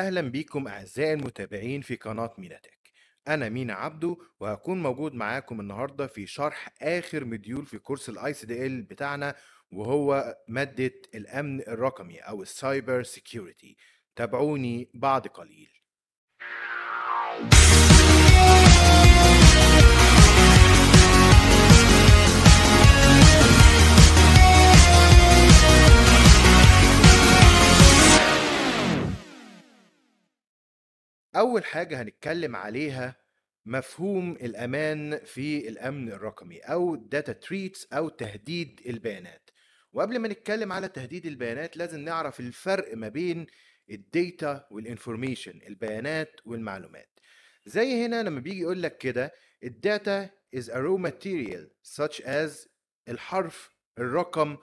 أهلا بيكم أعزائي المتابعين في قناة ميناتك. أنا مينا عبده وهكون موجود معاكم النهاردة في شرح آخر module في course ال ICDL بتاعنا وهو مادة الأمن الرقمي أو ال cyber security. تابعوني بعد قليل. أول حاجة هنتكلم عليها مفهوم الأمان في الأمن الرقمي أو data threats أو تهديد البيانات. وقبل ما نتكلم على تهديد البيانات لازم نعرف الفرق ما بين ال data وال information البيانات والمعلومات. زي هنا لما بيجي يقول لك كده ال data is a raw material such as الحرف الرقم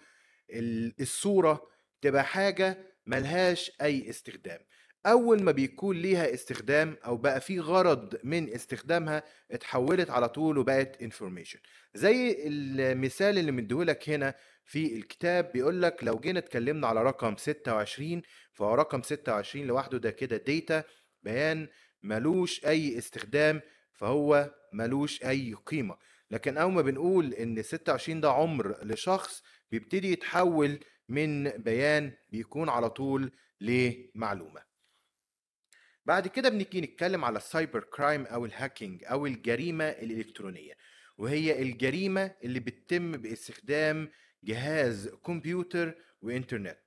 ال- الصورة تبقى حاجة ملهاش أي استخدام. أول ما بيكون ليها استخدام أو بقى في غرض من استخدامها اتحولت على طول وبقت information. زي المثال اللي مديهولك هنا في الكتاب بيقول لك لو جينا اتكلمنا على رقم 26 فهو رقم 26 لوحده ده كده داتا بيان ملوش أي استخدام فهو ملوش أي قيمة. لكن أول ما بنقول إن 26 ده عمر لشخص بيبتدي يتحول من بيان بيكون على طول لمعلومة. بعد كده بنيجي نتكلم على ال cyber crime أو ال hacking أو الجريمة الإلكترونية وهي الجريمة اللي بتتم باستخدام جهاز كمبيوتر وإنترنت.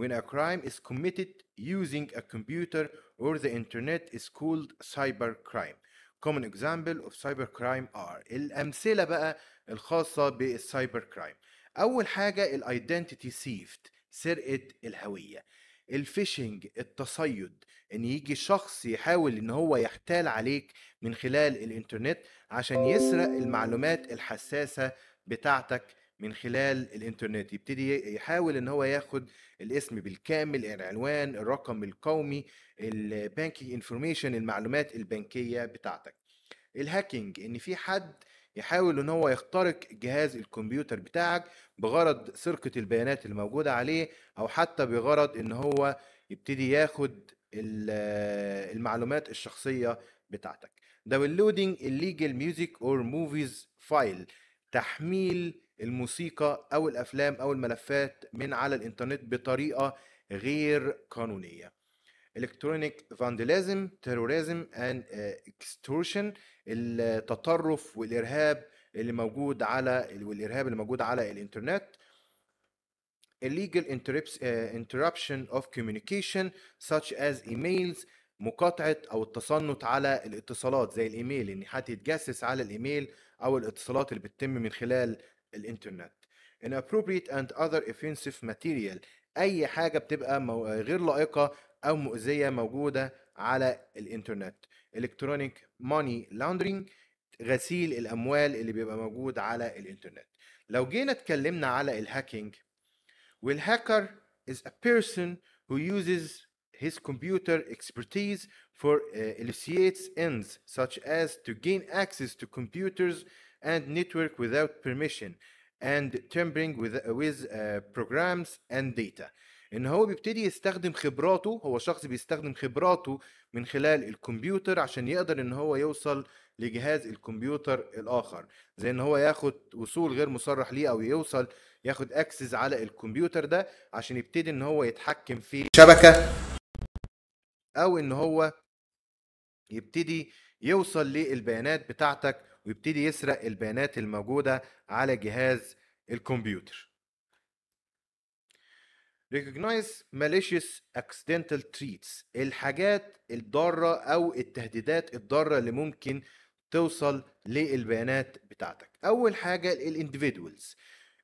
When a crime is committed using a computer or the internet is called cyber crime. Common example of cyber crime are الأمثلة بقى الخاصة بال cyber crime أول حاجة ال identity theft سرقة الهوية. ال phishing التصيد. إن يجي شخص يحاول إن هو يحتال عليك من خلال الإنترنت عشان يسرق المعلومات الحساسة بتاعتك من خلال الإنترنت. يبتدي يحاول إن هو ياخد الاسم بالكامل العنوان الرقم القومي ال banking information المعلومات البنكية بتاعتك. الهاكينج إن في حد يحاول إن هو يخترق جهاز الكمبيوتر بتاعك بغرض سرقة البيانات اللي موجودة عليه أو حتى بغرض إن هو يبتدي ياخد المعلومات الشخصية بتاعتك. Downloading illegal music or movies file تحميل الموسيقى أو الأفلام أو الملفات من على الإنترنت بطريقة غير electronic vandalism terrorism and uh, extortion التطرف والإرهاب اللي موجود على والإرهاب اللي موجود على الإنترنت. Illegal uh, interruption of communication such as emails مقاطعة أو التصنت على الاتصالات زي الإيميل إن حد يتجسس على الإيميل أو الاتصالات اللي بتتم من خلال الإنترنت. Inappropriate and other offensive material أي حاجة بتبقى غير لائقة أو مؤذية موجودة على الإنترنت. Electronic money laundering غسيل الأموال اللي بيبقى موجود على الإنترنت. لو جينا اتكلمنا على الهاكينج والهاكر is a person who uses his computer expertise for uh, illicit ends such as to gain access to computers and network without permission and tampering with, with uh, programs and data ان هو بيبتدي يستخدم خبراته هو شخص بيستخدم خبراته من خلال الكمبيوتر عشان يقدر ان هو يوصل لجهاز الكمبيوتر الآخر زي ان هو ياخد وصول غير مصرح ليه أو يوصل ياخد اكسس على الكمبيوتر ده عشان يبتدي إن هو يتحكم في شبكة. أو إن هو يبتدي يوصل للبيانات بتاعتك ويبتدي يسرق البيانات الموجودة على جهاز الكمبيوتر. Recognize malicious accidental treats الحاجات الضارة أو التهديدات الضارة اللي ممكن توصل للبيانات بتاعتك. أول حاجة الانديفيدوالز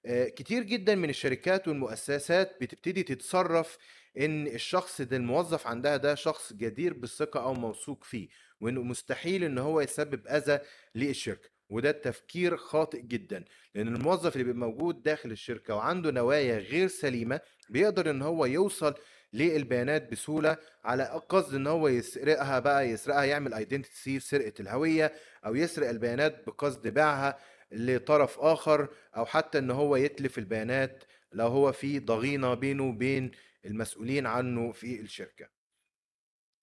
كتير جدا من الشركات والمؤسسات بتبتدي تتصرف إن الشخص ده الموظف عندها ده شخص جدير بالثقة أو موثوق فيه وإنه مستحيل إن هو يسبب أذى للشركة وده تفكير خاطئ جدا لأن الموظف اللي بيبقى موجود داخل الشركة وعنده نوايا غير سليمة بيقدر إن هو يوصل للبيانات بسهولة على قصد إن هو يسرقها بقى يسرقها يعمل ايدنتيتي ثيف سرقة الهوية أو يسرق البيانات بقصد بيعها. لطرف آخر أو حتى إن هو يتلف البيانات لو هو في ضغينة بينه وبين المسؤولين عنه في الشركة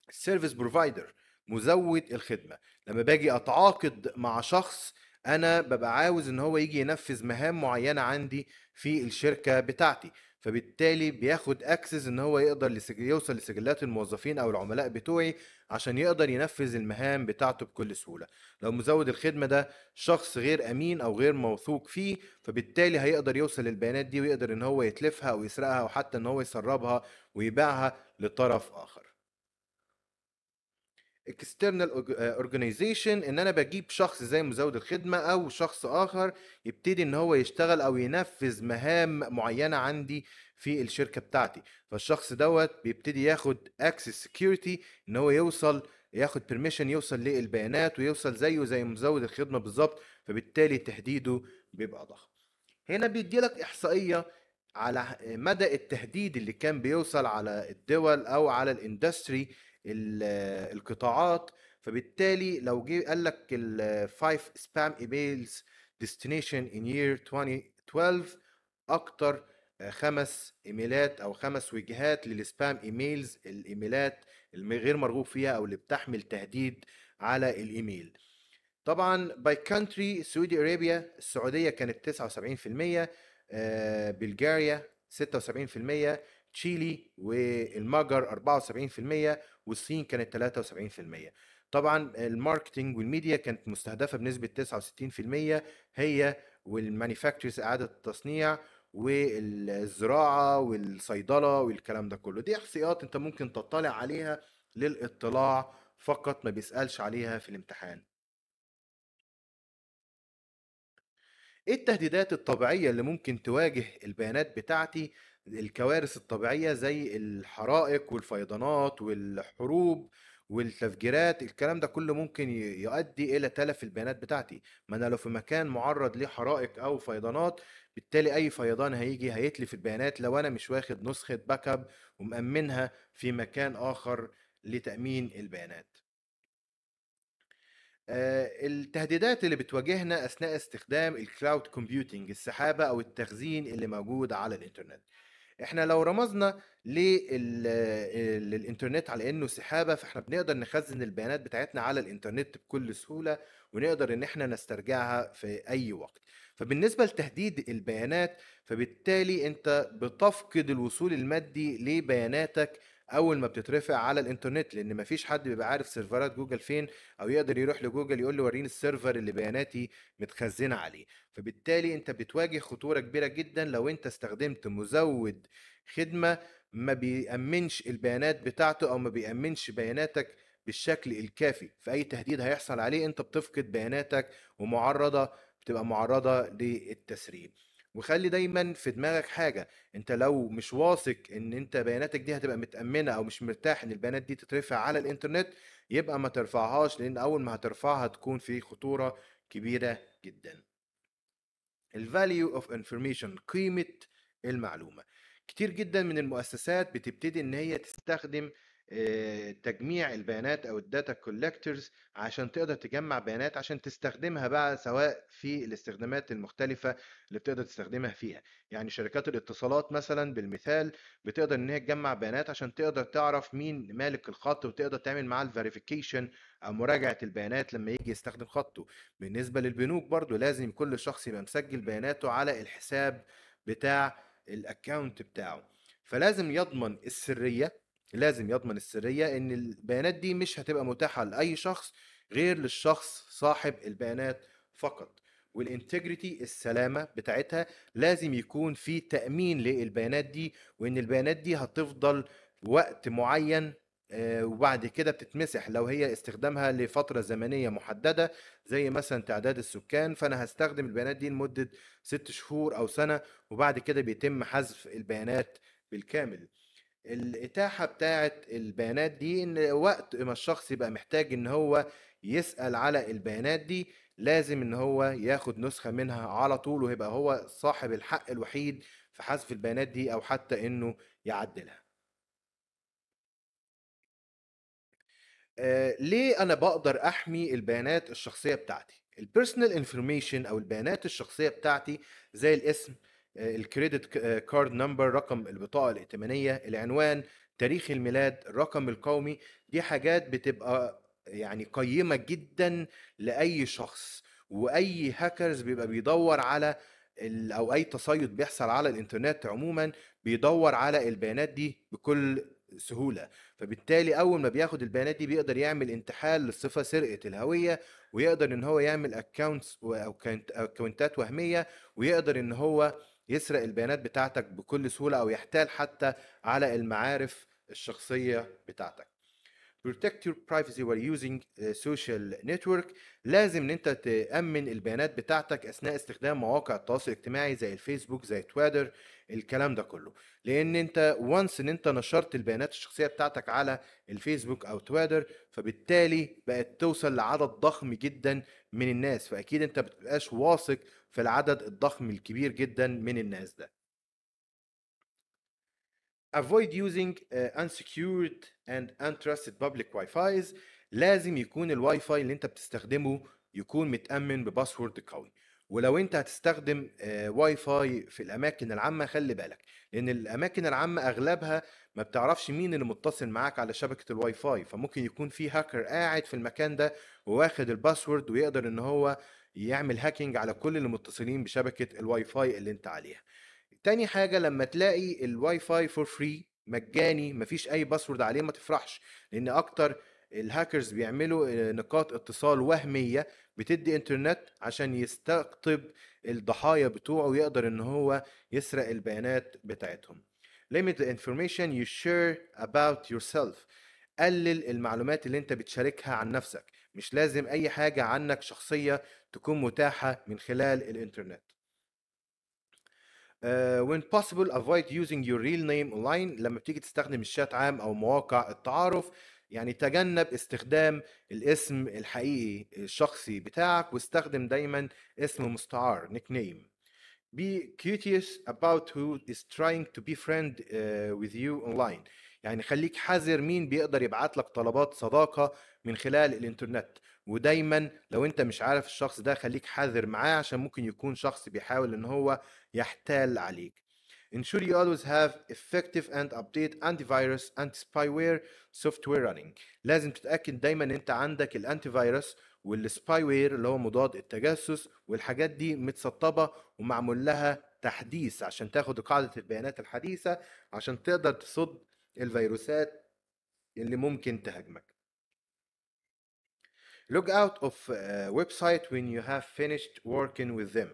ال service provider مزود الخدمة لما باجي أتعاقد مع شخص أنا ببقى عاوز إن هو يجي ينفذ مهام معينة عندي في الشركة بتاعتي فبالتالي بياخد access إن هو يقدر. يوصل لسجلات الموظفين أو العملاء بتوعي عشان يقدر ينفذ المهام بتاعته بكل سهولة. لو مزود الخدمة ده شخص غير أمين أو غير موثوق فيه فبالتالي هيقدر يوصل للبيانات دي ويقدر إن هو يتلفها أو يسرقها أو حتى إن هو يسربها ويبيعها لطرف آخر. External organization إن أنا بجيب شخص زي مزود الخدمة أو شخص آخر يبتدي إن هو يشتغل أو ينفذ مهام معينة عندي في الشركة بتاعتي. فالشخص دوت بيبتدي ياخد access security إن هو يوصل ياخد permission يوصل للبيانات ويوصل زيه زي مزود الخدمة بالظبط فبالتالي تهديده بيبقى ضخم. هنا بيدي لك إحصائية على مدى التهديد اللي كان بيوصل على الدول أو على ال industry القطاعات. فبالتالي لو جه قال لك ال 5 spam emails destination in year 2012 أكتر خمس إيميلات أو خمس وجهات لل spam emails الإيميلات الغير مرغوب فيها أو اللي بتحمل تهديد على الإيميل. طبعا by country Saudi Arabia السعودية كانت 79% بلغاريا 76% تشيلي والمجر 74% والصين كانت 73% طبعا ال marketing وال media كانت مستهدفة بنسبة 69% هي وال manufacturers إعادة التصنيع والزراعة والصيدلة والكلام ده كله. دي احصائيات انت ممكن تطلع عليها للاطلاع فقط ما بيسألش عليها في الامتحان. إيه التهديدات الطبيعية اللي ممكن تواجه البيانات بتاعتي؟ الكوارث الطبيعية زي الحرائق والفيضانات والحروب والتفجيرات الكلام ده كله ممكن يؤدي إلى تلف البيانات بتاعتي. ما أنا لو في مكان معرض لحرائق أو فيضانات بالتالي أي فيضان هيجي هيتلف البيانات لو أنا مش واخد نسخة backup ومأمنها في مكان آخر لتأمين البيانات. التهديدات اللي بتواجهنا أثناء استخدام ال cloud computing السحابة أو التخزين اللي موجود على الإنترنت. إحنا لو رمزنا للإنترنت على إنه سحابة فإحنا بنقدر نخزن البيانات بتاعتنا على الإنترنت بكل سهولة ونقدر إن إحنا نسترجعها في أي وقت. فبالنسبة لتهديد البيانات فبالتالي أنت بتفقد الوصول المادي لبياناتك أول ما بتترفع على الإنترنت لأن مفيش حد بيبقى عارف سيرفرات جوجل فين أو يقدر يروح لجوجل يقول له وريني ال server اللي بياناتي متخزنة عليه. فبالتالي أنت بتواجه خطورة كبيرة جدا لو أنت استخدمت مزود خدمة ما بيأمنش البيانات بتاعته أو ما بيأمنش بياناتك بالشكل الكافي. فأي تهديد هيحصل عليه أنت بتفقد بياناتك ومعرضة بتبقى معرضة للتسريب. وخلي دايما في دماغك حاجة أنت لو مش واثق إن أنت بياناتك دي هتبقى متأمنة أو مش مرتاح إن البيانات دي تترفع على الإنترنت يبقى ما ترفعهاش لأن أول ما هترفعها هتكون في خطورة كبيرة جدا. ال value of information قيمة المعلومة. كتير جدا من المؤسسات بتبتدي إن هي تستخدم تجميع البيانات أو ال data collectors عشان تقدر تجمع بيانات عشان تستخدمها بقى سواء في الاستخدامات المختلفة اللي بتقدر تستخدمها فيها. يعني شركات الاتصالات مثلا بالمثال بتقدر إن هي تجمع بيانات عشان تقدر تعرف مين مالك الخط وتقدر تعمل معاه ال verification أو مراجعة البيانات لما يجي يستخدم خطه. بالنسبة للبنوك برضو لازم كل شخص يبقى مسجل بياناته على الحساب بتاع ال account بتاعه. فلازم يضمن السرية لازم يضمن السرية إن البيانات دي مش هتبقى متاحة لأي شخص غير للشخص صاحب البيانات فقط والانتجريتي السلامة بتاعتها لازم يكون في تأمين للبيانات دي وإن البيانات دي هتفضل وقت معين وبعد كده بتتمسح لو هي استخدامها لفترة زمنية محددة زي مثلا تعداد السكان فأنا هستخدم البيانات دي لمدة ست شهور أو سنة وبعد كده بيتم حذف البيانات بالكامل. الإتاحة بتاعة البيانات دي إن وقت ما الشخص يبقى محتاج إن هو يسأل على البيانات دي لازم إن هو ياخد نسخة منها على طول ويبقى هو صاحب الحق الوحيد في حذف البيانات دي أو حتى إنه يعدلها. آه ليه أنا بقدر أحمي البيانات الشخصية بتاعتي؟ ال personal information أو البيانات الشخصية بتاعتي زي الاسم ال credit card number رقم البطاقة الائتمانية العنوان تاريخ الميلاد الرقم القومي دي حاجات بتبقى يعني قيمة جدا لأي شخص وأي هاكرز بيبقى بيدور على أو أي تصيد بيحصل على الإنترنت عموما بيدور على البيانات دي بكل سهولة. فبالتالي أول ما بياخد البيانات دي بيقدر يعمل انتحال للصفة سرقة الهوية ويقدر إن هو يعمل accounts أو أكونتات وهمية ويقدر إن هو يسرق البيانات بتاعتك بكل سهولة أو يحتال حتى على المعارف الشخصية بتاعتك. Protect your privacy while using a social network. لازم إن أنت تأمن البيانات بتاعتك أثناء استخدام مواقع التواصل الاجتماعي زي الفيسبوك زي تويتر. الكلام ده كله. لأن أنت وانس إن أنت نشرت البيانات الشخصية بتاعتك على الفيسبوك أو تويتر فبالتالي بقت توصل لعدد ضخم جدا من الناس. فأكيد أنت بتبقاش واثق في العدد الضخم الكبير جدا من الناس ده. Avoid using uh, unsecured and untrusted public Wi-Fi's. لازم يكون الواي فاي اللي أنت بتستخدمه يكون متأمن ب password قوي. ولو أنت هتستخدم آه، واي فاي في الأماكن العامة خلي بالك لأن الأماكن العامة أغلبها ما بتعرفش مين اللي متصل معاك على شبكة الواي فاي فممكن يكون في هاكر قاعد في المكان ده وواخد ال password ويقدر إن هو يعمل hacking على كل اللي متصلين بشبكة الواي فاي اللي أنت عليها. تاني حاجة لما تلاقي ال Wi-Fi for free مجاني مفيش أي password عليه ما تفرحش لأن أكتر الهاكرز بيعملوا آه، نقاط اتصال وهمية بتدي انترنت عشان يستقطب الضحايا بتوعه ويقدر إن هو يسرق البيانات بتاعتهم. Limit the information you share about yourself. قلل المعلومات اللي انت بتشاركها عن نفسك. مش لازم أي حاجة عنك شخصية تكون متاحة من خلال الانترنت Uh, when possible avoid using your real name online. لما بتيجي تستخدم الشات عام أو مواقع التعارف يعني تجنب استخدام الاسم الحقيقي الشخصي بتاعك واستخدم دايما اسم مستعار nick name. Be curious about who is trying to be friend uh, with you online. يعني خليك حذر مين بيقدر يبعت لك طلبات صداقة من خلال الإنترنت. ودايما لو أنت مش عارف الشخص ده خليك حذر معاه عشان ممكن يكون شخص بيحاول إن هو يحتال عليك. Ensure you always have effective and update antivirus anti-spyware software running. لازم تتأكد دايما إن أنت عندك ال antivirus وال spyware اللي هو مضاد التجسس والحاجات دي متسطبة ومعمول لها تحديث عشان تاخد قاعدة البيانات الحديثة عشان تقدر تصد الفيروسات اللي ممكن تهاجمك. Log out of uh, website when you have finished working with them.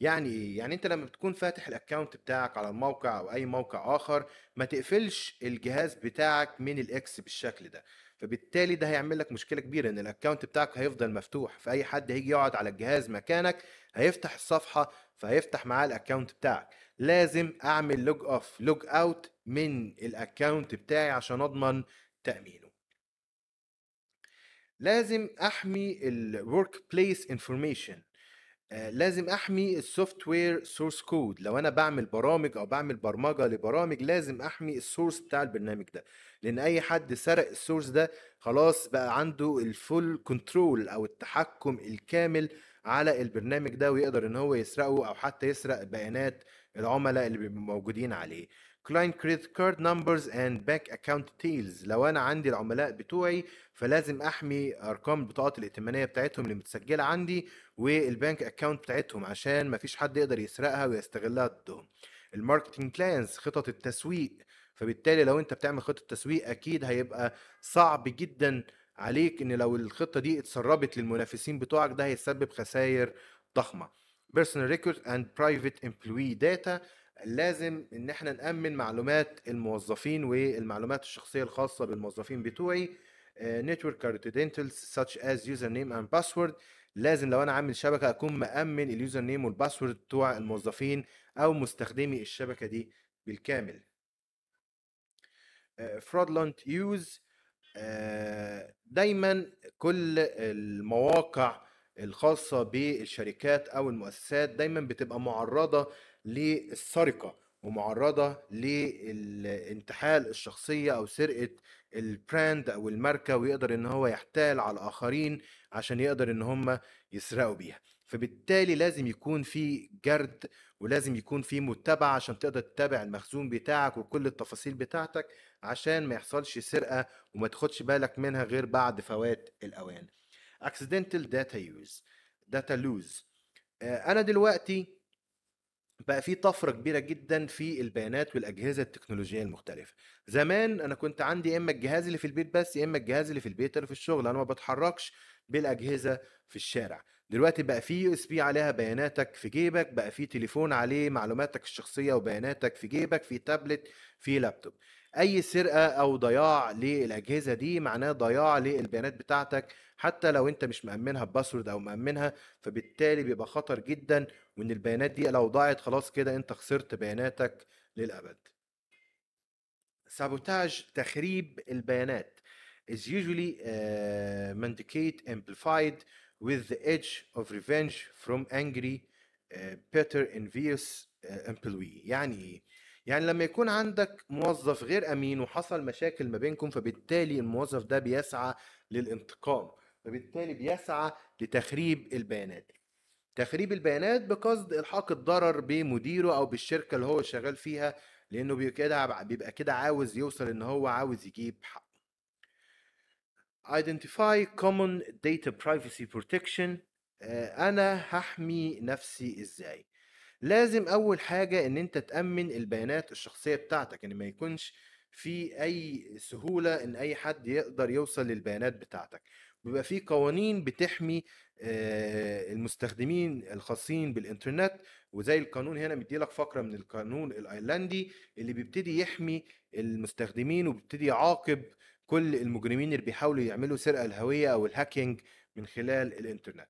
يعني إيه يعني أنت لما بتكون فاتح ال account بتاعك على الموقع أو أي موقع آخر ما تقفلش الجهاز بتاعك من ال X بالشكل ده. فبالتالي ده هيعمل لك مشكلة كبيرة إن ال account بتاعك هيفضل مفتوح. فأي حد هيجي يقعد على الجهاز مكانك هيفتح الصفحة فهيفتح معاه ال account بتاعك. لازم أعمل log off log out من ال account بتاعي عشان أضمن تأمينه. لازم أحمي ال workplace information لازم أحمي ال software source code لو أنا بعمل برامج أو بعمل برمجة لبرامج لازم أحمي ال source بتاع البرنامج ده. لأن أي حد سرق ال source ده خلاص بقى عنده ال full control أو التحكم الكامل على البرنامج ده ويقدر إن هو يسرقه أو حتى يسرق بيانات العملاء اللي موجودين عليه. Client credit card numbers and bank account details. لو أنا عندي العملاء بتوعي فلازم أحمي أرقام البطاقات الائتمانية بتاعتهم اللي متسجلة عندي وال bank account بتاعتهم عشان مفيش حد يقدر يسرقها ويستغلها ضدهم. ال marketing plans خطط التسويق. فبالتالي لو أنت بتعمل خطة تسويق أكيد هيبقى صعب جدا عليك إن لو الخطة دي اتسربت للمنافسين بتوعك ده هيسبب خسائر ضخمة. Personal record and private employee data. لازم إن إحنا نأمن معلومات الموظفين والمعلومات الشخصية الخاصة بالموظفين بتوعي آه، network credentials such as username and password. لازم لو أنا عامل شبكة أكون مأمن ال username وال password بتوع الموظفين أو مستخدمي الشبكة دي بالكامل. آه، fraudulent use آه، دايما كل المواقع الخاصة بالشركات أو المؤسسات دايما بتبقى معرضة للسرقة ومعرضة للانتحال الشخصية أو سرقة البراند أو الماركة ويقدر إن هو يحتال على الآخرين عشان يقدر إن هم يسرقوا بيها. فبالتالي لازم يكون في جرد ولازم يكون في متابعة عشان تقدر تتابع المخزون بتاعك وكل التفاصيل بتاعتك عشان ما يحصلش سرقة وما تاخدش بالك منها غير بعد فوات الأوان. Accidental data use data lose. آه، أنا دلوقتي بقى في طفرة كبيرة جدا في البيانات والأجهزة التكنولوجية المختلفة. زمان أنا كنت عندي يا إما الجهاز اللي في البيت بس يا إما الجهاز اللي في البيت اللي في الشغل. أنا ما بتحركش بالأجهزة في الشارع. دلوقتي بقى في USB عليها بياناتك في جيبك بقى في تليفون عليه معلوماتك الشخصية وبياناتك في جيبك في تابلت في لابتوب. أي سرقة أو ضياع للأجهزة دي معناه ضياع للبيانات بتاعتك حتى لو أنت مش مأمنها ب password أو مأمنها فبالتالي بيبقى خطر جدا وإن البيانات دي لو ضاعت خلاص كده أنت خسرت بياناتك للأبد. Sabotage تخريب البيانات. Is usually uh, mandicate amplified with the edge of revenge from angry uh, better envious uh, employee. يعني إيه؟ يعني لما يكون عندك موظف غير أمين وحصل مشاكل ما بينكم فبالتالي الموظف ده بيسعى للانتقام. فبالتالي بيسعى لتخريب البيانات. تخريب البيانات بقصد إلحاق الضرر بمديره أو بالشركة اللي هو شغال فيها لأنه كده بيبقى كده عاوز يوصل إن هو عاوز يجيب حقه. Identify common data privacy protection. آه، أنا هحمي نفسي إزاي؟ لازم أول حاجة إن أنت تأمن البيانات الشخصية بتاعتك إن ما يكونش في أي سهولة إن أي حد يقدر يوصل للبيانات بتاعتك. بيبقى في قوانين بتحمي المستخدمين الخاصين بالإنترنت وزي القانون هنا مديلك فقرة من القانون الأيرلندي اللي بيبتدي يحمي المستخدمين وبيبتدي يعاقب كل المجرمين اللي بيحاولوا يعملوا سرقة الهوية أو الهاكينج من خلال الإنترنت.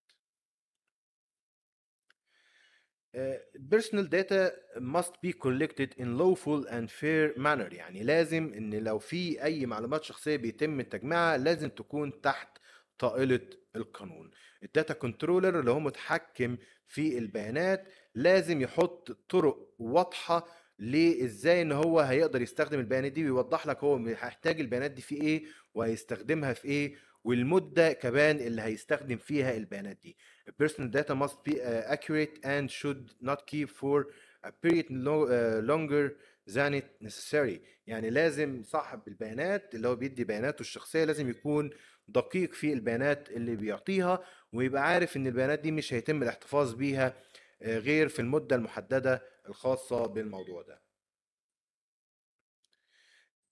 personal data must be collected in lawful and fair manner. يعني لازم إن لو في أي معلومات شخصية بيتم تجميعها لازم تكون تحت طائلة القانون ال data controller اللي هو متحكم في البيانات لازم يحط طرق واضحة لإزاي إن هو هيقدر يستخدم البيانات دي ويوضح لك هو هيحتاج البيانات دي في إيه وهيستخدمها في إيه والمدة كمان اللي هيستخدم فيها البيانات دي. Personal data must be uh, accurate and should not keep for a period uh, longer than it necessary. يعني لازم صاحب البيانات اللي هو بيدي بياناته الشخصية لازم يكون دقيق في البيانات اللي بيعطيها ويبقى عارف إن البيانات دي مش هيتم الاحتفاظ بيها آه، غير في المدة المحددة الخاصة بالموضوع ده.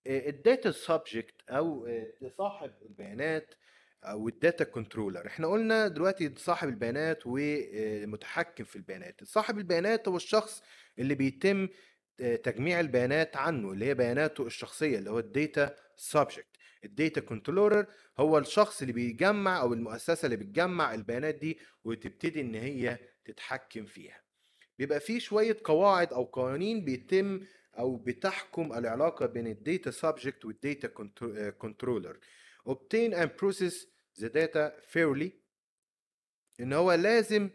ال data subject أو آه، صاحب البيانات أو ال data controller إحنا قلنا دلوقتي صاحب البيانات ومتحكم في البيانات. صاحب البيانات هو الشخص اللي بيتم آه، تجميع البيانات عنه اللي هي بياناته الشخصية اللي هو ال data subject ال data controller هو الشخص اللي بيجمع أو المؤسسة اللي بتجمع البيانات دي وتبتدي إن هي تتحكم فيها. بيبقى في شوية قواعد أو قوانين بيتم أو بتحكم العلاقة بين ال data subject وال data controller obtain and process the data fairly. إن هو لازم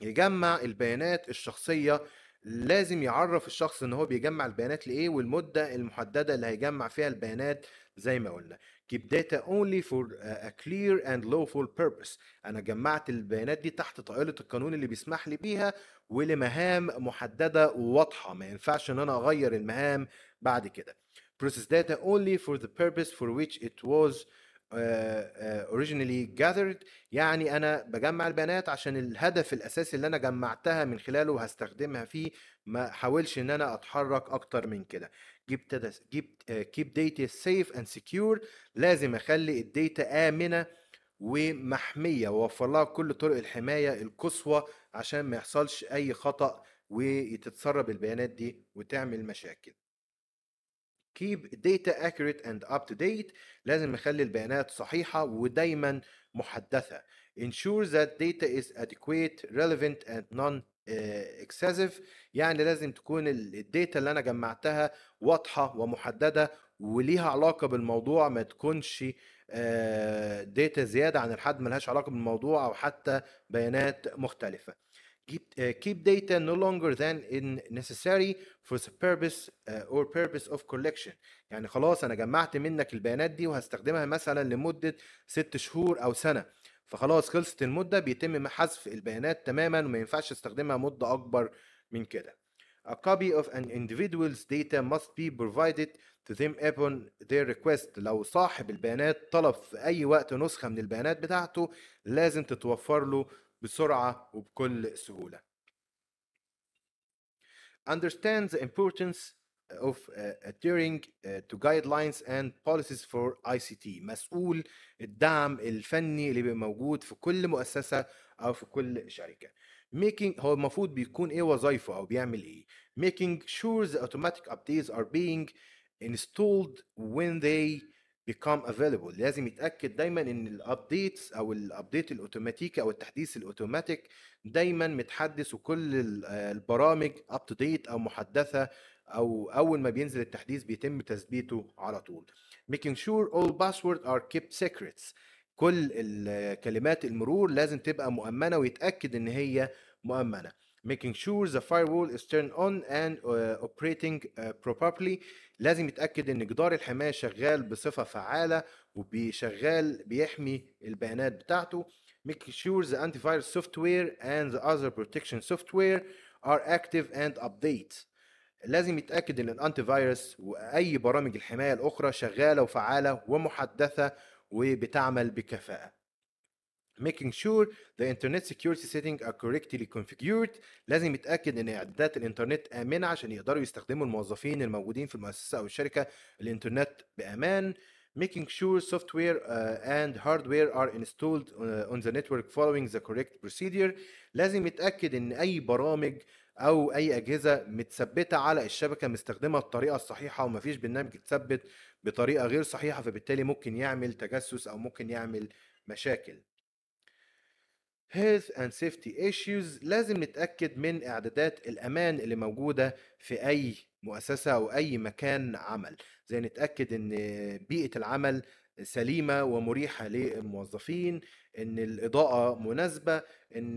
يجمع البيانات الشخصية لازم يعرف الشخص إن هو بيجمع البيانات لإيه والمدة المحددة اللي هيجمع فيها البيانات زي ما قلنا. Keep data only for a clear and lawful purpose. أنا جمعت البيانات دي تحت طائلة القانون اللي بيسمح لي بيها ولمهام محددة وواضحة. ما ينفعش إن أنا أغير المهام بعد كده. Process data only for the purpose for which it was originally gathered يعني أنا بجمع البيانات عشان الهدف الأساسي اللي أنا جمعتها من خلاله وهستخدمها فيه ما حاولش إن أنا أتحرك أكتر من كده. keep, uh, keep data safe and secure لازم أخلي الداتا آمنة ومحمية وأوفر لها كل طرق الحماية القصوى عشان ما يحصلش أي خطأ وتتسرب البيانات دي وتعمل مشاكل. Keep data accurate and up to date لازم نخلي البيانات صحيحة ودايما محدثة. Ensure that data is adequate relevant and non excessive يعني لازم تكون ال- ال data اللي أنا جمعتها واضحة ومحددة وليها علاقة بالموضوع ما تكونش data زيادة عن الحد ملهاش علاقة بالموضوع أو حتى بيانات مختلفة. Keep, uh, keep data no longer than is necessary for the purpose uh, or purpose of collection. يعني خلاص أنا جمعت منك البيانات دي وهستخدمها مثلا لمدة ست شهور أو سنة. فخلاص خلصت المدة بيتم حذف البيانات تماما وما ينفعش أستخدمها مدة أكبر من كده. A copy of an individual's data must be provided to them upon their request. لو صاحب البيانات طلب في أي وقت نسخة من البيانات بتاعته لازم تتوفر له بسرعة وبكل سهولة. Understand the importance of uh, adhering uh, to guidelines and policies for ICT مسؤول الدعم الفني اللي بيبقى موجود في كل مؤسسة أو في كل شركة. making هو المفروض بيكون إيه وظايفه أو بيعمل إيه making sure the automatic updates are being installed when they become available. لازم يتأكد دايما إن ال updates أو ال update الأوتوماتيكي أو التحديث الأوتوماتيك دايما متحدث وكل البرامج up to date أو محدثة أو أول ما بينزل التحديث بيتم تثبيته على طول. Making sure all passwords are kept secrets. كل الكلمات المرور لازم تبقى مؤمنة ويتأكد إن هي مؤمنة. Making sure the firewall is turned on and uh, operating uh, properly. لازم يتأكد إن جدار الحماية شغال بصفة فعالة وبيشغال بيحمي البيانات بتاعته making sure the antivirus software and the other protection software are active and update لازم يتأكد إن الأنتي فيروس وأي برامج الحماية الأخرى شغالة وفعالة ومحدثة وبتعمل بكفاءة. Making sure the internet security settings are correctly configured. لازم يتأكد إن إعدادات الإنترنت آمنة عشان يقدروا يستخدموا الموظفين الموجودين في المؤسسة أو الشركة الإنترنت بأمان. making sure software uh, and hardware are installed uh, on the network following the correct procedure. لازم يتأكد إن أي برامج أو أي أجهزة متثبتة على الشبكة مستخدمة الطريقة الصحيحه ومفيش برنامج اتثبت بطريقة غير صحيحة فبالتالي ممكن يعمل تجسس أو ممكن يعمل مشاكل. Health and safety issues لازم نتأكد من إعدادات الأمان اللي موجودة في أي مؤسسة أو أي مكان عمل. زي نتأكد إن بيئة العمل سليمة ومريحة للموظفين إن الإضاءة مناسبة إن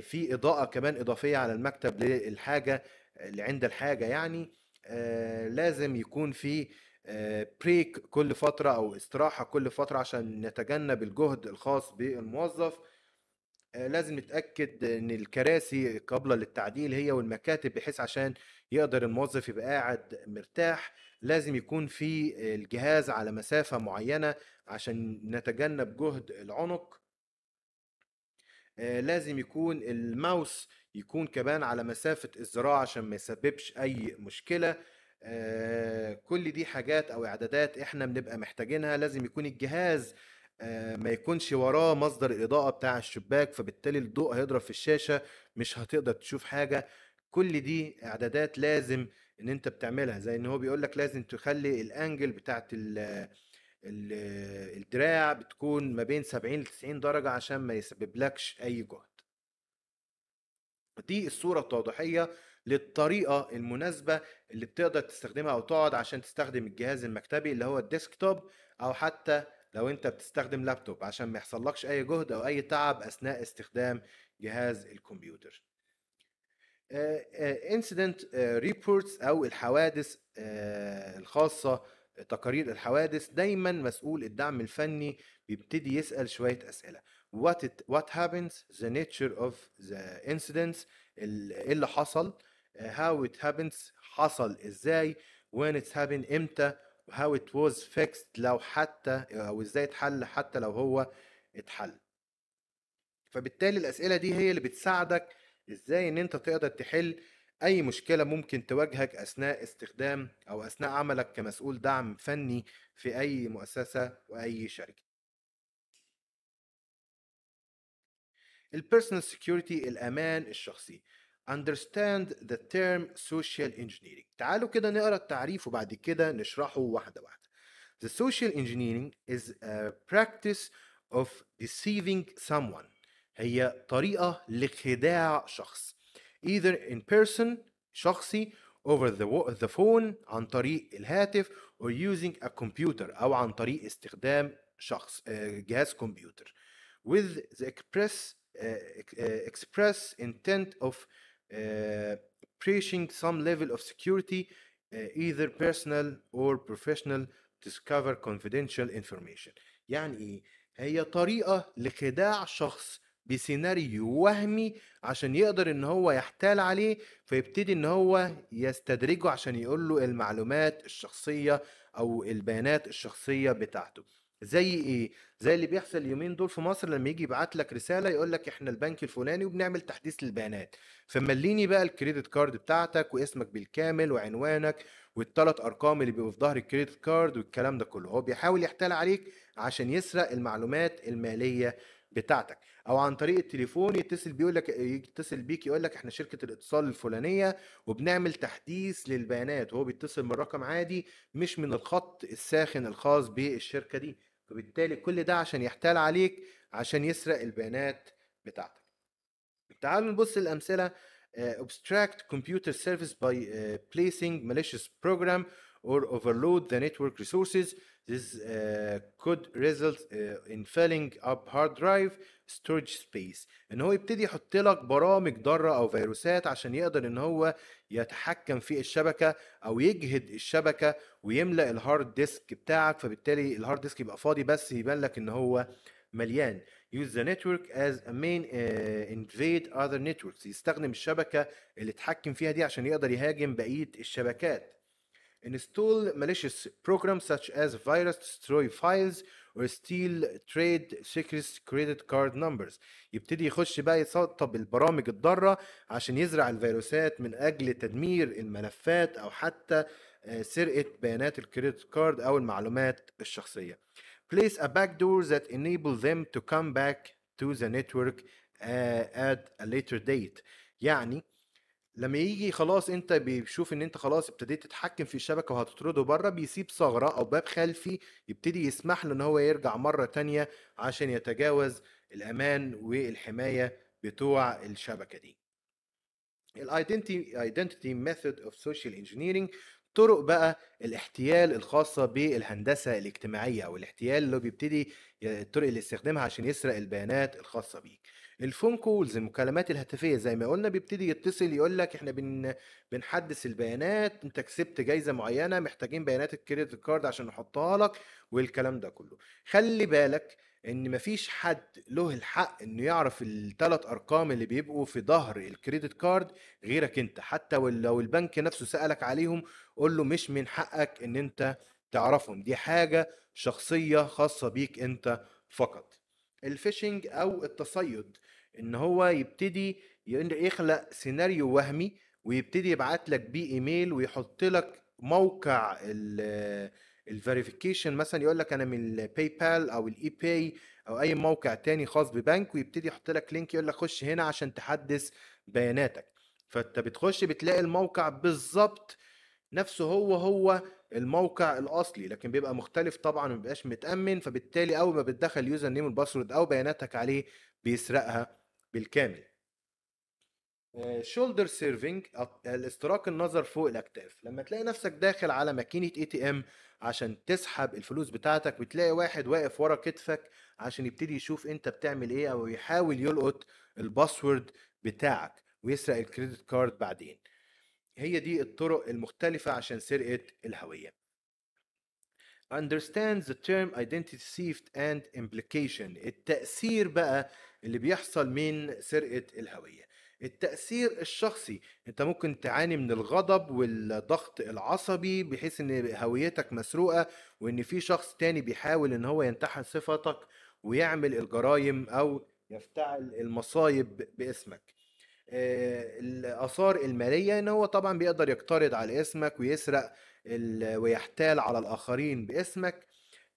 في إضاءة كمان إضافية على المكتب للحاجة اللي عند الحاجة يعني آه لازم يكون في بريك كل فترة أو استراحة كل فترة عشان نتجنب الجهد الخاص بالموظف. لازم نتأكد إن الكراسي قابلة للتعديل هي والمكاتب بحيث عشان يقدر الموظف يبقى قاعد مرتاح لازم يكون في الجهاز على مسافة معينة عشان نتجنب جهد العنق. لازم يكون الماوس يكون كمان على مسافة الذراع عشان ما يسببش أي مشكلة. كل دي حاجات أو إعدادات إحنا بنبقى محتاجينها. لازم يكون الجهاز ما يكونش وراه مصدر الإضاءة بتاع الشباك فبالتالي الضوء هيضرب في الشاشة مش هتقدر تشوف حاجة. كل دي إعدادات لازم إن أنت بتعملها زي إن هو بيقول لك لازم تخلي الأنجل بتاعت الدراع بتكون ما بين 70 ل 90 درجة عشان ما يسببلكش أي جهد. دي الصورة التوضيحية للطريقة المناسبة اللي بتقدر تستخدمها أو تقعد عشان تستخدم الجهاز المكتبي اللي هو ال desktop أو حتى لو أنت بتستخدم لابتوب عشان ما يحصلكش أي جهد أو أي تعب أثناء استخدام جهاز الكمبيوتر. Incident reports أو الحوادث الخاصة تقارير الحوادث دايما مسؤول الدعم الفني بيبتدي يسأل شوية أسئلة. What it, what happens? The nature of the incidents. إيه اللي حصل؟ how it happens حصل إزاي؟ When it's happened إمتى؟ How it was fixed لو حتى أو إزاي اتحل حتى لو هو اتحل. فبالتالي الأسئلة دي هي اللي بتساعدك إزاي إن أنت تقدر تحل أي مشكلة ممكن تواجهك أثناء استخدام أو أثناء عملك كمسؤول دعم فني في أي مؤسسة وأي شركة. ال personal security الأمان الشخصي. understand the term social engineering تعالوا كده نقرا التعريف وبعد كده نشرحه واحده واحده The social engineering is a practice of deceiving someone هي طريقة لخداع شخص either in person شخصي over the, the phone عن طريق الهاتف or using a computer أو عن طريق استخدام شخص جهاز كمبيوتر with the express uh, express intent of uh, preaching some level of security uh, either personal or professional discover confidential information. يعني إيه؟ هي طريقة لخداع شخص بسيناريو وهمي عشان يقدر إن هو يحتال عليه فيبتدي إن هو يستدرجه عشان يقول له المعلومات الشخصية أو البيانات الشخصية بتاعته. زي إيه؟ زي اللي بيحصل اليومين دول في مصر لما يجي يبعت لك رسالة يقول لك إحنا البنك الفلاني وبنعمل تحديث للبيانات. فمليني بقى الكريدت كارد بتاعتك واسمك بالكامل وعنوانك والثلاث أرقام اللي بيبقوا في ظهر الكريدت كارد والكلام ده كله. هو بيحاول يحتال عليك عشان يسرق المعلومات المالية بتاعتك. أو عن طريق التليفون يتصل بيقول لك يتصل بيك يقول لك إحنا شركة الاتصال الفلانية وبنعمل تحديث للبيانات. وهو بيتصل من رقم عادي مش من الخط الساخن الخاص بالشركة دي. فبالتالي كل ده عشان يحتال عليك عشان يسرق البيانات بتاعتك تعالوا نبص الامثله uh, abstract computer service by uh, placing malicious program or overload the network resources. This uh, could result uh, in filling up hard drive storage space. ان هو يبتدي يحط لك برامج ضاره أو فيروسات عشان يقدر ان هو يتحكم في الشبكة أو يجهد الشبكة ويملأ ال hard disk بتاعك فبالتالي ال hard disk يبقى فاضي بس يبان لك إن هو مليان. Use the network as a mean uh, invade other networks. يستخدم الشبكة اللي اتحكم فيها دي عشان يقدر يهاجم بقية الشبكات. Install malicious programs such as virus destroy files or steal trade secrets credit card numbers. يبتدي يخش بقى يسطب البرامج الضارة عشان يزرع الفيروسات من أجل تدمير الملفات أو حتى سرقة بيانات الكريدت كارد أو المعلومات الشخصية. Place a backdoor that enable them to come back to the network uh, at a later date. يعني لما يجي خلاص انت بيشوف ان انت خلاص ابتديت تتحكم في الشبكة وهتطرده بره بيسيب ثغرة أو باب خلفي يبتدي يسمح له إن هو يرجع مرة تانية عشان يتجاوز الأمان والحماية بتوع الشبكة دي. ال identity identity method of social engineering طرق بقى الاحتيال الخاصة بالهندسة الاجتماعية أو الاحتيال اللي بيبتدي الطرق اللي يستخدمها عشان يسرق البيانات الخاصة بيك. ال phone calls المكالمات الهاتفية زي ما قلنا بيبتدي يتصل يقول لك إحنا بن بنحدث البيانات أنت كسبت جايزة معينة محتاجين بيانات ال credit card عشان نحطها لك والكلام ده كله. خلي بالك إن مفيش حد له الحق إنه يعرف الثلاث أرقام اللي بيبقوا في ظهر ال credit card غيرك أنت. حتى لو البنك نفسه سألك عليهم قول له مش من حقك إن أنت تعرفهم. دي حاجة شخصية خاصة بيك أنت فقط. ال phishing أو التصيد. إن هو يبتدي يخلق سيناريو وهمي ويبتدي يبعت لك بيه إيميل ويحط لك موقع ال verification مثلا يقول لك أنا من ال PayPal أو ال eBay أو أي موقع تاني خاص ببنك ويبتدي يحط لك link يقول لك خش هنا عشان تحدث بياناتك. فأنت بتخش بتلاقي الموقع بالظبط نفسه هو هو الموقع الأصلي لكن بيبقى مختلف طبعا ما بيبقاش متأمن فبالتالي أول ما بتدخل username وال password أو بياناتك عليه بيسرقها. بالكامل. shoulder surfing الاستراك النظر فوق الأكتاف. لما تلاقي نفسك داخل على ماكينة ATM عشان تسحب الفلوس بتاعتك وتلاقي واحد واقف ورا كتفك عشان يبتدي يشوف أنت بتعمل إيه أو يحاول يلقط ال password بتاعك ويسرق الكريدت كارد بعدين. هي دي الطرق المختلفة عشان سرقة الهوية. Understands the term identity theft and implication. التأثير بقى اللي بيحصل من سرقة الهوية. التأثير الشخصي انت ممكن تعاني من الغضب والضغط العصبي بحيث إن هويتك مسروقة وإن في شخص تاني بيحاول إن هو ينتحل صفتك ويعمل الجرائم أو يفتعل المصايب باسمك. الآثار المالية إن هو طبعا بيقدر يقترض على اسمك ويسرق ويحتال على الآخرين باسمك.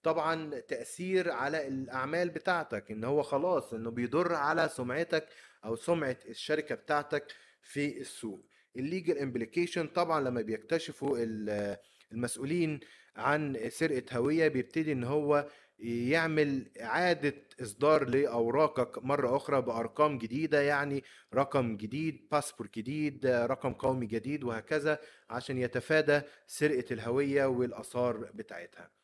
طبعا تأثير على الأعمال بتاعتك إن هو خلاص إنه بيضر على سمعتك أو سمعة الشركة بتاعتك في السوق. ال legal implication طبعا لما بيكتشفوا المسؤولين عن سرقة هوية بيبتدي إن هو يعمل إعادة إصدار لأوراقك مرة أخرى بأرقام جديدة يعني رقم جديد باسبور جديد رقم قومي جديد وهكذا عشان يتفادى سرقة الهوية والآثار بتاعتها.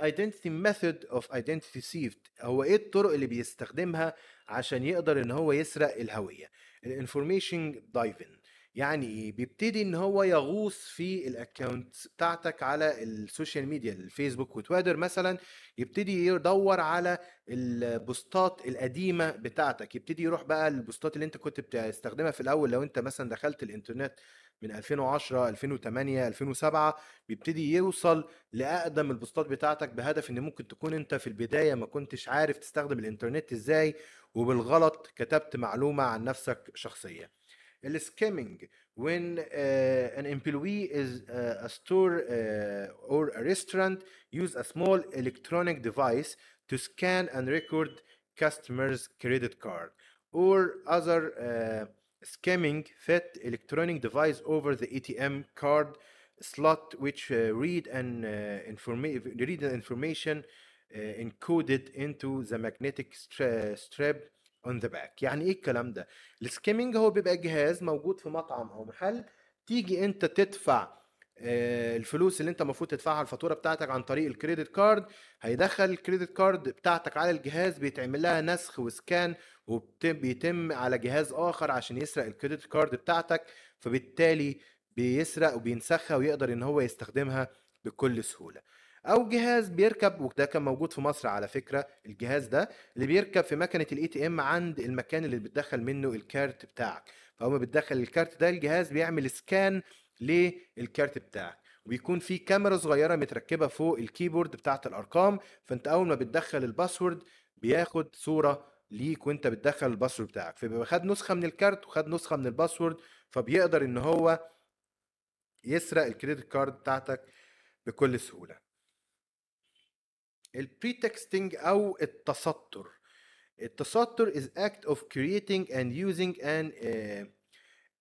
Identity method of identity theft. هو إيه الطرق اللي بيستخدمها عشان يقدر إن هو يسرق الهوية؟ ال information diving يعني إيه؟ بيبتدي إن هو يغوص في الaccounts بتاعتك على ال social media ال Facebook و Twitter مثلًا، يبتدي يدوّر على ال posts القديمة بتاعتك، يبتدي يروح بقى ال posts اللي أنت كنت بتستخدمها في الأول لو أنت مثلًا دخلت الإنترنت من 2010 2008 2007 بيبتدي يوصل لأقدم ال posts بتاعتك بهدف إن ممكن تكون أنت في البداية ما كنتش عارف تستخدم الإنترنت إزاي وبالغلط كتبت معلومة عن نفسك شخصيا. السكيمنج when uh, an employee is uh, a store uh, or a restaurant use a small electronic device to scan and record customer's credit card or other uh, scamming fit electronic device over the ATM card slot which uh, read and uh, informa- read the information uh, encoded into the magnetic stra- strap on the back يعني ايه الكلام ده السكيمنج هو بيبقى جهاز موجود في مطعم او محل تيجي انت تدفع آه، الفلوس اللي انت المفروض تدفعها الفاتورة بتاعتك عن طريق ال credit card هيدخل ال credit card بتاعتك على الجهاز بيتعمل لها نسخ و scan وبيتم على جهاز آخر عشان يسرق ال credit card بتاعتك فبالتالي بيسرق وبينسخها ويقدر إن هو يستخدمها بكل سهولة. أو جهاز بيركب وده كان موجود في مصر على فكرة الجهاز ده اللي بيركب في مكنة ال ATM عند المكان اللي بتدخل منه ال card بتاعك. فأول ما بتدخل ال card ده الجهاز بيعمل scan لل card بتاعك. وبيكون في كاميرا صغيرة متركبة فوق ال keyboard بتاعت الأرقام فأنت أول ما بتدخل ال password بياخد صورة ليك وأنت بتدخل ال password بتاعك. فبيبقى خد نسخة من ال card وخد نسخة من ال password فبيقدر إن هو يسرق ال credit card بتاعتك بكل سهولة. ال pretexting أو التستر التستر is act of creating and using an uh,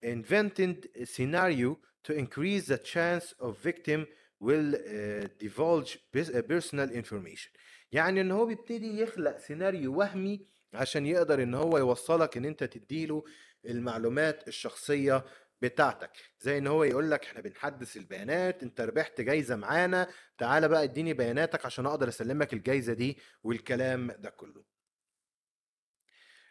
invented scenario to increase the chance of victim will uh, divulge uh, personal information. يعني إن هو بيبتدي يخلق سيناريو وهمي عشان يقدر إن هو يوصلك إن أنت تديله المعلومات الشخصية بتاعتك. زي إن هو يقول لك إحنا بنحدث البيانات أنت ربحت جايزة معانا تعالى بقى إديني بياناتك عشان أقدر أسلمك الجايزة دي والكلام ده كله.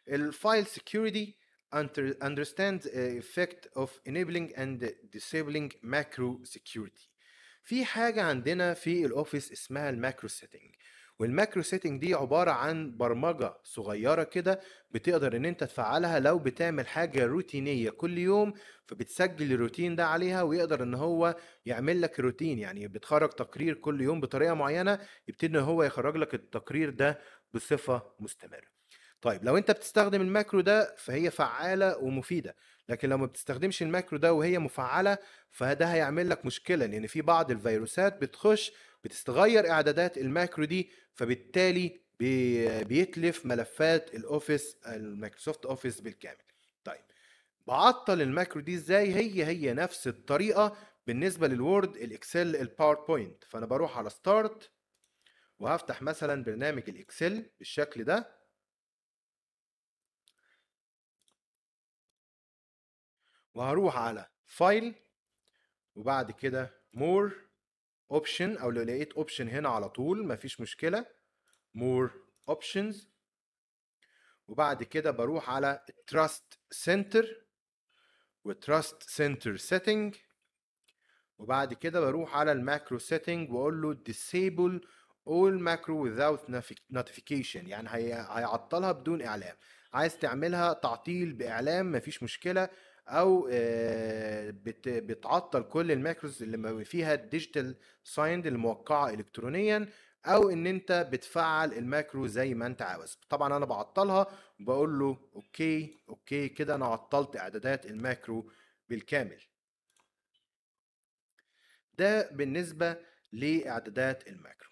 ال file security under- understands the effect of enabling and disabling macro security. في حاجة عندنا في ال Office اسمها ال macro setting وال macro setting دي عبارة عن برمجة صغيرة كده بتقدر إن أنت تفعلها لو بتعمل حاجة روتينية كل يوم فبتسجل الروتين ده عليها ويقدر إن هو يعمل لك روتين. يعني بتخرج تقرير كل يوم بطريقة معينة يبتدي إن هو يخرج لك التقرير ده بصفة مستمرة. طيب لو أنت بتستخدم ال macro ده فهي فعالة ومفيدة لكن لو ما بتستخدمش ال macro ده وهي مفعلة فده هيعمل لك مشكلة لأن في بعض الفيروسات بتخش بتتغير إعدادات ال macro دي فبالتالي بي- بيتلف ملفات ال Office ال Microsoft Office بالكامل. طيب بعطل ال macro دي إزاي؟ هي هي نفس الطريقة بالنسبة لل Word ال Excel ال PowerPoint فأنا بروح على start وهفتح مثلا برنامج ال Excel بالشكل ده. وهروح على file وبعد كده more option أو لو لقيت option هنا على طول مفيش مشكلة more options وبعد كده بروح على trust center و trust center setting وبعد كده بروح على ال macro setting وأقول له disable all macro without notifi- notification. يعني هي... هيعطلها بدون إعلام. عايز تعملها تعطيل بإعلام مفيش مشكلة. أو آه، بت... بتعطل كل ال macros اللي فيها digital signed الموقعة الكترونيا أو إن أنت بتفعل ال macro زي ما أنت عاوز. طبعا أنا بعطلها وبقول له okay okay كده أنا عطلت إعدادات ال macro بالكامل. ده بالنسبة لإعدادات ال macro.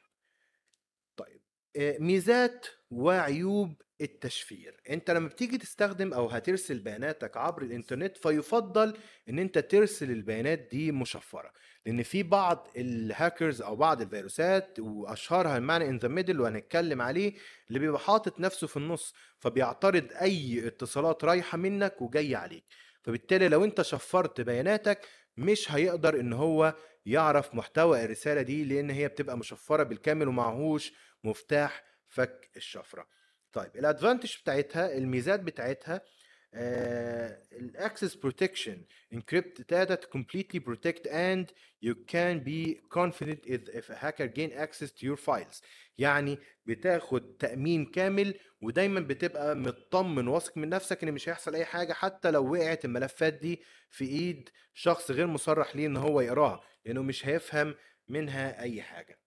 طيب آه، ميزات وعيوب التشفير. انت لما بتيجي تستخدم أو هترسل بياناتك عبر الانترنت فيفضل ان انت ترسل البيانات دي مشفرة لأن في بعض الهاكرز أو بعض الفيروسات واشهرها ال man in the middle وهنتكلم عليه اللي بيبقى حاطط نفسه في النص فبيعترض أي اتصالات رايحة منك وجاية عليك. فبالتالي لو انت شفرت بياناتك مش هيقدر ان هو يعرف محتوى الرسالة دي لأن هي بتبقى مشفرة بالكامل ومعهوش مفتاح فك الشفرة. طيب ال advantage بتاعتها الميزات بتاعتها ال access protection encrypt data to completely protect and you can be confident if, a hacker gain access to your يعني بتاخد تأمين كامل ودايما بتبقى مطمن واثق من نفسك إن مش هيحصل أي حاجة حتى لو وقعت الملفات دي في إيد شخص غير مصرح ليه إن هو يقراها لأنه مش هيفهم منها أي حاجة.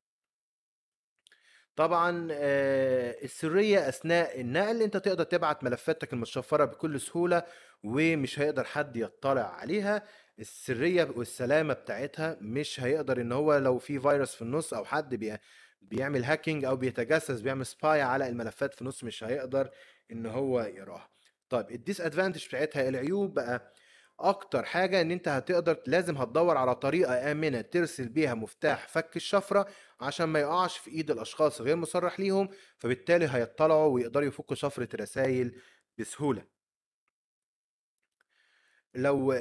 طبعا آه، السرية أثناء النقل أنت تقدر تبعت ملفاتك المتشفرة بكل سهولة ومش هيقدر حد يطلع عليها. السرية والسلامة بتاعتها مش هيقدر إن هو لو في فيروس في النص أو حد بي بيعمل hacking أو بيتجسس بيعمل spy على الملفات في النص مش هيقدر إن هو يقراها. طيب ال disadvantage بتاعتها العيوب بقى أكتر حاجة إن أنت هتقدر لازم هتدور على طريقة آمنة ترسل بيها مفتاح فك الشفرة عشان ما يقعش في إيد الأشخاص غير مصرح ليهم فبالتالي هيطلعوا ويقدروا يفكوا شفرة الرسائل بسهولة. لو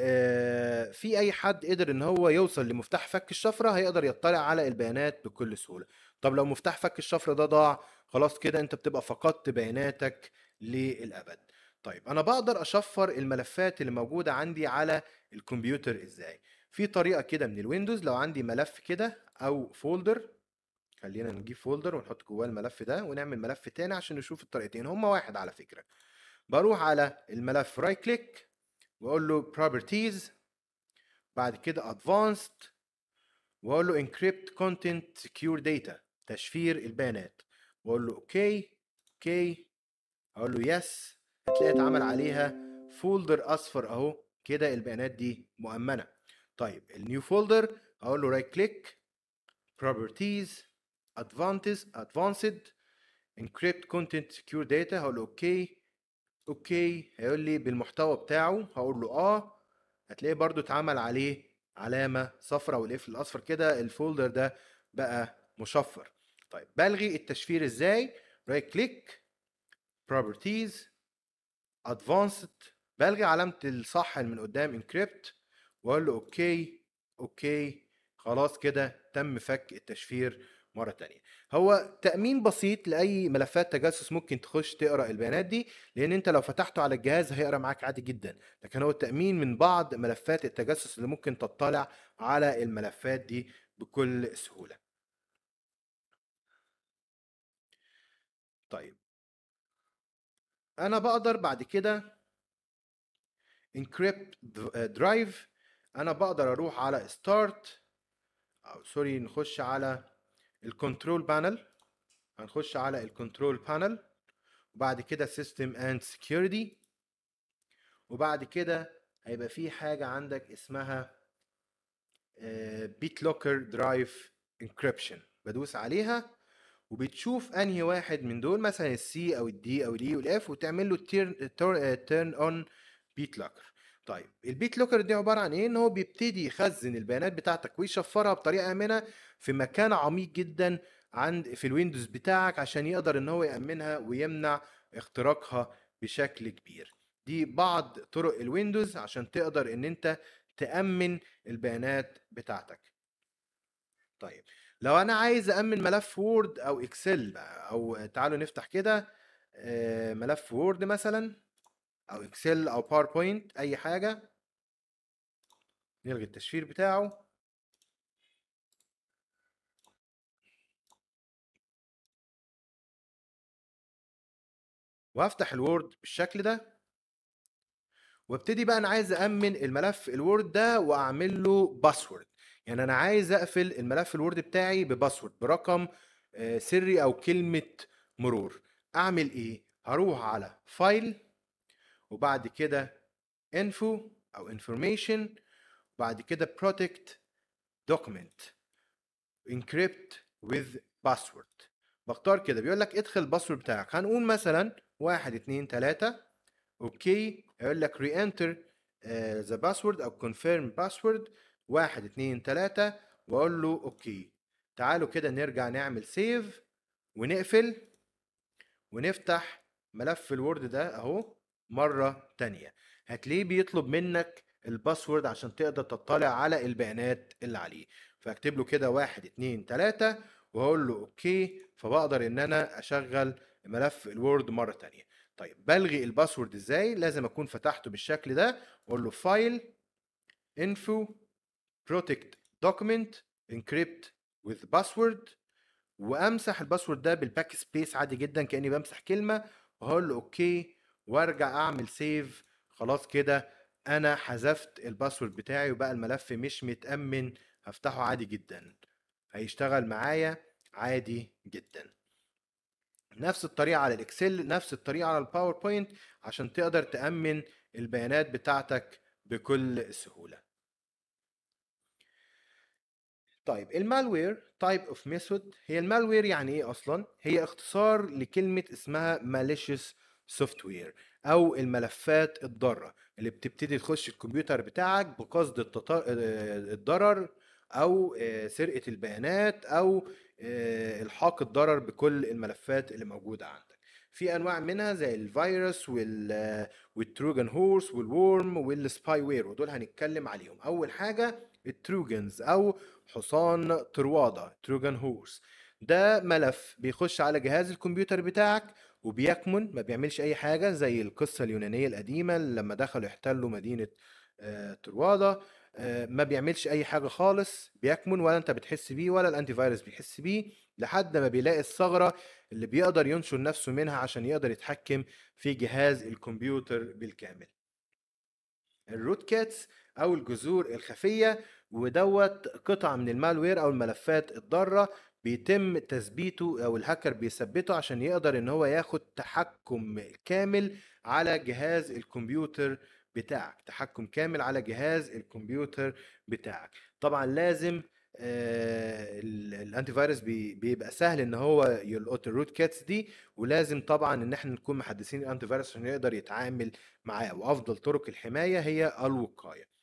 في أي حد قدر إن هو يوصل لمفتاح فك الشفرة هيقدر يطلع على البيانات بكل سهولة. طب لو مفتاح فك الشفرة ده ضاع خلاص كده أنت بتبقى فقدت بياناتك للأبد. طيب أنا بقدر أشفر الملفات اللي موجودة عندي على الكمبيوتر إزاي؟ في طريقة كده من الويندوز لو عندي ملف كده أو folder خلينا نجيب folder ونحط جواه الملف ده ونعمل ملف تاني عشان نشوف الطريقتين هما واحد على فكرة. بروح على الملف right click وأقول له properties بعد كده advanced وأقول له encrypt content secure data تشفير البيانات. وأقول له okay okay أقول له yes هتلاقي اتعمل عليها folder أصفر أهو. كده البيانات دي مؤمنة. طيب ال new folder أقول له right click properties advanced advanced encrypt content secure data هقول له okay okay هيقول لي بالمحتوى بتاعه هقول له آه. هتلاقيه برضو اتعمل عليه علامة صفراء والقفل الأصفر كده ال folder ده بقى مشفر. طيب بلغي التشفير إزاي؟ right click properties advanced بلغي علامة الصح اللي من قدام encrypt وأقول له okay okay خلاص كده تم فك التشفير مرة تانية. هو تأمين بسيط لأي ملفات تجسس ممكن تخش تقرأ البيانات دي لأن أنت لو فتحته على الجهاز هيقرأ معاك عادي جدا. لكن هو التامين من بعض ملفات التجسس اللي ممكن تطلع على الملفات دي بكل سهولة. طيب. أنا بقدر بعد كده encrypt drive. أنا بقدر أروح على start. أو sorry نخش على ال control panel هنخش على ال control panel وبعد كده system and security وبعد كده هيبقى في حاجة عندك اسمها BitLocker drive encryption بدوس عليها. وبتشوف أنهي واحد من دول مثلا ال C أو ال D أو ال E وال F وتعمل له turn on BitLocker طيب ال BitLocker دي عبارة عن إيه؟ إن هو بيبتدي يخزن البيانات بتاعتك ويشفرها بطريقة آمنة في مكان عميق جدا عند في الويندوز بتاعك عشان يقدر إن هو يأمنها ويمنع اختراقها بشكل كبير. دي بعض طرق الويندوز عشان تقدر إن أنت تأمن البيانات بتاعتك. طيب لو أنا عايز امن ملف Word أو Excel أو تعالوا نفتح كده آه، ملف Word مثلا أو Excel أو PowerPoint أي حاجة. نلغي التشفير بتاعه. وأفتح ال Word بالشكل ده. وأبتدي بقى أنا عايز امن الملف ال Word ده وأعمل له password يعني أنا عايز أقفل الملف ال Word بتاعي ب password برقم آه، سري أو كلمة مرور. أعمل إيه؟ هروح على file وبعد كده info أو information بعد كده protect document. encrypt with password. بختار كده بيقول لك ادخل ال password بتاعك. هنقول مثلا واحد اتنين تلاتة. okay. هيقول لك re-enter the password أو confirm password. واحد اتنين تلاتة وأقول له okay. تعالوا كده نرجع نعمل save ونقفل ونفتح ملف ال Word ده أهو مرة تانية. هتلاقيه بيطلب منك ال password عشان تقدر تطلع على البيانات اللي عليه. فاكتب له كده واحد اتنين تلاتة وهقول له okay. فبقدر إن أنا أشغل ملف ال Word مرة تانية. طيب بلغي ال password إزاي؟ لازم أكون فتحته بالشكل ده. واقول له file info protect document encrypt with password وامسح ال password ده بال backspace عادي جدا كأني بمسح كلمة وهقول له okay وأرجع أعمل save خلاص كده أنا حذفت ال password بتاعي وبقى الملف مش متأمن هفتحه عادي جدا هيشتغل معايا عادي جدا. نفس الطريقة على ال Excel نفس الطريقة على ال PowerPoint عشان تقدر تأمن البيانات بتاعتك بكل سهولة. طيب ال malware type of method هي ال malware يعني إيه أصلا؟ هي اختصار لكلمة اسمها malicious software أو الملفات الضارة اللي بتبتدي تخش الكمبيوتر بتاعك بقصد التط- الضرر أو آه، سرقة البيانات أو آه، إلحاق الضرر بكل الملفات اللي موجودة عندك. في أنواع منها زي الفيروس وال وال Trojan horse وال worm وال spyware ودول هنتكلم عليهم. أول حاجة ال Trojans أو حصان طروادة Trojan horse. ده ملف بيخش على جهاز الكمبيوتر بتاعك وبيكمن ما بيعملش أي حاجة زي القصة اليونانية القديمة لما دخلوا يحتلوا مدينة آه، طروادة آه، ما بيعملش أي حاجة خالص بيكمن ولا أنت بتحس بيه ولا ال antivirus بيحس بيه لحد ما بيلاقي الثغرة اللي بيقدر ينشر نفسه منها عشان يقدر يتحكم في جهاز الكمبيوتر بالكامل. ال rootkits أو الجذور الخفية ودوت قطعة من ال malware أو الملفات الضارة بيتم تثبيته أو الهاكر بيثبته عشان يقدر إن هو ياخد تحكم كامل على جهاز الكمبيوتر بتاعك تحكم كامل على جهاز الكمبيوتر بتاعك. طبعا لازم آه، ال- ال antivirus بي- بيبقى سهل إن هو يلقط ال rootkits دي ولازم طبعا إن إحنا نكون محدثين ال antivirus عشان يقدر يتعامل معاه وأفضل طرق الحماية هي الوقاية.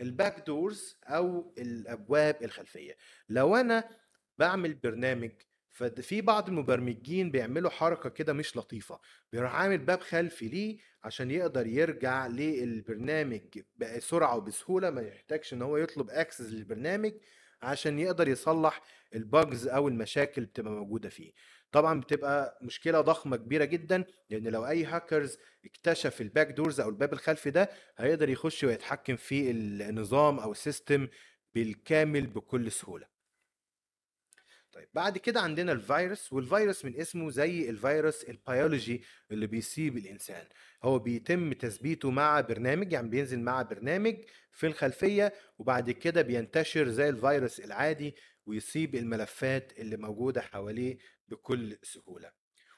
ال backdoors أو الأبواب الخلفية. لو أنا بعمل برنامج ففي بعض المبرمجين بيعملوا حركة كده مش لطيفة بيروح عامل باب خلفي ليه عشان يقدر يرجع للبرنامج بسرعة وبسهولة ما يحتاجش إن هو يطلب access للبرنامج عشان يقدر يصلح ال bugs أو المشاكل بتبقى موجودة فيه. طبعا بتبقى مشكلة ضخمة كبيرة جدا لأن لو أي هاكرز اكتشف ال backdoors أو الباب الخلفي ده هيقدر يخش ويتحكم في النظام أو ال system بالكامل بكل سهولة. طيب بعد كده عندنا الفيروس والفيروس من اسمه زي الفيروس البيولوجي اللي بيصيب الإنسان. هو بيتم تثبيته مع برنامج يعني بينزل مع برنامج في الخلفية وبعد كده بينتشر زي الفيروس العادي ويصيب الملفات اللي موجودة حواليه بكل سهولة.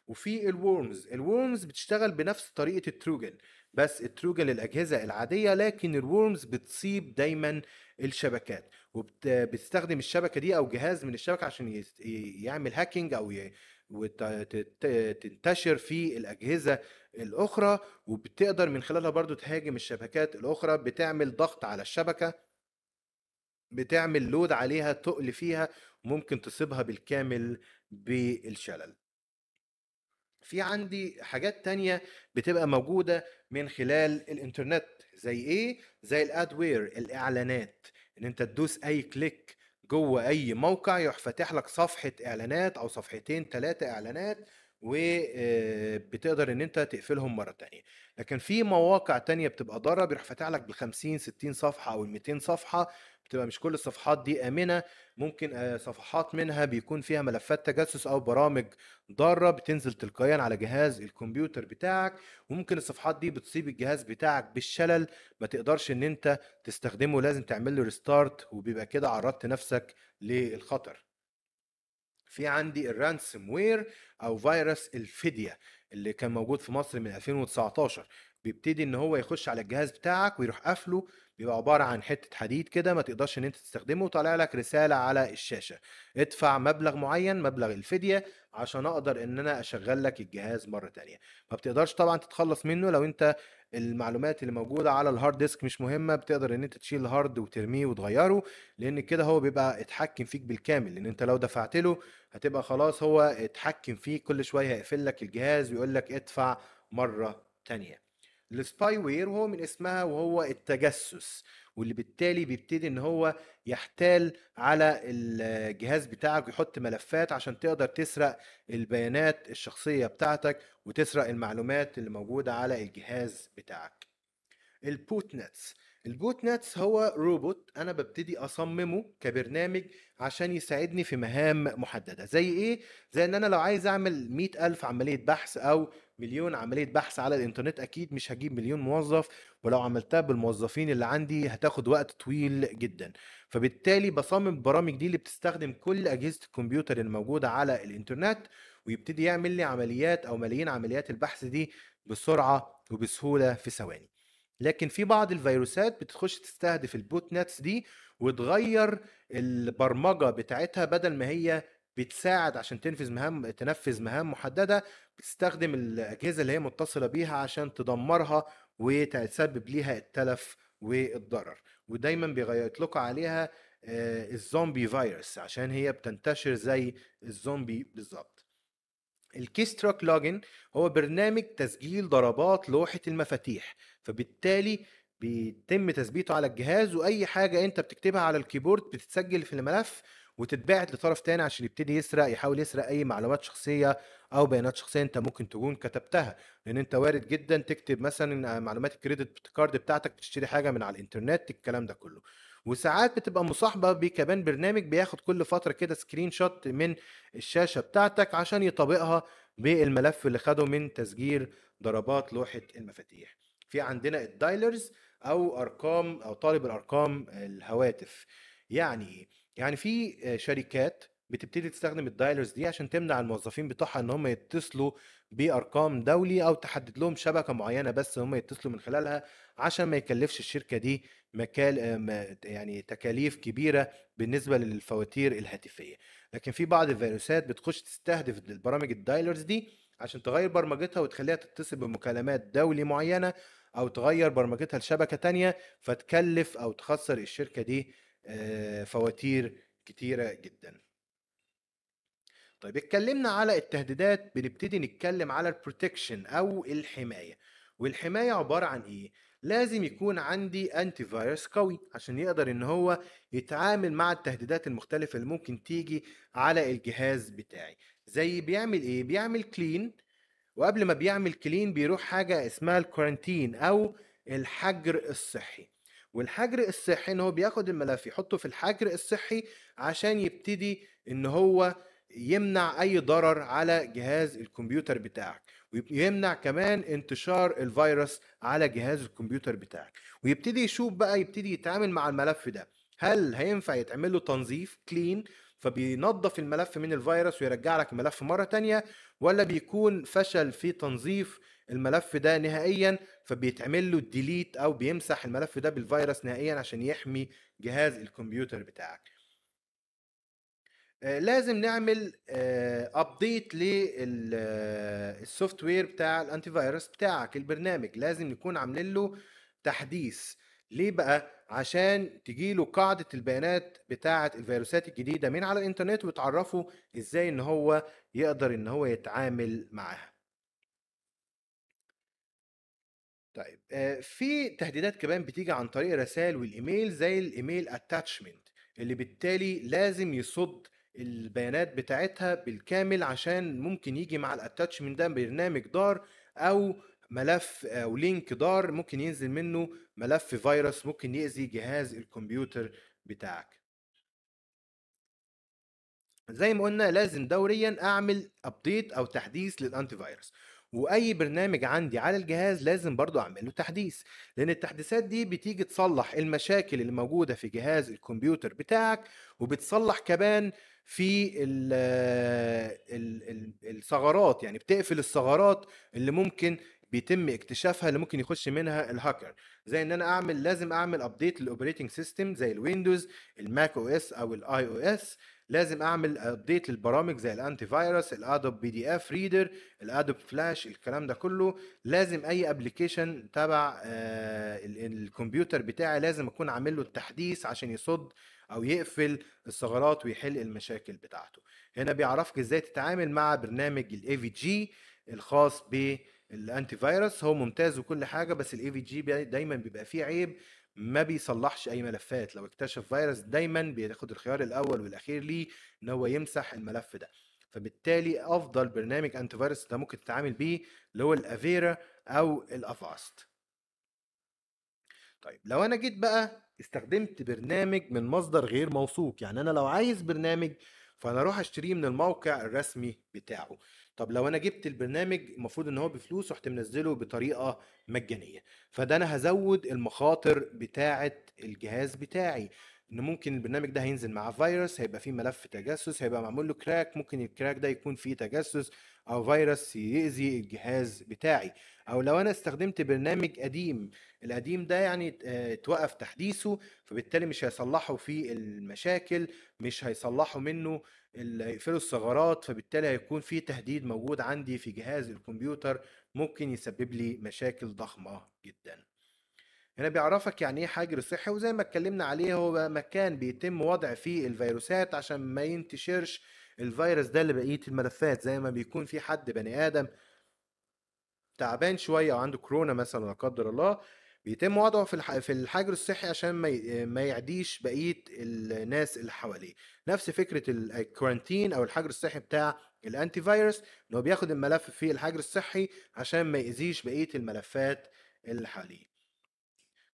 وفي ال worms ال worms بتشتغل بنفس طريقة ال Trojan بس ال Trojan للأجهزة العادية لكن ال worms بتصيب دايما الشبكات وبتستخدم الشبكة دي أو جهاز من الشبكة عشان يعمل هاكينج أو ي- وت- تت- تنتشر في الأجهزة الأخرى وبتقدر من خلالها برضو تهاجم الشبكات الأخرى بتعمل ضغط على الشبكة بتعمل لود عليها تقل فيها وممكن تصيبها بالكامل بالشلل في عندي حاجات تانية بتبقى موجودة من خلال الإنترنت زي إيه؟ زي الادوير الإعلانات إن أنت تدوس أي كليك جوه أي موقع يروح فاتح لك صفحة إعلانات أو صفحتين ثلاثة إعلانات وبتقدر إن أنت تقفلهم مرة تانية. لكن في مواقع تانية بتبقى ضارة بيروح فاتح لك بال 50 60 صفحة أو ال 200 صفحة بتبقى مش كل الصفحات دي آمنة. ممكن آه، صفحات منها بيكون فيها ملفات تجسس أو برامج ضارة بتنزل تلقائيا على جهاز الكمبيوتر بتاعك. وممكن الصفحات دي بتصيب الجهاز بتاعك بالشلل ما تقدرش إن أنت تستخدمه لازم تعمل له restart وبيبقى كده عرضت نفسك للخطر. في عندي ال ransomware أو فيروس الفدية اللي كان موجود في مصر من 2019 بيبتدي إن هو يخش على الجهاز بتاعك ويروح قافله بيبقى عبارة عن حتة حديد كده ما تقدرش إن أنت تستخدمه وطالع لك رسالة على الشاشة. ادفع مبلغ معين مبلغ الفدية عشان أقدر إن أنا أشغل لك الجهاز مرة تانية. ما بتقدرش طبعا تتخلص منه لو أنت المعلومات اللي موجودة على ال hard disk مش مهمة بتقدر إن أنت تشيل ال hard وترميه وتغيره لأن كده هو بيبقى اتحكم فيك بالكامل لأن أنت لو دفعت له هتبقى خلاص هو اتحكم فيك كل شوية هيقفل لك الجهاز ويقول لك ادفع مرة تانية. ال spyware وهو من اسمها وهو التجسس. واللي بالتالي بيبتدي إن هو يحتال على الجهاز بتاعك ويحط ملفات عشان تقدر تسرق البيانات الشخصية بتاعتك وتسرق المعلومات اللي موجودة على الجهاز بتاعك. ال botnets. ال botnets هو روبوت أنا ببتدي أصممه كبرنامج عشان يساعدني في مهام محددة. زي إيه؟ زي إن أنا لو عايز أعمل مئة ألف عملية بحث أو مليون عملية بحث على الإنترنت أكيد مش هجيب مليون موظف ولو عملتها بالموظفين اللي عندي هتاخد وقت طويل جدا. فبالتالي بصمم البرامج دي اللي بتستخدم كل أجهزة الكمبيوتر الموجودة على الإنترنت ويبتدي يعمل لي عمليات أو ملايين عمليات البحث دي بسرعة وبسهولة في ثواني. لكن في بعض الفيروسات بتخش تستهدف ال botnets دي وتغير البرمجة بتاعتها بدل ما هي بتساعد عشان تنفذ مهام تنفذ مهام محددة بتستخدم الأجهزة اللي هي متصلة بيها عشان تدمرها وتسبب ليها التلف والضرر. ودايما بيطلقوا عليها آه، ال zombie virus عشان هي بتنتشر زي الزومبي بالظبط. ال keystroke logging هو برنامج تسجيل ضربات لوحة المفاتيح فبالتالي بيتم تثبيته على الجهاز وأي حاجة أنت بتكتبها على ال keyboard بتتسجل في الملف وتتبعت لطرف تاني عشان يبتدي يسرق يحاول يسرق أي معلومات شخصية أو بيانات شخصية أنت ممكن تكون كتبتها. لأن أنت وارد جدا تكتب مثلا معلومات ال credit card بتاعتك بتشتري حاجة من على الإنترنت الكلام ده كله. وساعات بتبقى مصاحبة بكمان برنامج بياخد كل فترة كده screenshot من الشاشة بتاعتك عشان يطابقها بالملف اللي خده من تسجيل ضربات لوحة المفاتيح. في عندنا ال dialers أو أرقام أو طالب الأرقام الهواتف. يعني إيه؟ يعني في شركات بتبتدي تستخدم ال dialers دي عشان تمنع الموظفين بتوعها إن هم يتصلوا بأرقام دولي أو تحدد لهم شبكة معينة بس هم يتصلوا من خلالها عشان ما يكلفش الشركة دي مكال يعني تكاليف كبيرة بالنسبة للفواتير الهاتفية. لكن في بعض الفيروسات بتخش تستهدف البرامج ال dialers دي عشان تغير برمجتها وتخليها تتصل بمكالمات دولي معينة أو تغير برمجتها لشبكة تانية فتكلف أو تخسر الشركة دي آه، فواتير كتيرة جدا. طيب اتكلمنا على التهديدات بنبتدي نتكلم على ال protection أو الحماية. والحماية عبارة عن إيه؟ لازم يكون عندي انتي فيروس قوي عشان يقدر إن هو يتعامل مع التهديدات المختلفة اللي ممكن تيجي على الجهاز بتاعي. زي بيعمل إيه؟ بيعمل كلين وقبل ما بيعمل كلين بيروح حاجة اسمها الكورنتين أو الحجر الصحي. والحجر الصحي إن هو بياخد الملف يحطه في الحجر الصحي عشان يبتدي إن هو يمنع أي ضرر على جهاز الكمبيوتر بتاعك ويمنع كمان انتشار الفيروس على جهاز الكمبيوتر بتاعك. ويبتدي يشوف بقى يبتدي يتعامل مع الملف ده. هل هينفع يتعمل له تنظيف كلين فبينظف الملف من الفيروس ويرجع لك الملف مرة تانية ولا بيكون فشل في تنظيف الملف ده نهائيا فبيتعمل له ديليت أو بيمسح الملف ده بالفيروس نهائيا عشان يحمي جهاز الكمبيوتر بتاعك؟ لازم نعمل update لل software بتاع ال antivirus بتاعك البرنامج. لازم نكون عاملين له تحديث. ليه بقى؟ عشان تجيله قاعدة البيانات بتاعة الفيروسات الجديدة من على الإنترنت وتعرفه إزاي إن هو يقدر إن هو يتعامل معاها. طيب آه، في تهديدات كمان بتيجي عن طريق الرسائل والإيميل زي الإيميل attachment اللي بالتالي لازم يصد البيانات بتاعتها بالكامل عشان ممكن يجي مع ال attachment ده برنامج ضار أو ملف أو link ضار ممكن ينزل منه ملف فيروس ممكن يأذي جهاز الكمبيوتر بتاعك. زي ما قلنا لازم دوريا أعمل update أو تحديث لل antivirus وأي برنامج عندي على الجهاز لازم برضو أعمل له تحديث لأن التحديثات دي بتيجي تصلح المشاكل اللي موجودة في جهاز الكمبيوتر بتاعك وبتصلح كمان في الثغرات يعني بتقفل الثغرات اللي ممكن بيتم اكتشافها اللي ممكن يخش منها الهاكر زي إن أنا أعمل لازم أعمل update لل operating system زي ال Windows ال Mac OS أو ال iOS. لازم أعمل update للبرامج زي ال antivirus ال Adobe PDF Reader ال Adobe Flash الكلام ده كله. لازم أي application تبع آه، الكمبيوتر بتاعي لازم أكون عامل له التحديث عشان يصد أو يقفل الثغرات ويحل المشاكل بتاعته. هنا بيعرفك إزاي تتعامل مع برنامج ال AVG الخاص بال antivirus هو ممتاز وكل حاجة بس ال AVG دايما بيبقى فيه عيب ما بيصلحش أي ملفات. لو اكتشف فيروس دايما بياخد الخيار الأول والأخير ليه إن هو يمسح الملف ده. فبالتالي أفضل برنامج انتي فيروس أنت ممكن تتعامل بيه اللي هو الافيرا أو الأفاست. طيب لو أنا جيت بقى استخدمت برنامج من مصدر غير موثوق يعني أنا لو عايز برنامج فأنا أروح أشتريه من الموقع الرسمي بتاعه. طب لو أنا جبت البرنامج المفروض إن هو بفلوس رحت منزله بطريقة مجانية فده أنا هزود المخاطر بتاعة الجهاز بتاعي. إن ممكن البرنامج ده هينزل مع فيروس هيبقى فيه ملف تجسس هيبقى معمول له كراك ممكن الكراك ده يكون فيه تجسس أو فيروس يأذي الجهاز بتاعي. أو لو أنا استخدمت برنامج قديم القديم ده يعني اتوقف تحديثه فبالتالي مش هيصلحوا فيه المشاكل مش هيصلحوا منه يقفلوا الثغرات فبالتالي هيكون في تهديد موجود عندي في جهاز الكمبيوتر ممكن يسبب لي مشاكل ضخمة جدا. هنا بيعرفك يعني إيه حجر صحي وزي ما اتكلمنا عليه هو مكان بيتم وضع فيه الفيروسات عشان ما ينتشرش الفيروس ده لبقية الملفات زي ما بيكون في حد بني آدم تعبان شوية أو عنده كورونا مثلا لا قدر الله بيتم وضعه في في الحجر الصحي عشان ما ما يعديش بقية الناس اللي حواليه. نفس فكرة الكورنتين أو الحجر الصحي بتاع الانتي فيروس إن هو بياخد الملف في الحجر الصحي عشان ما يأذيش بقية الملفات اللي حواليه.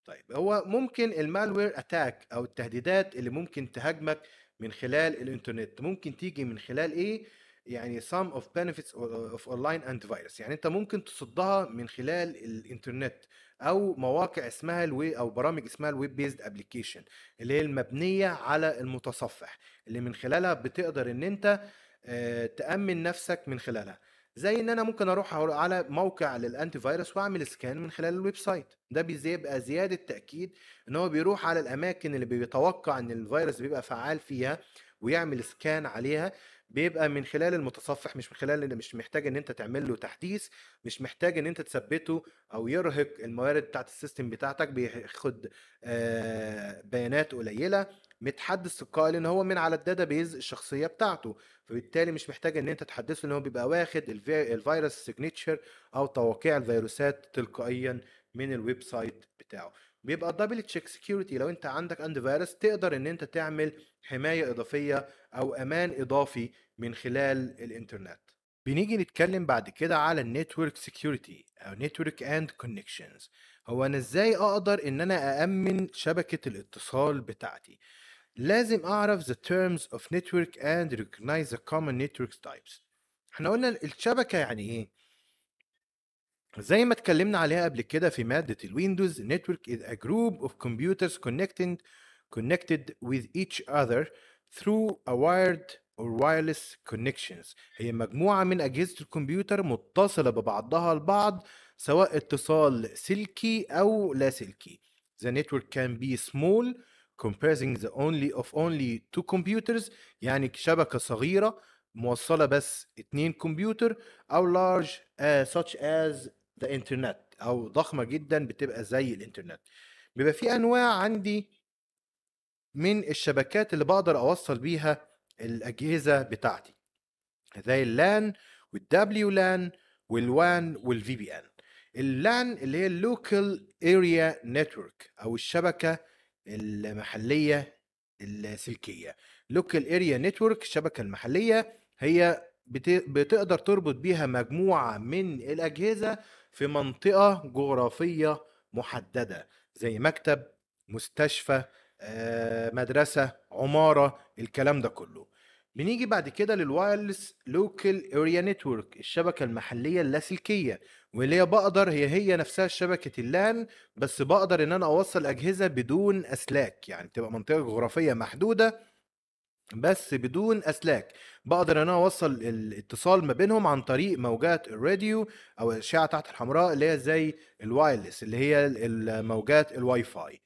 طيب هو ممكن ال malware attack أو التهديدات اللي ممكن تهاجمك من خلال الإنترنت ممكن تيجي من خلال إيه؟ يعني some of benefits of online antivirus يعني أنت ممكن تصدها من خلال الإنترنت أو مواقع اسمها الوي أو برامج اسمها ال web based application اللي هي المبنية على المتصفح اللي من خلالها بتقدر إن أنت آه، تأمن نفسك من خلالها. زي إن أنا ممكن أروح على موقع لل antivirus وأعمل scan من خلال ال website ده بيبقى زيادة تأكيد إن هو بيروح على الأماكن اللي بيتوقع إن الفيروس بيبقى فعال فيها ويعمل scan عليها. بيبقى من خلال المتصفح مش من خلال مش محتاج إن أنت تعمل له تحديث مش محتاج إن أنت تثبته أو يرهق الموارد بتاعت ال system بتاعتك بياخد آه، بيانات قليلة. متحدث تلقائي لأن هو من على ال database الشخصية بتاعته. فبالتالي مش محتاج إن أنت تحدثه ان هو بيبقى واخد ال virus signature أو توقيع الفيروسات تلقائيا من ال website بتاعه. بيبقى double check security لو أنت عندك antivirus تقدر إن أنت تعمل حماية إضافية أو أمان إضافي من خلال الإنترنت. بنيجي نتكلم بعد كده على ال network security أو network and connections هو أنا إزاي أقدر إن أنا أأمن شبكة الاتصال بتاعتي؟ لازم اعرف the terms of network and recognize the common network types إحنا قلنا الشبكه يعني إيه زي ما اتكلمنا عليها قبل كده في مادة الويندوز network is a group of computers connected connected with each other through a wired or wireless connections هي مجموعة من أجهزة الكمبيوتر متصلة ببعضها البعض سواء اتصال سلكي أو لا سلكي The network can be small comprising the only of only two computers يعني شبكة صغيرة موصلة بس اتنين كمبيوتر أو large uh, such as the internet أو ضخمة جدا بتبقى زي الإنترنت. بيبقى في أنواع عندي من الشبكات اللي بقدر أوصل بيها الأجهزة بتاعتي. زي ال LAN وال WLAN وال WAN وال VPN ال LAN اللي هي ال local area network أو الشبكة المحلية السلكية. local area network الشبكة المحلية هي بتقدر تربط بيها مجموعة من الأجهزة في منطقة جغرافية محددة زي مكتب مستشفى آه، مدرسة عمارة الكلام ده كله. بنيجي بعد كده لل wireless local area network الشبكة المحلية اللاسلكيه واللي هي بقدر هي هي نفسها شبكة ال LAN بس بقدر إن أنا أوصل أجهزة بدون أسلاك. يعني تبقى منطقة جغرافية محدودة بس بدون أسلاك. بقدر إن أنا أوصل الاتصال ما بينهم عن طريق موجات الراديو أو الأشعة تحت الحمراء اللي هي زي ال wireless اللي هي الموجات الواي فاي.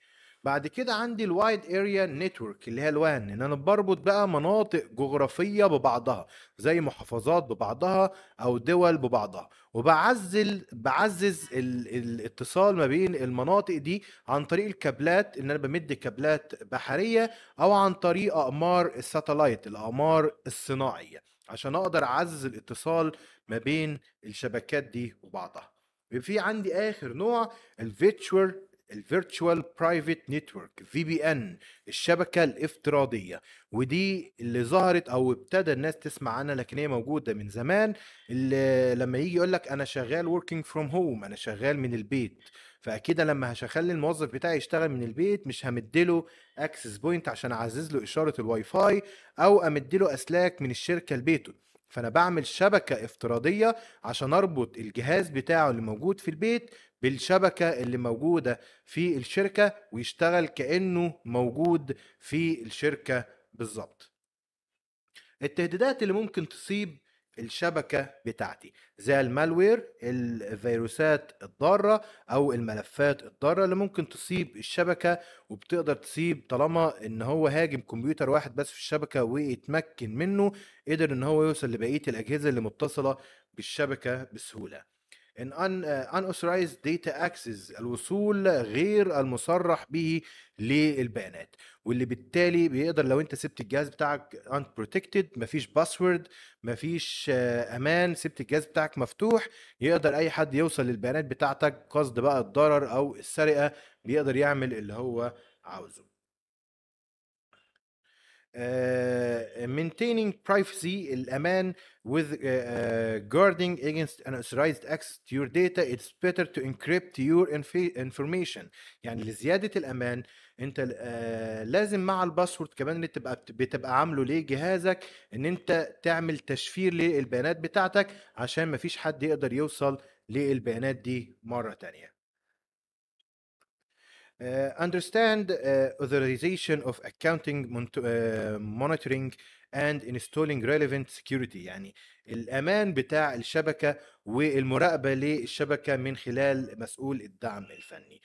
بعد كده عندي ال wide area network اللي هي ال WAN إن أنا بربط بقى مناطق جغرافية ببعضها زي محافظات ببعضها أو دول ببعضها. وبعزل بعزز الاتصال ما بين المناطق دي عن طريق الكابلات إن أنا بمد كابلات بحرية أو عن طريق أقمار ال satellite الأقمار الصناعية عشان أقدر أعزز الاتصال ما بين الشبكات دي وبعضها. في عندي آخر نوع ال virtual ال virtual private network VPN الشبكة الافتراضية. ودي اللي ظهرت أو ابتدى الناس تسمع عنها لكن هي موجودة من زمان. اللي لما يجي يقول لك أنا شغال working from home أنا شغال من البيت. فأكيد لما هخلي الموظف بتاعي يشتغل من البيت مش همديله access point عشان أعزز له إشارة الواي فاي أو امديله أسلاك من الشركة لبيته. فأنا بعمل شبكة افتراضية عشان أربط الجهاز بتاعه اللي موجود في البيت بالشبكة اللي موجودة في الشركة ويشتغل كأنه موجود في الشركة بالظبط التهديدات اللي ممكن تصيب الشبكة بتاعتي زي المالوير الفيروسات الضارة أو الملفات الضارة اللي ممكن تصيب الشبكة وبتقدر تصيب طالما إن هو هاجم كمبيوتر واحد بس في الشبكة ويتمكن منه قدر إن هو يوصل لبقية الأجهزة اللي متصلة بالشبكة بسهولة. ان unauthorized data access الوصول غير المصرح به للبيانات. واللي بالتالي بيقدر لو انت سبت الجهاز بتاعك unprotected مفيش باسورد مفيش أمان سبت الجهاز بتاعك مفتوح يقدر اي حد يوصل للبيانات بتاعتك قصد بقى الضرر أو السرقة بيقدر يعمل اللي هو عاوزه. Maintaining privacy الأمان with uh, uh, guarding against unauthorized access to your data. It's better to encrypt your information. يعني لزيادة الأمان uh, لازم مع الباسورد كمان اللي تبقى بتبقى عامله لجهازك إن أنت تعمل تشفير للبيانات بتاعتك عشان مفيش حد يقدر يوصل للبيانات دي مرة تانية. Understand uh, authorization of accounting uh, monitoring and installing relevant security. يعني الأمان بتاع الشبكة والمراقبة للشبكة من خلال مسؤول الدعم الفني.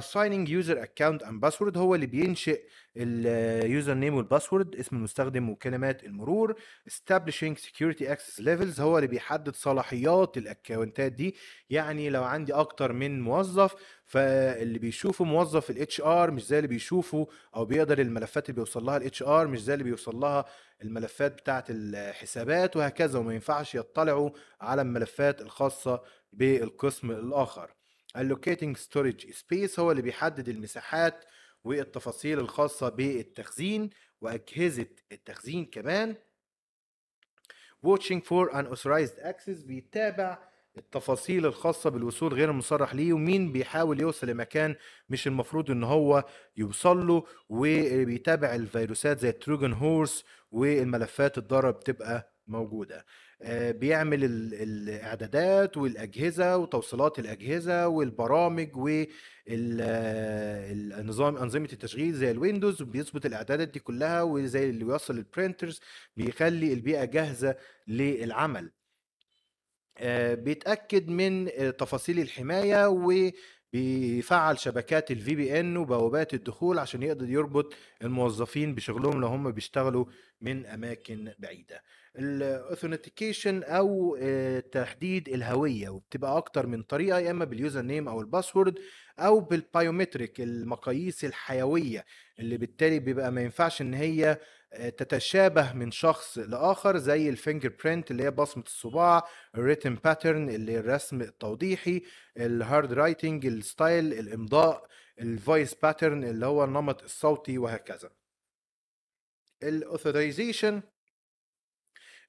assigning user account and password هو اللي بينشئ ال user name وال password اسم المستخدم وكلمات المرور. establishing security access levels هو اللي بيحدد صلاحيات ال accountات دي. يعني لو عندي أكتر من موظف فاللي بيشوفه موظف ال HR مش زي اللي بيشوفه أو بيقدر الملفات اللي بيوصل لها ال HR مش زي اللي بيوصل لها الملفات بتاعة الحسابات وهكذا وما ينفعش يطلعوا على الملفات الخاصة بالقسم الآخر. Allocating storage space هو اللي بيحدد المساحات والتفاصيل الخاصة بالتخزين وأجهزة التخزين كمان. Watching for unauthorized access بيتابع التفاصيل الخاصة بالوصول غير المصرح ليه ومين بيحاول يوصل لمكان مش المفروض إن هو يوصل له وبيتابع الفيروسات زي ال Trojan horse والملفات الضارة بتبقى موجودة. بيعمل الإعدادات والأجهزة وتوصيلات الأجهزة والبرامج والنظام أنظمة التشغيل زي الويندوز بيظبط الإعدادات دي كلها وزي اللي بيوصل ال printers بيخلي البيئة جاهزة للعمل. بيتأكد من تفاصيل الحماية و بيفعل شبكات ال VPN وبوابات الدخول عشان يقدر يربط الموظفين بشغلهم لو هم بيشتغلوا من أماكن بعيدة. ال authentication أو تحديد الهوية وبتبقى أكتر من طريقة يا إما بال user name أو ال password أو بال biometric المقاييس الحيوية اللي بالتالي بيبقى ما ينفعش إن هي تتشابه من شخص لآخر زي ال fingerprint اللي هي بصمة الصباع ال retina pattern اللي الرسم التوضيحي ال handwriting ال style الإمضاء ال voice pattern اللي هو النمط الصوتي وهكذا. ال authorization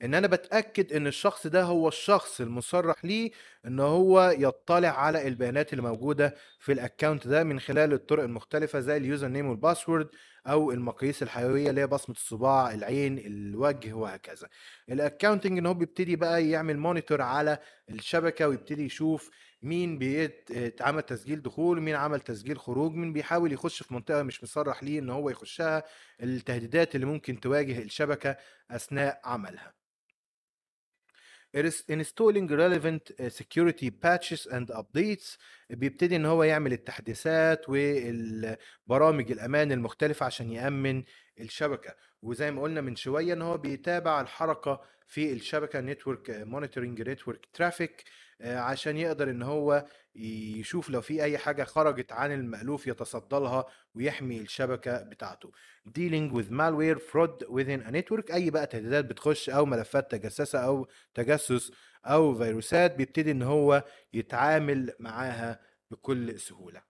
إن أنا بتأكد إن الشخص ده هو الشخص المصرح ليه إن هو يطلع على البيانات اللي موجودة في ال account ده من خلال الطرق المختلفة زي ال user name وال password أو المقاييس الحيوية اللي هي بصمة الصباع العين الوجه وهكذا. ال accounting إن هو بيبتدي بقى يعمل monitor على الشبكة ويبتدي يشوف مين بيتعمل تسجيل دخول مين عمل تسجيل خروج مين بيحاول يخش في منطقة مش مصرح ليه إن هو يخشها التهديدات اللي ممكن تواجه الشبكة أثناء عملها. Installing relevant security patches and updates. بيبتدي إن هو يعمل التحديثات والبرامج الأمان المختلفة عشان يأمن الشبكة. وزي ما قلنا من شوية إن هو بيتابع الحركة في الشبكة network monitoring network traffic عشان يقدر إن هو يشوف لو في أي حاجة خرجت عن المألوف يتصدى لها ويحمي الشبكة بتاعته. Dealing with malware fraud within a network أي بقى تهديدات بتخش أو ملفات تجسس أو تجسس أو فيروسات بيبتدي إن هو يتعامل معاها بكل سهولة.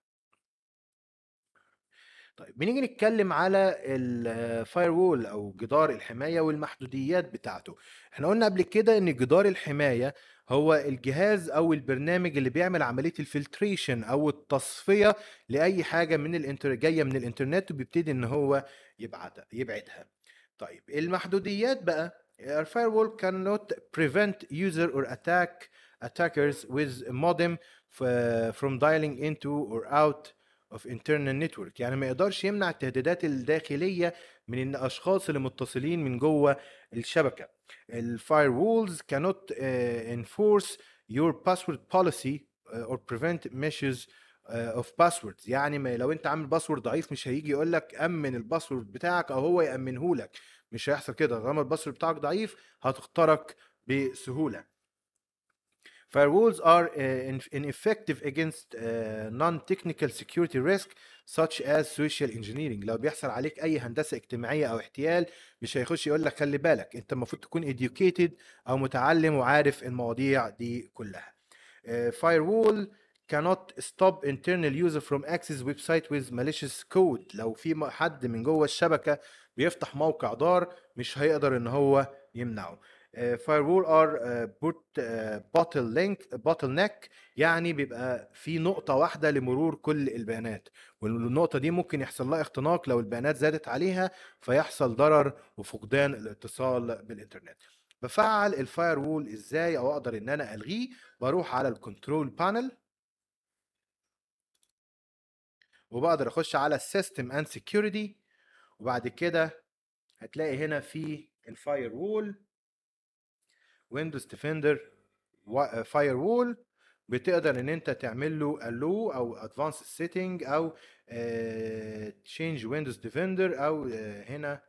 طيب بنيجي نتكلم على ال firewall أو جدار الحماية والمحدوديات بتاعته. إحنا قلنا قبل كده إن جدار الحماية هو الجهاز أو البرنامج اللي بيعمل عملية ال filtration أو التصفية لأي حاجة من ال inter جاية من الإنترنت وبيبتدي إن هو يبعدها يبعدها. طيب المحدوديات بقى A firewall cannot prevent user or attack attackers with modem from dialing into or out of internal network. يعني ما يقدرش يمنع التهديدات الداخلية من الأشخاص اللي متصلين من جوه الشبكة. ال firewalls cannot uh, enforce your password policy uh, or prevent meshes uh, of passwords. يعني لو أنت عامل باسورد ضعيف مش هيجي يقول لك أمن الباسورد بتاعك أو هو يامنه لك مش هيحصل كده. طالما الباسورد بتاعك ضعيف هتخترق بسهولة. Firewalls are uh, in- ineffective against uh, non-technical security risk such as social engineering لو بيحصل عليك اي هندسه اجتماعيه أو احتيال مش هيخش يقول لك خلي بالك انت المفروض تكون educated أو متعلم وعارف المواضيع دي كلها uh, firewall cannot stop internal user from access website with malicious code لو في حد من جوه الشبكه بيفتح موقع ضار مش هيقدر ان هو يمنعه آه، firewall are آه، boot آه، bottleneck bottleneck يعني بيبقى في نقطة واحدة لمرور كل البيانات. والنقطة دي ممكن يحصل لها اختناق لو البيانات زادت عليها فيحصل ضرر وفقدان الاتصال بالإنترنت. بفعل ال firewall إزاي أو أقدر إن أنا ألغيه؟ بروح على ال control panel وبقدر أخش على ال system and security وبعد كده هتلاقي هنا في ال firewall Windows Defender firewall بتقدر إن أنت تعمل له allow أو advanced setting أو change Windows Defender أو آه، هنا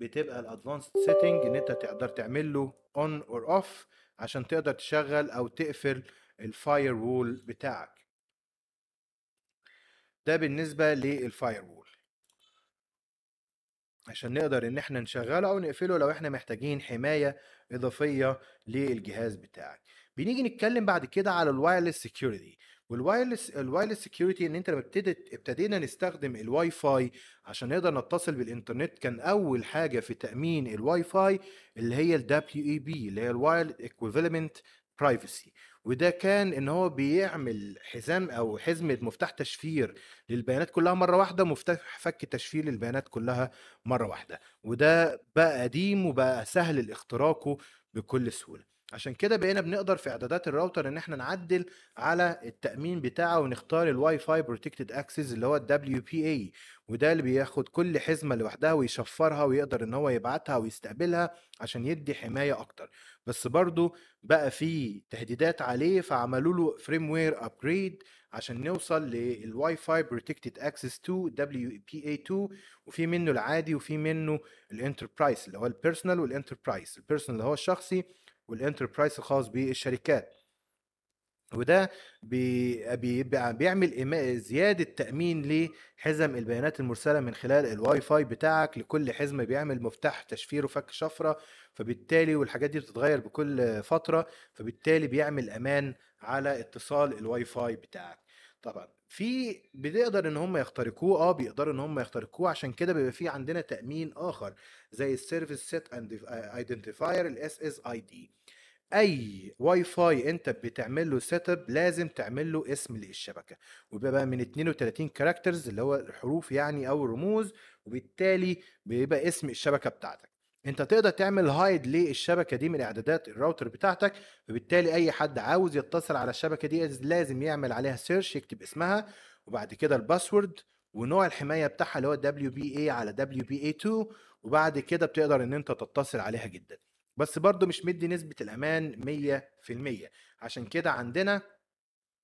بتبقى ال advanced setting إن أنت تقدر تعمل له on or off عشان تقدر تشغل أو تقفل ال firewall بتاعك. ده بالنسبة لل firewall عشان نقدر إن إحنا نشغله أو نقفله لو إحنا محتاجين حماية إضافية للجهاز بتاعك. بنيجي نتكلم بعد كده على ال wireless security وال wireless ال wireless security إن أنت لما ابتدت ابتدينا نستخدم الواي فاي عشان نقدر نتصل بالإنترنت كان أول حاجة في تأمين الواي فاي اللي هي ال WEP اللي هي ال wired equivalent privacy وده كان إن هو بيعمل حزام أو حزمة مفتاح تشفير للبيانات كلها مرة واحدة مفتاح فك تشفير للبيانات كلها مرة واحدة. وده بقى قديم وبقى سهل اختراقه بكل سهولة. عشان كده بقينا بنقدر في إعدادات الراوتر إن إحنا نعدل على التأمين بتاعه ونختار ال Wi-Fi protected access اللي هو ال WPA وده اللي بياخد كل حزمة لوحدها ويشفرها ويقدر إن هو يبعتها ويستقبلها عشان يدي حماية أكتر. بس برضو بقى في تهديدات عليه فعملوا له firmware upgrade عشان نوصل لل Wi-Fi protected access 2 WPA2 وفي منه العادي وفي منه ال enterprise اللي هو ال personal وال enterprise ال personal اللي هو الشخصي وال enterprise الخاص بالشركات. وده بي- بيبقى بيعمل زيادة تأمين لحزم البيانات المرسلة من خلال الواي فاي بتاعك لكل حزمة بيعمل مفتاح تشفير وفك شفرة فبالتالي والحاجات دي بتتغير بكل فترة فبالتالي بيعمل أمان على اتصال الواي فاي بتاعك. طبعا في بيقدر إن هم يخترقوه آه بيقدروا إن هم يخترقوه عشان كده بيبقى في عندنا تأمين آخر زي ال service set identifier ال SSID أي واي فاي أنت بتعمل له setup لازم تعمل له اسم للشبكة. وبيبقى من 32 characters اللي هو الحروف يعني أو الرموز وبالتالي بيبقى اسم الشبكة بتاعتك. أنت تقدر تعمل hide للشبكة دي من إعدادات الراوتر بتاعتك فبالتالي أي حد عاوز يتصل على الشبكة دي لازم يعمل عليها search يكتب اسمها وبعد كده ال password ونوع الحماية بتاعها اللي هو WPA على WPA2 وبعد كده بتقدر إن أنت تتصل عليها جدا. بس برضو مش مدي نسبة الأمان 100% عشان كده عندنا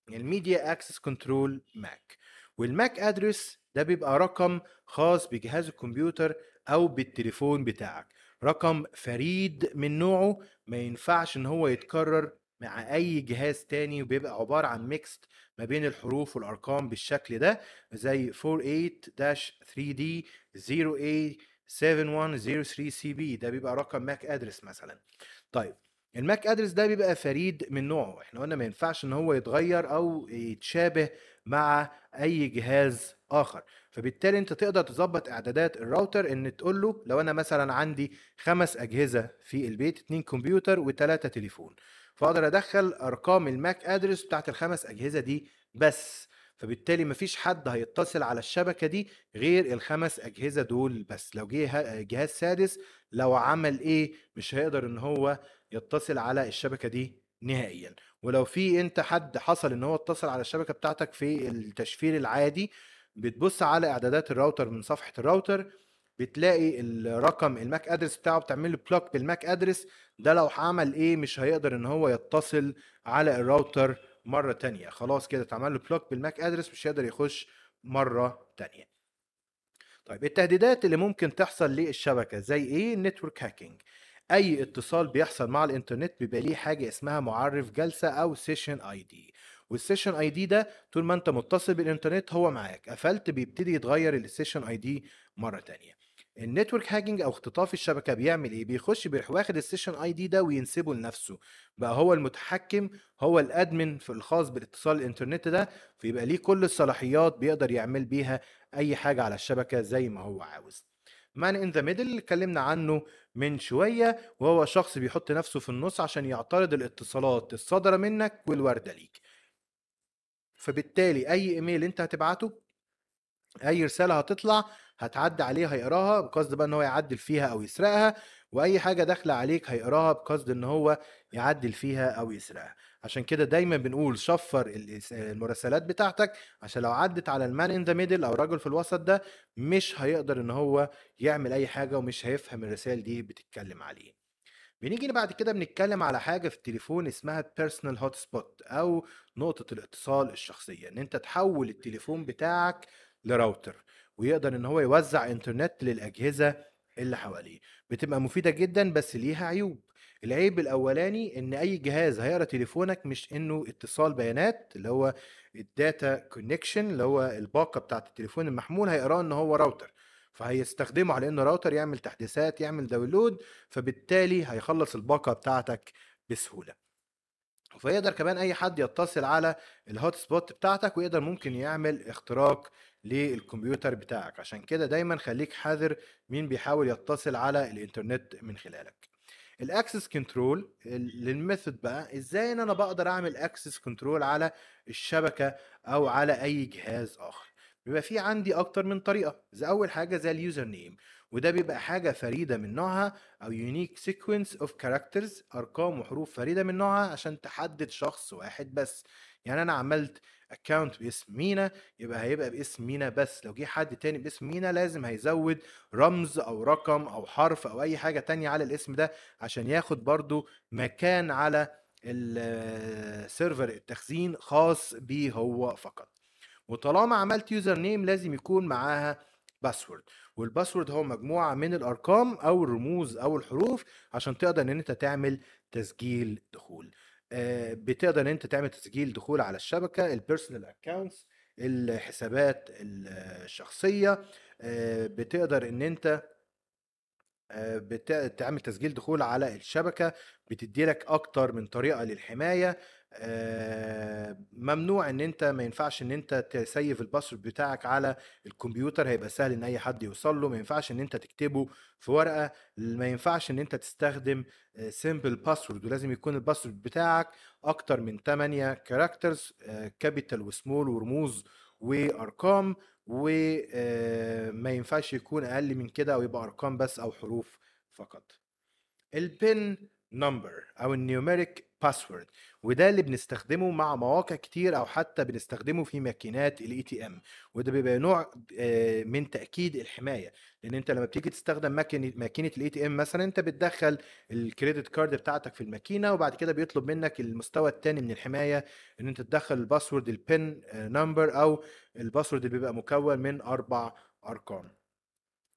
ال media access control MAC وال MAC address ده بيبقى رقم خاص بجهاز الكمبيوتر أو بالتليفون بتاعك. رقم فريد من نوعه ما ينفعش إن هو يتكرر مع أي جهاز تاني وبيبقى عبارة عن mixed ما بين الحروف والأرقام بالشكل ده زي 48-3D 0A 7103 CB ده بيبقى رقم MAC address مثلا. طيب ال MAC address ده بيبقى فريد من نوعه. إحنا قلنا ما ينفعش إن هو يتغير أو يتشابه مع أي جهاز آخر. فبالتالي أنت تقدر تظبط إعدادات الراوتر إن تقول له لو أنا مثلا عندي خمس أجهزة في البيت اتنين كمبيوتر وثلاثه تليفون. فأقدر أدخل أرقام ال MAC address بتاعت الخمس أجهزة دي بس. فبالتالي مفيش حد هيتصل على الشبكة دي غير الخمس أجهزة دول بس. لو جه جهاز سادس لو عمل إيه مش هيقدر إن هو يتصل على الشبكة دي نهائيا. ولو في أنت حد حصل إن هو اتصل على الشبكة بتاعتك في التشفير العادي بتبص على إعدادات الراوتر من صفحة الراوتر بتلاقي الرقم ال MAC address بتاعه بتعمل له block بال MAC address ده لو عمل إيه مش هيقدر إن هو يتصل على الراوتر مرة تانية. خلاص كده اتعمل له block بال MAC address مش هيقدر يخش مرة تانية. طيب التهديدات اللي ممكن تحصل للشبكة زي إيه؟ ال network hijacking أي اتصال بيحصل مع الإنترنت بيبقى ليه حاجة اسمها معرف جلسة أو session ID وال session ID ده طول ما أنت متصل بالإنترنت هو معاك. قفلت بيبتدي يتغير ال session ID مرة تانية. ال network hijacking أو اختطاف الشبكة بيعمل إيه؟ بيخش بيروح واخد ال session ID ده وينسبه لنفسه. بقى هو المتحكم هو ال admin في الخاص بالاتصال الإنترنت ده فيبقى ليه كل الصلاحيات بيقدر يعمل بيها أي حاجة على الشبكة زي ما هو عاوز. Man in the middle اللي اتكلمنا عنه من شوية وهو شخص بيحط نفسه في النص عشان يعترض الاتصالات الصادره منك والوارده ليك. فبالتالي أي إيميل أنت هتبعته أي رسالة هتطلع هتعدي عليه هيقراها بقصد بقى إن هو يعدل فيها أو يسرقها وأي حاجة داخلة عليك هيقراها بقصد إن هو يعدل فيها أو يسرقها. عشان كده دايما بنقول شفر المراسلات بتاعتك عشان لو عدت على ال man in the middle أو الرجل في الوسط ده مش هيقدر إن هو يعمل أي حاجة ومش هيفهم الرسائل دي بتتكلم عليه. بنيجي بعد كده بنتكلم على حاجة في التليفون اسمها personal hotspot أو نقطة الاتصال الشخصية إن أنت تحول التليفون بتاعك لراوتر ويقدر إن هو يوزع إنترنت للأجهزة اللي حواليه. بتبقى مفيدة جدا بس ليها عيوب. العيب الأولاني إن أي جهاز هيقرأ تليفونك مش إنه اتصال بيانات اللي هو ال data connection اللي هو الباقة بتاعت التليفون المحمول هيقراه إن هو راوتر فهيستخدمه على إنه راوتر يعمل تحديثات يعمل download فبالتالي هيخلص الباقة بتاعتك بسهولة. فيقدر كمان أي حد يتصل على ال hot spot بتاعتك ويقدر ممكن يعمل اختراق للكمبيوتر بتاعك. عشان كده دايما خليك حذر مين بيحاول يتصل على الإنترنت من خلالك. ال access control لل method بقى إزاي إن أنا بقدر أعمل access control على الشبكة أو على أي جهاز آخر؟ بيبقى في عندي أكتر من طريقة. زي أول حاجة زي ال username وده بيبقى حاجة فريدة من نوعها أو unique sequence of characters أرقام وحروف فريدة من نوعها عشان تحدد شخص واحد بس. يعني أنا عملت account باسم مينا يبقى هيبقى باسم مينا بس. لو جه حد تاني باسم مينا لازم هيزود رمز أو رقم أو حرف أو أي حاجة تانية على الاسم ده عشان ياخد برضو مكان على ال server التخزين خاص بيه هو فقط. وطالما عملت username لازم يكون معاها password وال password هو مجموعة من الأرقام أو الرموز أو الحروف عشان تقدر إن أنت تعمل تسجيل دخول. آه، بتقدر إن أنت تعمل تسجيل دخول على الشبكة ال personal accounts الحسابات الشخصية آه، بتقدر إن أنت آه، بتعمل تسجيل دخول على الشبكة بتدي لك أكتر من طريقة للحماية. آه، ممنوع إن أنت ما ينفعش إن أنت ت save ال password بتاعك على الكمبيوتر هيبقى سهل إن أي حد يوصل له. ما ينفعش إن أنت تكتبه في ورقة ما ينفعش إن أنت تستخدم simple password ولازم يكون ال password بتاعك أكتر من 8 characters capital و small ورموز وأرقام وما ينفعش يكون أقل من كده أو يبقى أرقام بس أو حروف فقط. ال PIN number أو ال numeric password وده اللي بنستخدمه مع مواقع كتير أو حتى بنستخدمه في ماكينات ال ATM وده بيبقى نوع من تأكيد الحماية. لأن أنت لما بتيجي تستخدم ماكينة ال ATM مثلا أنت بتدخل ال credit card بتاعتك في الماكينة وبعد كده بيطلب منك المستوى الثاني من الحماية إن أنت تدخل ال password ال PIN number أو ال password اللي بيبقى مكون من أربع أرقام.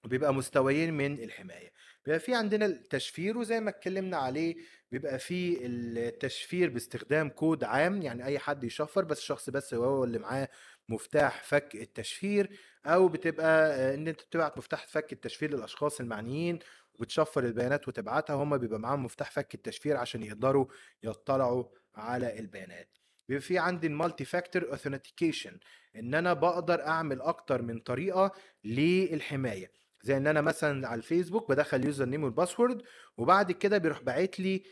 بيبقى مستويين من الحماية. بيبقى في عندنا التشفير وزي ما اتكلمنا عليه بيبقى في التشفير باستخدام كود عام يعني أي حد يشفر بس الشخص بس هو اللي معاه مفتاح فك التشفير أو بتبقى إن أنت بتبعت مفتاح فك التشفير للأشخاص المعنيين وبتشفر البيانات وتبعتها هم بيبقى معاهم مفتاح فك التشفير عشان يقدروا يطلعوا على البيانات. بيبقى في عندي ال multi-factor authentication إن أنا بقدر أعمل أكتر من طريقة للحماية. زي ان أنا مثلا على الفيسبوك بدخل username وال password وبعد كده بيروح باعت لي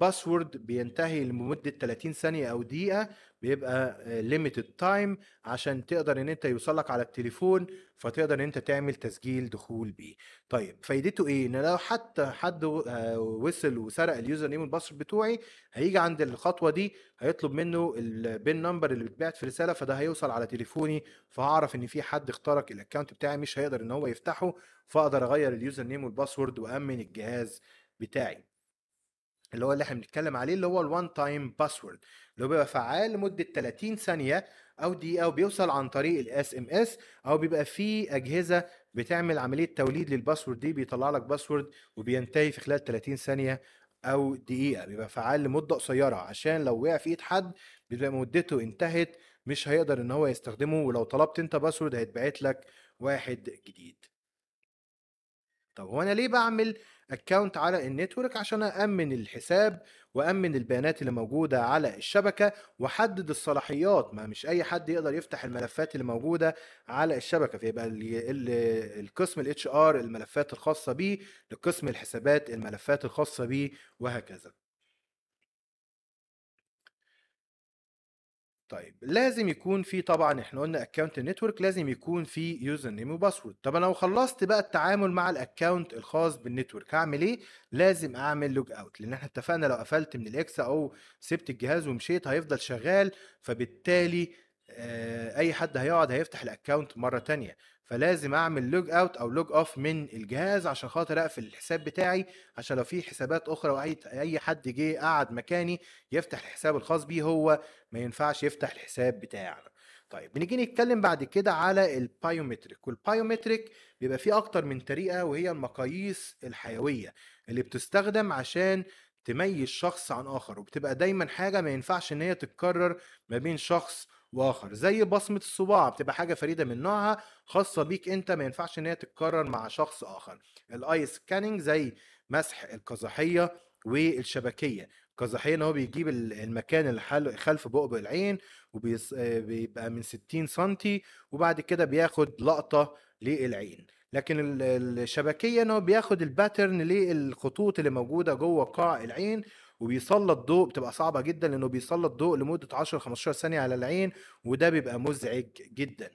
password بينتهي لمدة 30 ثانية أو دقيقة بيبقى limited time عشان تقدر إن أنت يوصلك على التليفون فتقدر إن أنت تعمل تسجيل دخول بيه. طيب فايدته إيه؟ إن لو حتى حد وصل وسرق ال username وال password بتوعي هيجي عند الخطوة دي هيطلب منه ال PIN number اللي بتبعت في الرساله فده هيوصل على تليفوني فهعرف إن في حد اخترق ال account بتاعي مش هيقدر إن هو يفتحه فأقدر أغير ال username وال password وأمن الجهاز بتاعي. اللي هو اللي إحنا بنتكلم عليه اللي هو ال one time password اللي هو بيبقى فعال لمدة 30 ثانية أو دقيقه وبيوصل عن طريق ال SMS أو بيبقى في أجهزة بتعمل عملية توليد لل password دي بيطلع لك password وبينتهي في خلال 30 ثانية أو دقيقة بيبقى فعال لمدة قصيرة عشان لو وقع في إيد حد بيبقى مدته انتهت مش هيقدر إن هو يستخدمه ولو طلبت أنت password هيتبعت لك واحد جديد. طب هو أنا ليه بعمل account على ال network عشان امن الحساب وامن البيانات اللي موجودة على الشبكة وأحدد الصلاحيات؟ ما مش أي حد يقدر يفتح الملفات اللي موجودة على الشبكة فيبقى القسم ال HR الملفات الخاصة بيه لقسم الحسابات الملفات الخاصة بيه وهكذا. طيب لازم يكون في طبعا إحنا قلنا account ال network لازم يكون في username و password طب أنا لو خلصت بقى التعامل مع ال account الخاص بال network هعمل إيه؟ لازم أعمل log out لأن إحنا اتفقنا لو قفلت من ال X أو سبت الجهاز ومشيت هيفضل شغال فبالتالي أي حد هيقعد هيفتح ال account مرة تانية. فلازم أعمل log out أو log off من الجهاز عشان خاطر أقفل الحساب بتاعي عشان لو في حسابات أخرى وأي أي حد جه قعد مكاني يفتح الحساب الخاص بيه هو ما ينفعش يفتح الحساب بتاعنا. طيب بنيجي نتكلم بعد كده على ال biometric وال biometric بيبقى فيه أكتر من طريقة وهي المقاييس الحيوية اللي بتستخدم عشان تميز شخص عن آخر وبتبقى دايما حاجة ما ينفعش إن هي تتكرر ما بين شخص واخر زي بصمة الصباع بتبقى حاجة فريدة من نوعها خاصة بيك أنت ما ينفعش إن هي تتكرر مع شخص آخر. ال eye scanning زي مسح القزحية والشبكية. القزحية إن هو بيجيب المكان اللي خلف بؤبؤ العين وبيبقى من 60 سم وبعد كده بياخد لقطة للعين. لكن الشبكية إن هو بياخد ال pattern للخطوط اللي موجودة جوه قاع العين وبيسلط ضوء بتبقى صعبة جدا لأنه بيسلط ضوء لمدة 10 15 ثانية على العين وده بيبقى مزعج جدا.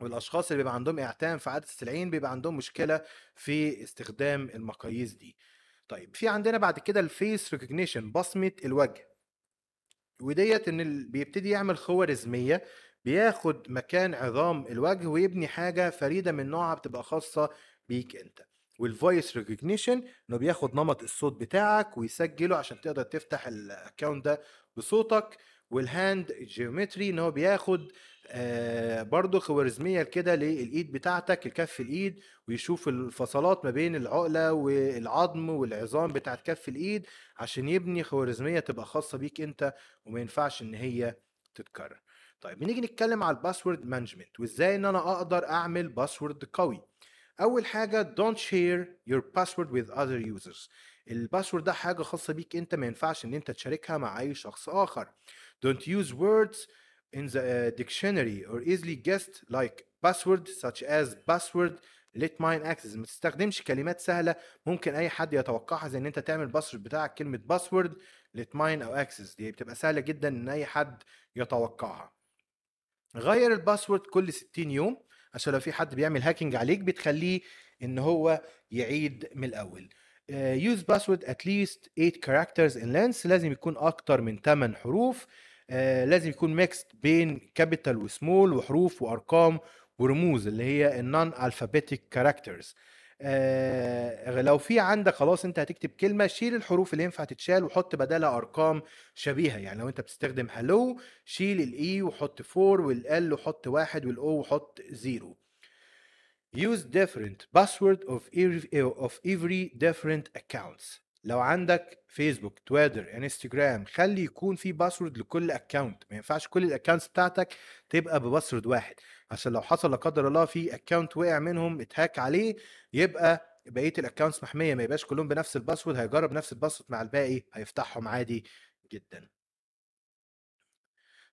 والأشخاص اللي بيبقى عندهم اعتام في عدسة العين بيبقى عندهم مشكلة في استخدام المقاييس دي. طيب في عندنا بعد كده ال face recognition بصمة الوجه. وديت إن بيبتدي يعمل خوارزميه بياخد مكان عظام الوجه ويبني حاجة فريدة من نوعها بتبقى خاصة بيك أنت. وال voice recognition إنه بياخد نمط الصوت بتاعك ويسجله عشان تقدر تفتح ال account ده بصوتك. وال hand geometry إن هو بياخد آه برضه خوارزمية كده للإيد بتاعتك الكف الإيد ويشوف الفصلات ما بين العقلة والعظم والعظام بتاعت كف الإيد عشان يبني خوارزمية تبقى خاصة بيك أنت وما ينفعش إن هي تتكرر. طيب بنيجي نتكلم على ال password management وإزاي إن أنا أقدر أعمل password قوي. أول حاجة don't share your password with other users. ال password ده حاجة خاصة بيك أنت ما ينفعش إن أنت تشاركها مع أي شخص آخر. Don't use words in the dictionary or easily guessed like password such as password let me in access ما تستخدمش كلمات سهلة. ممكن أي حد يتوقعها زي إن أنت تعمل password بتاعك كلمة password let me in أو access. دي بتبقى سهلة جدا إن أي حد يتوقعها. غير ال password كل 60 يوم. عشان لو في حد بيعمل hacking عليك بتخليه إن هو يعيد من الأول. use password at least 8 characters in length لازم يكون أكتر من 8 حروف. uh, لازم يكون mixed بين capital و small وحروف وأرقام ورموز اللي هي ال non-alphabetic characters لو في عندك خلاص انت هتكتب كلمة شيل الحروف اللي ينفع تتشال وحط بدالها أرقام شبيهة. يعني لو انت بتستخدم hello شيل ال E وحط 4 وال L وحط واحد وال O وحط zero use different password of every, of every different accounts. لو عندك فيسبوك تويتر انستجرام خلي يكون في password لكل account ما ينفعش كل ال accounts بتاعتك تبقى ب password واحد. عشان لو حصل لا قدر الله في account وقع منهم اتهاك عليه يبقى بقية ال accounts محمية ما يبقاش كلهم بنفس ال password هيجرب نفس ال password مع الباقي هيفتحهم عادي جدا.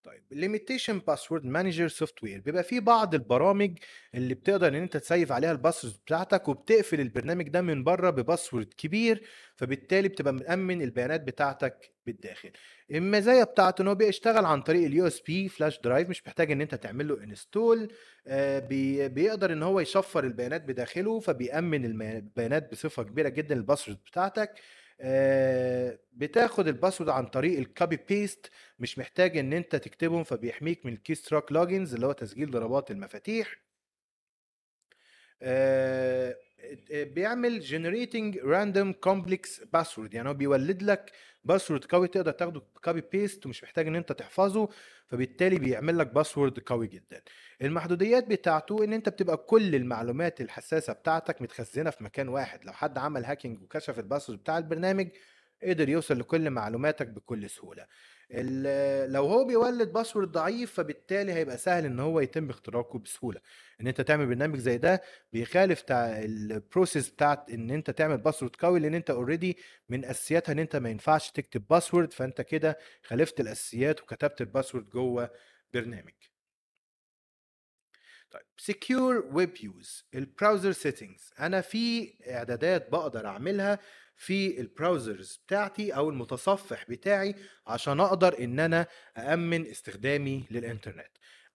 طيب ال limitation password manager software بيبقى فيه بعض البرامج اللي بتقدر إن أنت تسيف عليها ال password بتاعتك وبتقفل البرنامج ده من بره ب password كبير فبالتالي بتبقى مأمن البيانات بتاعتك بالداخل. المزايا بتاعته إن هو بيشتغل عن طريق ال USB flash drive مش محتاج إن أنت تعمل له install بي بيقدر إن هو يشفر البيانات بداخله فبيأمن البيانات بصفة كبيرة جدا ال password بتاعتك. آه، بتاخد ال password عن طريق ال copy paste مش محتاج إن أنت تكتبهم فبيحميك من ال keystroke logging اللي هو تسجيل ضربات المفاتيح. آه، بيعمل generating random complex password يعني هو بيولد لك password قوي تقدر تاخده copy paste ومش محتاج إن أنت تحفظه فبالتالي بيعمل لك password قوي جدا. المحدوديات بتاعته إن أنت بتبقى كل المعلومات الحساسة بتاعتك متخزنة في مكان واحد. لو حد عمل hacking وكشف ال password بتاع البرنامج قدر يوصل لكل معلوماتك بكل سهولة. لو هو بيولد password ضعيف فبالتالي هيبقى سهل إن هو يتم اختراقه بسهولة. إن أنت تعمل برنامج زي ده بيخالف ال process بتاعت إن أنت تعمل password قوي لأن أنت already من أساسياتها إن أنت ما ينفعش تكتب password فأنت كده خالفت الأساسيات وكتبت ال password جوه برنامج. طيب secure web use ال browser settings أنا في إعدادات بقدر أعملها في ال browsers بتاعتي أو المتصفح بتاعي عشان أقدر إن أنا امن استخدامي للإنترنت.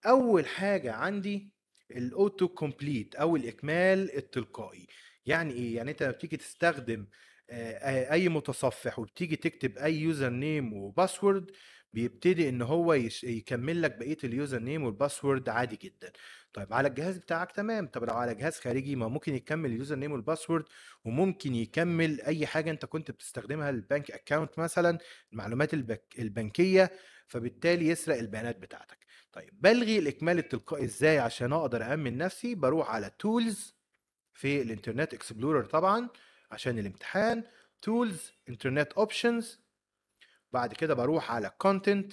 أول حاجة عندي ال auto complete أو الإكمال التلقائي. يعني إيه؟ يعني أنت لما بتيجي تستخدم أي متصفح وبتيجي تكتب أي user name و password بيبتدي إن هو يكمل لك بقية ال user name وال password عادي جدا. طيب على الجهاز بتاعك تمام. طب لو على جهاز خارجي ما ممكن يكمل ال user name وال password وممكن يكمل أي حاجة أنت كنت بتستخدمها للبنك account مثلا المعلومات البك البنكية فبالتالي يسرق البيانات بتاعتك. طيب بلغي الإكمال التلقائي إزاي عشان أقدر امن نفسي؟ بروح على Tools في ال Internet Explorer طبعا عشان الامتحان Tools Internet Options بعد كده بروح على Content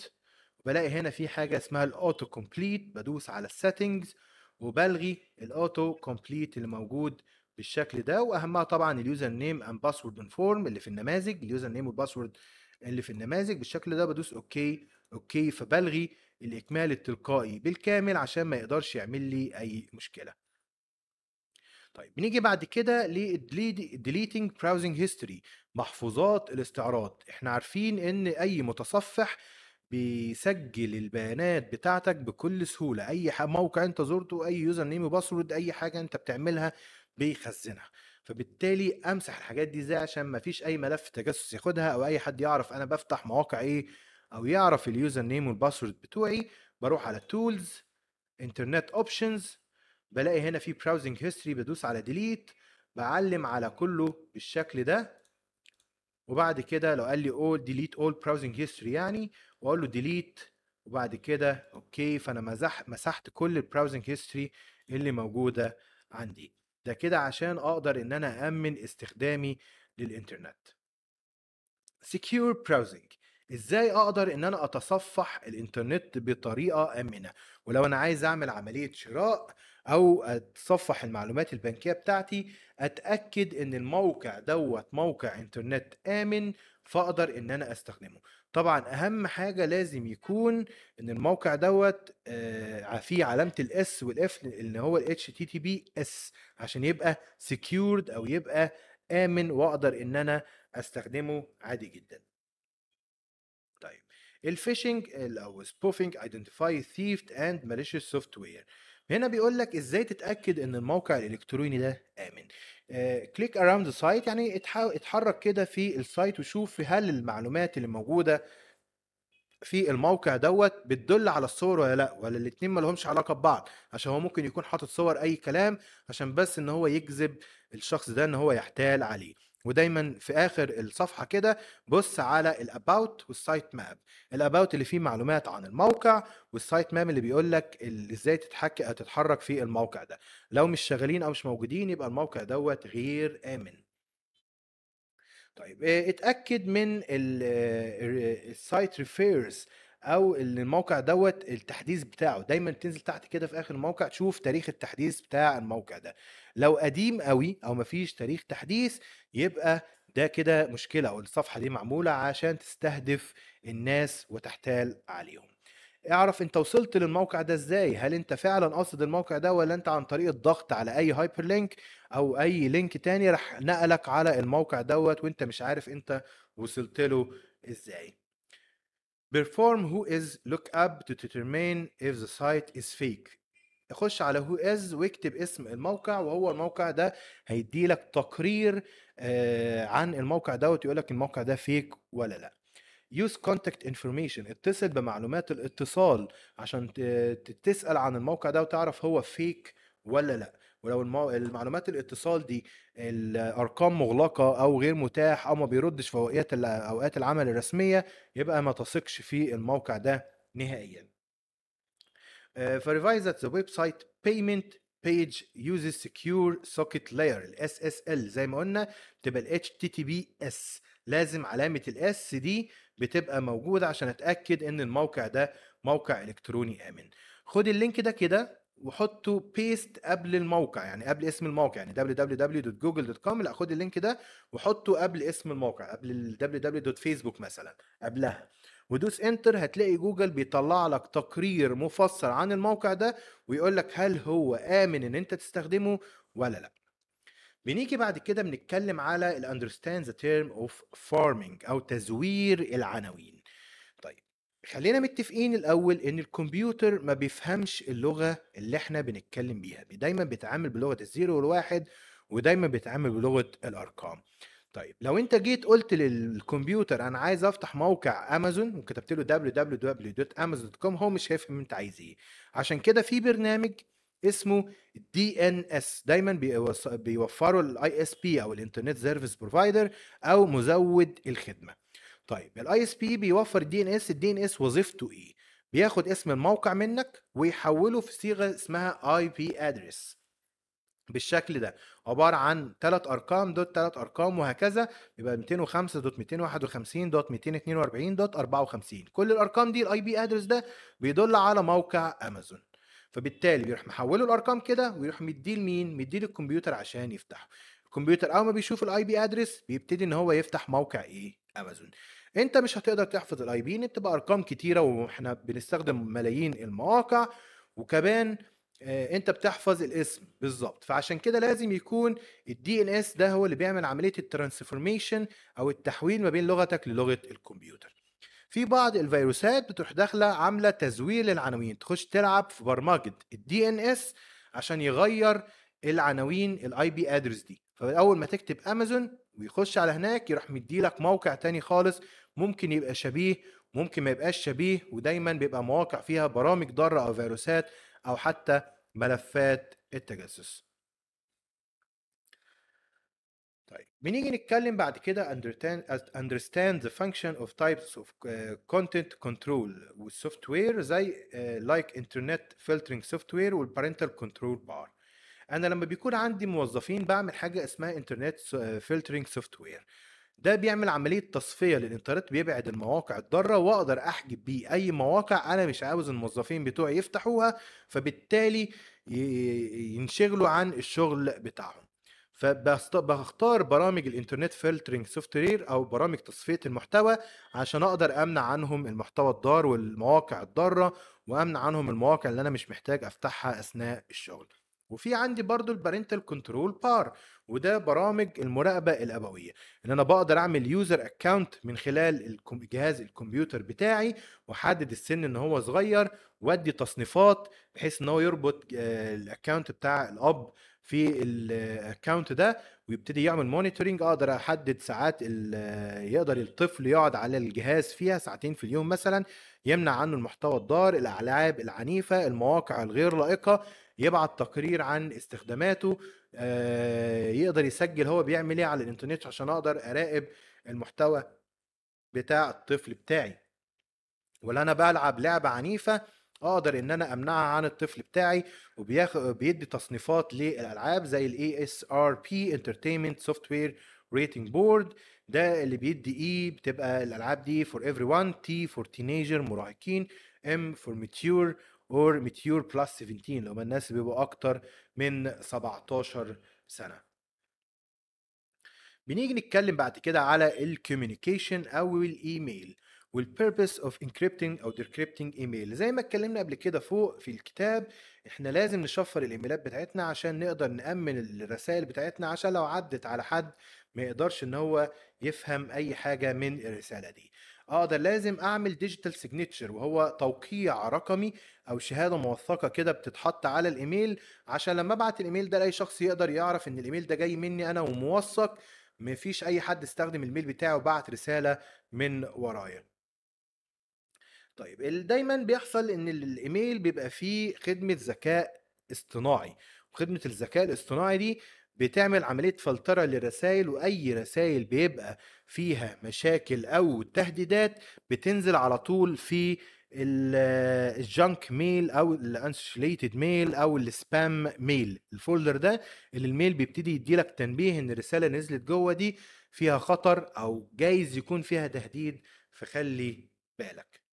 بلاقي هنا في حاجة اسمها ال AutoComplete بدوس على ال Settings وبلغي ال AutoComplete اللي موجود بالشكل ده وأهمها طبعا ال user name and password in form اللي في النماذج ال user name وال password اللي في النماذج بالشكل ده بدوس okay okay فبلغي الإكمال التلقائي بالكامل عشان ما يقدرش يعمل لي أي مشكلة. طيب بنيجي بعد كده لل deleting browsing history محفوظات الاستعراض. إحنا عارفين إن أي متصفح بيسجل البيانات بتاعتك بكل سهولة. أي موقع أنت زرته أي user name و password أي حاجة أنت بتعملها بيخزنها. فبالتالي أمسح الحاجات دي إزاي؟ عشان ما فيش أي ملف تجسس ياخدها أو أي حد يعرف أنا بفتح مواقع إيه أو يعرف ال user name وال password بتوعي. بروح على Tools Internet Options بلاقي هنا في browsing history بدوس على delete بعلم على كله بالشكل ده. وبعد كده لو قال لي all delete all browsing history يعني وأقول له delete وبعد كده okay فأنا مسح مسحت كل ال browsing history اللي موجودة عندي. ده كده عشان أقدر إن أنا امن استخدامي للإنترنت. secure browsing. إزاي أقدر إن أنا أتصفح الإنترنت بطريقة آمنة؟ ولو أنا عايز أعمل عملية شراء أو أتصفح المعلومات البنكية بتاعتي أتأكد إن الموقع دوت موقع إنترنت آمن فأقدر إن أنا أستخدمه. طبعا أهم حاجة لازم يكون إن الموقع دوت آه فيه علامة ال S وال F اللي هو ال HTTPS عشان يبقى secured أو يبقى آمن وأقدر إن أنا أستخدمه عادي جدا. طيب ال phishing أو spoofing identity theft and malicious software هنا بيقول لك إزاي تتأكد إن الموقع الإلكتروني ده آمن. click around site يعني اتحرك كده في ال site وشوف هل المعلومات اللي موجودة في الموقع دوت بتدل على الصور ولا لأ ولا الاتنين ما لهمش علاقة ببعض. عشان هو ممكن يكون حاطط صور أي كلام عشان بس إن هو يجذب الشخص ده إن هو يحتال عليه. ودايما في آخر الصفحة كده بص على ال about وال site map ال about اللي فيه معلومات عن الموقع وال site map اللي بيقول لك إزاي تتحكي تتحرك في الموقع ده. لو مش شغالين أو مش موجودين يبقى الموقع دوت غير آمن. طيب اتأكد من ال site reviews أو إن الموقع دوت التحديث بتاعه دايما تنزل تحت كده في آخر الموقع تشوف تاريخ التحديث بتاع الموقع ده. لو قديم قوي أو مفيش تاريخ تحديث يبقى ده كده مشكلة أو الصفحة دي معمولة عشان تستهدف الناس وتحتال عليهم. اعرف أنت وصلت للموقع ده إزاي؟ هل أنت فعلا قاصد الموقع ده ولا أنت عن طريق الضغط على أي hyperlink أو أي link تاني راح نقلك على الموقع دوت وأنت مش عارف أنت وصلت له إزاي؟ Perform whois lookup to determine if the site is fake. خش على who is واكتب اسم الموقع وهو الموقع ده هيدي لك تقرير آه، عن الموقع دوت يقول لك الموقع ده فيك ولا لا. Use contact information اتصل بمعلومات الاتصال عشان ت- ت- تسأل عن الموقع ده وتعرف هو فيك ولا لا. ولو. المعلومات الاتصال دي الأرقام مغلقة أو غير متاح أو ما بيردش في اوقات ال- أوقات العمل الرسمية يبقى ما تثقش في الموقع ده نهائيا. Uh, verify that the website payment page uses secure socket layer ال SSL زي ما قلنا بتبقى ال HTTPS لازم علامة ال S دي بتبقى موجودة عشان أتأكد إن الموقع ده موقع إلكتروني آمن. خد ال link ده كده وحطه paste قبل الموقع يعني قبل اسم الموقع يعني www.google.com لا خد ال link ده وحطه قبل اسم الموقع قبل ال www.facebook مثلا قبلها. ودوس enter هتلاقي جوجل بيطلع لك تقرير مفصل عن الموقع ده ويقول لك هل هو آمن إن أنت تستخدمه ولا لأ. بنيجي بعد كده بنتكلم على ال understand the term of pharming أو تزوير العناوين. خلينا متفقين الأول إن الكمبيوتر ما بيفهمش اللغة اللي إحنا بنتكلم بيها. دايما بيتعامل بلغة ال zero والواحد ودايما بيتعامل بلغة الأرقام. طيب لو أنت جيت قلت للكمبيوتر أنا عايز أفتح موقع أمازون وكتبت له www.amazon.com هو مش هيفهم أنت عايز إيه. عشان كده في برنامج اسمه DNS دايما بيوفروا ال ISP أو ال internet service provider أو مزود الخدمة. طيب ال ISP بيوفر ال DNS ال DNS وظيفته إيه؟ بياخد اسم الموقع منك ويحوله في صيغة اسمها IP address بالشكل ده. عبارة عن ثلاث أرقام dot ثلاث أرقام وهكذا يبقى 205 dot 251 dot 242 dot 54 كل الأرقام دي ال IP address ده بيدل على موقع امازون فبالتالي بيروح محوله الأرقام كده ويروح مديه لمين؟ مديه للكمبيوتر عشان يفتحه. الكمبيوتر أول ما بيشوف ال IP address بيبتدي إن هو يفتح موقع إيه؟ أمازون. أنت مش هتقدر تحفظ ال IP إن بتبقى أرقام كتيرة وإحنا بنستخدم ملايين المواقع وكمان آه، أنت بتحفظ الاسم. بالظبط فعشان كده لازم يكون ال DNS ده هو اللي بيعمل عملية ال transformation أو التحويل ما بين لغتك للغة الكمبيوتر. في بعض الفيروسات بتروح داخلة عاملة تزوير للعناوين. تخش تلعب في برمجة ال DNS عشان يغير العناوين ال IP address دي. فأول ما تكتب أمازون ويخش على هناك يروح مديلك موقع تاني خالص ممكن يبقى شبيه ممكن ما يبقاش شبيه ودايما بيبقى مواقع فيها برامج ضارة أو فيروسات أو حتى ملفات التجسس. طيب بنيجي نتكلم بعد كده understand the function of types of uh, content control والسوفت وير زي uh, like internet filtering software والparental control bar. أنا لما بيكون عندي موظفين بعمل حاجة اسمها انترنت filtering software ده بيعمل عملية تصفية للإنترنت بيبعد المواقع الضارة وأقدر أحجب بيه أي مواقع أنا مش عاوز الموظفين بتوعي يفتحوها فبالتالي ينشغلوا عن الشغل بتاعهم. فبختار برامج ال internet filtering software أو برامج تصفية المحتوى عشان أقدر أمنع عنهم المحتوى الضار والمواقع الضارة وأمنع عنهم المواقع اللي أنا مش محتاج أفتحها أثناء الشغل. وفي عندي برضو ال parental control بار وده برامج المراقبة الأبوية. إن أنا بقدر أعمل user account من خلال جهاز الكمبيوتر بتاعي وأحدد السن إن هو صغير وأدي تصنيفات بحيث إن هو يربط آه، ال account بتاع الأب في ال account ده ويبتدي يعمل monitoring أقدر أحدد ساعات ال- يقدر الطفل يقعد على الجهاز فيها ساعتين في اليوم مثلا يمنع عنه المحتوى الضار الألعاب العنيفة المواقع الغير لائقة يبعت تقرير عن استخداماته آه، يقدر يسجل هو بيعمل إيه على الإنترنت عشان أقدر أراقب المحتوى بتاع الطفل بتاعي. ولا أنا بلعب لعبة عنيفة أقدر ان أنا امنعها عن الطفل بتاعي وبيدي تصنيفات للألعاب زي ال ESRB entertainment software rating board ده اللي بيدي E بتبقى الألعاب دي for everyone T for teenager مراهقين M for mature or mature plus 17 لو الناس بيبقوا أكتر من 17 سنة. بنيجي نتكلم بعد كده على ال communication أو الايميل وال purpose of encrypting أو decrypting email زي ما اتكلمنا قبل كده فوق في الكتاب إحنا لازم نشفر الإيميلات بتاعتنا عشان نقدر نأمن الرسائل بتاعتنا عشان لو عدت على حد ما يقدرش إن هو يفهم أي حاجة من الرسالة دي. أقدر لازم أعمل digital signature وهو توقيع رقمي أو شهادة موثقة كده بتتحط على الإيميل عشان لما أبعت الإيميل ده لأي شخص يقدر يعرف إن الإيميل ده جاي مني أنا وموثق مفيش أي حد استخدم الميل بتاعه وبعت رسالة من ورايا. طيب دايما بيحصل إن ال- الإيميل بيبقى فيه خدمة ذكاء اصطناعي وخدمة الذكاء الاصطناعي دي بتعمل عملية فلترة للرسائل وأي رسائل بيبقى فيها مشاكل أو تهديدات بتنزل على طول في ال- ال junk mail أو ال unsolicited mail أو ال spam mail ال folder ده اللي ال mail بيبتدي يديلك تنبيه إن الرسالة نزلت جوه دي فيها خطر أو جايز يكون فيها تهديد فخلي بالك.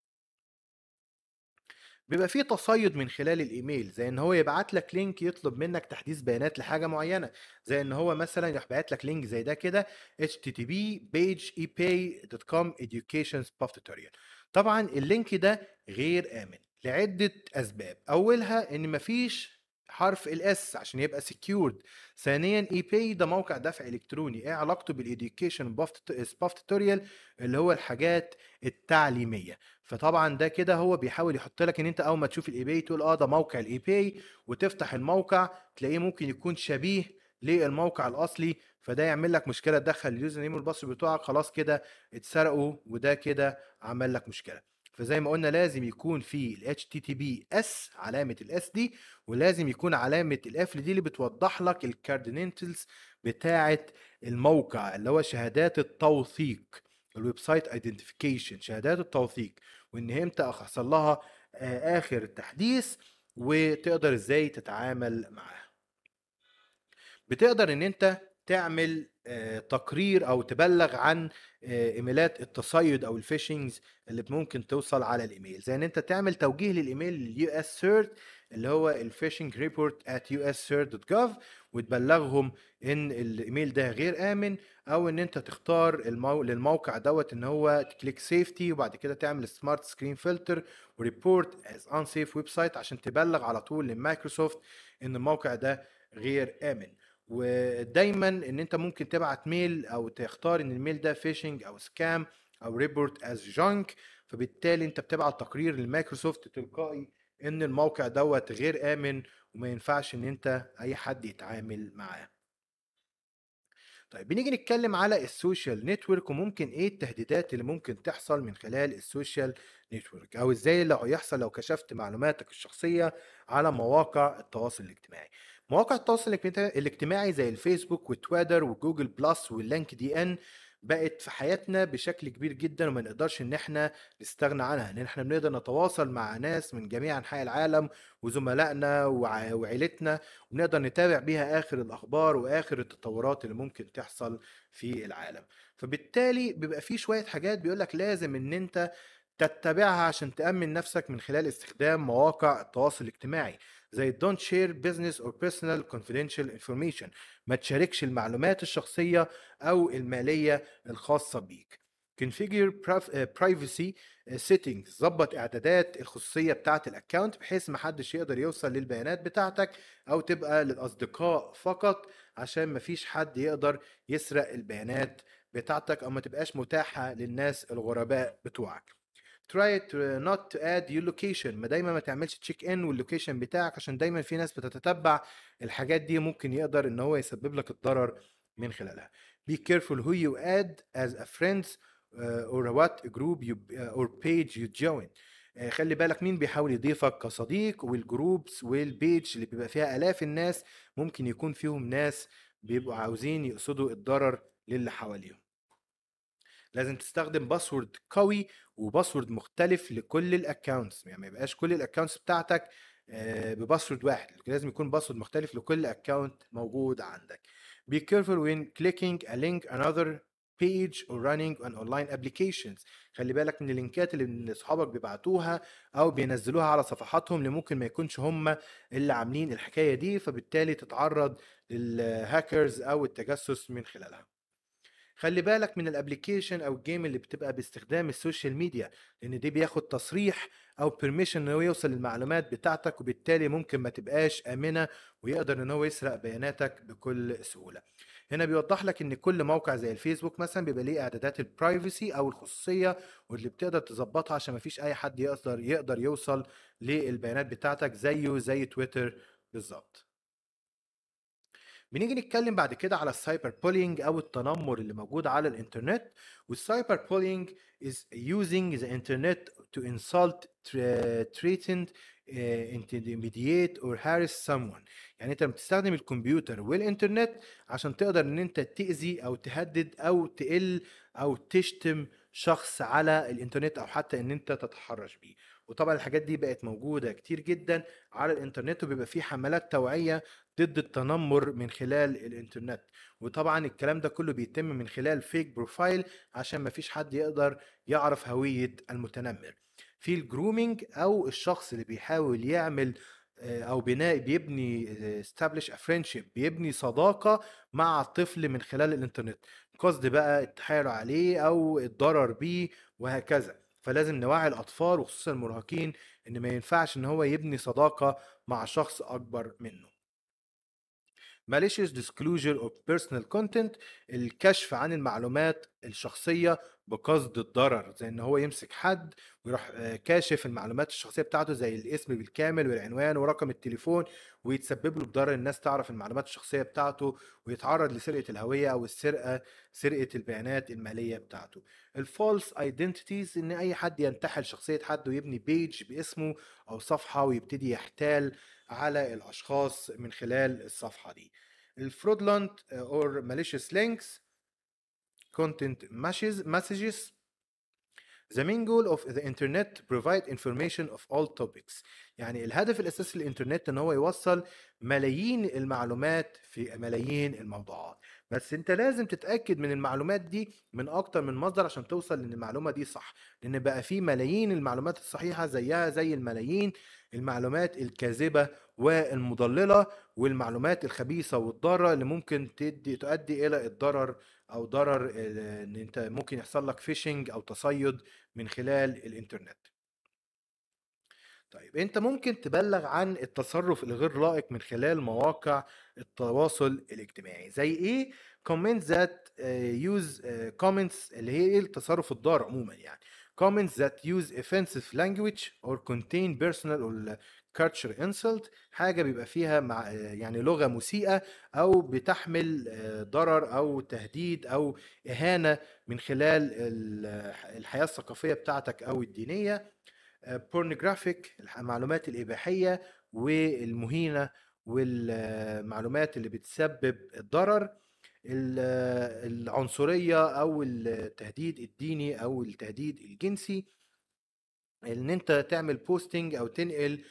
بيبقى فيه تصيد من خلال الإيميل زي إن هو يبعت لك link يطلب منك تحديث بيانات لحاجة معينة زي إن هو مثلا يروح باعت لك link زي ده كده http paypage epay.com education tutorial. طبعا ال link ده غير آمن لعدة أسباب. أولها إن مفيش حرف ال S عشان يبقى secured ثانيا eBay ده موقع دفع إلكتروني. إيه علاقته بال education stuff tutorial اللي هو الحاجات التعليمية. فطبعا ده كده هو بيحاول يحط لك إن أنت أول ما تشوف ال eBay تقول آه ده موقع ال eBay وتفتح الموقع تلاقيه ممكن يكون شبيه للموقع الأصلي. فده يعمل لك مشكلة تدخل ال username وال password بتوعك خلاص كده اتسرقوا وده كده عمل لك مشكلة. فزي ما قلنا لازم يكون في ال HTTPS علامة ال S دي ولازم يكون علامة القفل دي اللي بتوضح لك ال credentials بتاعة الموقع اللي هو شهادات التوثيق ال website identification شهادات التوثيق وإن إمتى حصل لها آه، آخر تحديث وتقدر إزاي تتعامل معاها. بتقدر إن إنت تعمل آه، تقرير أو تبلغ عن آه، إيميلات التصيد أو ال phishings اللي ممكن توصل على الإيميل. زي إن أنت تعمل توجيه للإيميل لل US-CERT اللي هو ال phishing report at uscert.gov وتبلغهم إن الإيميل ده غير آمن أو إن أنت تختار المو... للموقع دوت إن هو ت click safety وبعد كده تعمل SmartScreen filter و report as unsafe website عشان تبلغ على طول لمايكروسوفت إن الموقع ده غير آمن. ودايما إن أنت ممكن تبعت mail أو تختار إن ال mail ده phishing أو scam أو report as junk فبالتالي أنت بتبعت تقرير لمايكروسوفت تلقائي إن الموقع دوت غير آمن وما ينفعش إن أنت أي حد يتعامل معاه. طيب بنيجي نتكلم على ال social network وممكن إيه التهديدات اللي ممكن تحصل من خلال ال social network أو إزاي لو يحصل لو كشفت معلوماتك الشخصية على مواقع التواصل الاجتماعي. مواقع التواصل الاجتماعي- زي الفيسبوك وتويتر وجوجل بلس ولينكد إن بقت في حياتنا بشكل كبير جدا وما نقدرش إن إحنا نستغنى عنها إن إحنا بنقدر نتواصل مع ناس من جميع أنحاء العالم وزملائنا وع- وعيلتنا ونقدر نتابع بيها آخر الأخبار وآخر التطورات اللي ممكن تحصل في العالم. فبالتالي بيبقى في شوية حاجات بيقولك لازم إن أنت تتبعها عشان تأمن نفسك من خلال استخدام مواقع التواصل الاجتماعي. زي don't share business or personal confidential information. ما تشاركش المعلومات الشخصية أو المالية الخاصة بيك. Configure آه، privacy settings. ظبط إعدادات الخصوصية بتاعة الاكونت بحيث محدش يقدر يوصل للبيانات بتاعتك أو تبقى للأصدقاء فقط عشان مفيش حد يقدر يسرق البيانات بتاعتك أو ما تبقاش متاحة للناس الغرباء بتوعك. To not to add your location. ما دايما ما تعملش check in وال location بتاعك عشان دايما في ناس بتتتبع الحاجات دي ممكن يقدر إن هو يسبب لك الضرر من خلالها. Be careful who you add as a friends uh, or what group you uh, or page you join. آه، خلي بالك مين بيحاول يضيفك كصديق وال groups وال page اللي بيبقى فيها آلاف الناس ممكن يكون فيهم ناس بيبقوا عاوزين يقصدوا الضرر للي حواليهم. لازم تستخدم password قوي و password مختلف لكل ال accounts يعني ما يبقاش كل ال accounts بتاعتك آه، ب password واحد لازم يكون password مختلف لكل account موجود عندك. Be careful when clicking a link another page or running an online applications. خلي بالك من اللينكات اللي أصحابك بيبعتوها أو بينزلوها على صفحاتهم اللي ممكن ما يكونش هم اللي عاملين الحكاية دي فبالتالي تتعرض للهاكرز أو التجسس من خلالها. خلي بالك من ال application أو ال game اللي بتبقى باستخدام ال social media لأن دي بياخد تصريح أو permission إن هو يوصل للمعلومات بتاعتك وبالتالي ممكن ما تبقاش آمنة ويقدر إن هو يسرق بياناتك بكل سهولة. هنا بيوضح لك إن كل موقع زي الفيسبوك مثلا بيبقى ليه إعدادات ال privacy أو الخصوصية واللي بتقدر تظبطها عشان ما فيش أي حد يقدر يقدر يوصل للبيانات بتاعتك زيه زي تويتر بالظبط. بنيجي نتكلم بعد كده على ال cyber bullying أو التنمر اللي موجود على الإنترنت. وال cyber bullying is using the internet to insult threaten intimidate or harass someone. يعني أنت بتستخدم الكمبيوتر والإنترنت عشان تقدر إن أنت تأذي أو تهدد أو تقل أو تشتم شخص على الإنترنت أو حتى إن أنت تتحرش بيه. وطبعا الحاجات دي بقت موجودة كتير جدا على الإنترنت وبيبقى فيه حملات توعية ضد التنمر من خلال الإنترنت. وطبعا الكلام ده كله بيتم من خلال fake profile عشان ما فيش حد يقدر يعرف هوية المتنمر. في ال grooming أو الشخص اللي بيحاول يعمل أو بناء بيبني establish a friendship بيبني صداقة مع الطفل من خلال الإنترنت. قصد بقى التحايل عليه أو الضرر بيه وهكذا. فلازم نوعي الأطفال وخصوصا المراهقين إن ما ينفعش إن هو يبني صداقة مع شخص أكبر منه. Malicious disclosure of personal content الكشف عن المعلومات الشخصية بقصد الضرر زي إن هو يمسك حد ويروح كاشف المعلومات الشخصية بتاعته زي الاسم بالكامل والعنوان ورقم التليفون ويتسبب له بضرر الناس تعرف المعلومات الشخصية بتاعته ويتعرض لسرقة الهوية أو السرقة سرقة البيانات المالية بتاعته. ال false identities إن أي حد ينتحل شخصية حد ويبني page باسمه أو صفحة ويبتدي يحتال على الأشخاص من خلال الصفحة دي. ال fraudulent or malicious links content messages The main goal of the internet provide information of all topics. يعني الهدف الأساسي للإنترنت إن هو يوصل ملايين المعلومات في ملايين الموضوعات. بس أنت لازم تتأكد من المعلومات دي من أكتر من مصدر عشان توصل ان المعلومة دي صح. لأن بقى في ملايين المعلومات الصحيحة زيها زي الملايين المعلومات الكاذبة والمضللة والمعلومات الخبيثة والضارة اللي ممكن تدي تؤدي إلى الضرر أو ضرر إن أنت ممكن يحصل لك فيشنج أو تصيد من خلال الإنترنت. طيب أنت ممكن تبلغ عن التصرف الغير لائق من خلال مواقع التواصل الاجتماعي. زي إيه؟ comments that uh, use uh, comments اللي هي إيه؟ التصرف الضار عموما يعني. comments that use offensive language or contain personal or culture insult حاجة بيبقى فيها مع يعني لغة مسيئة أو بتحمل ضرر أو تهديد أو إهانة من خلال الحياة الثقافية بتاعتك أو الدينية. pornographic المعلومات الإباحية والمهينة والمعلومات اللي بتسبب الضرر. العنصرية أو التهديد الديني أو التهديد الجنسي. إن أنت تعمل posting أو تنقل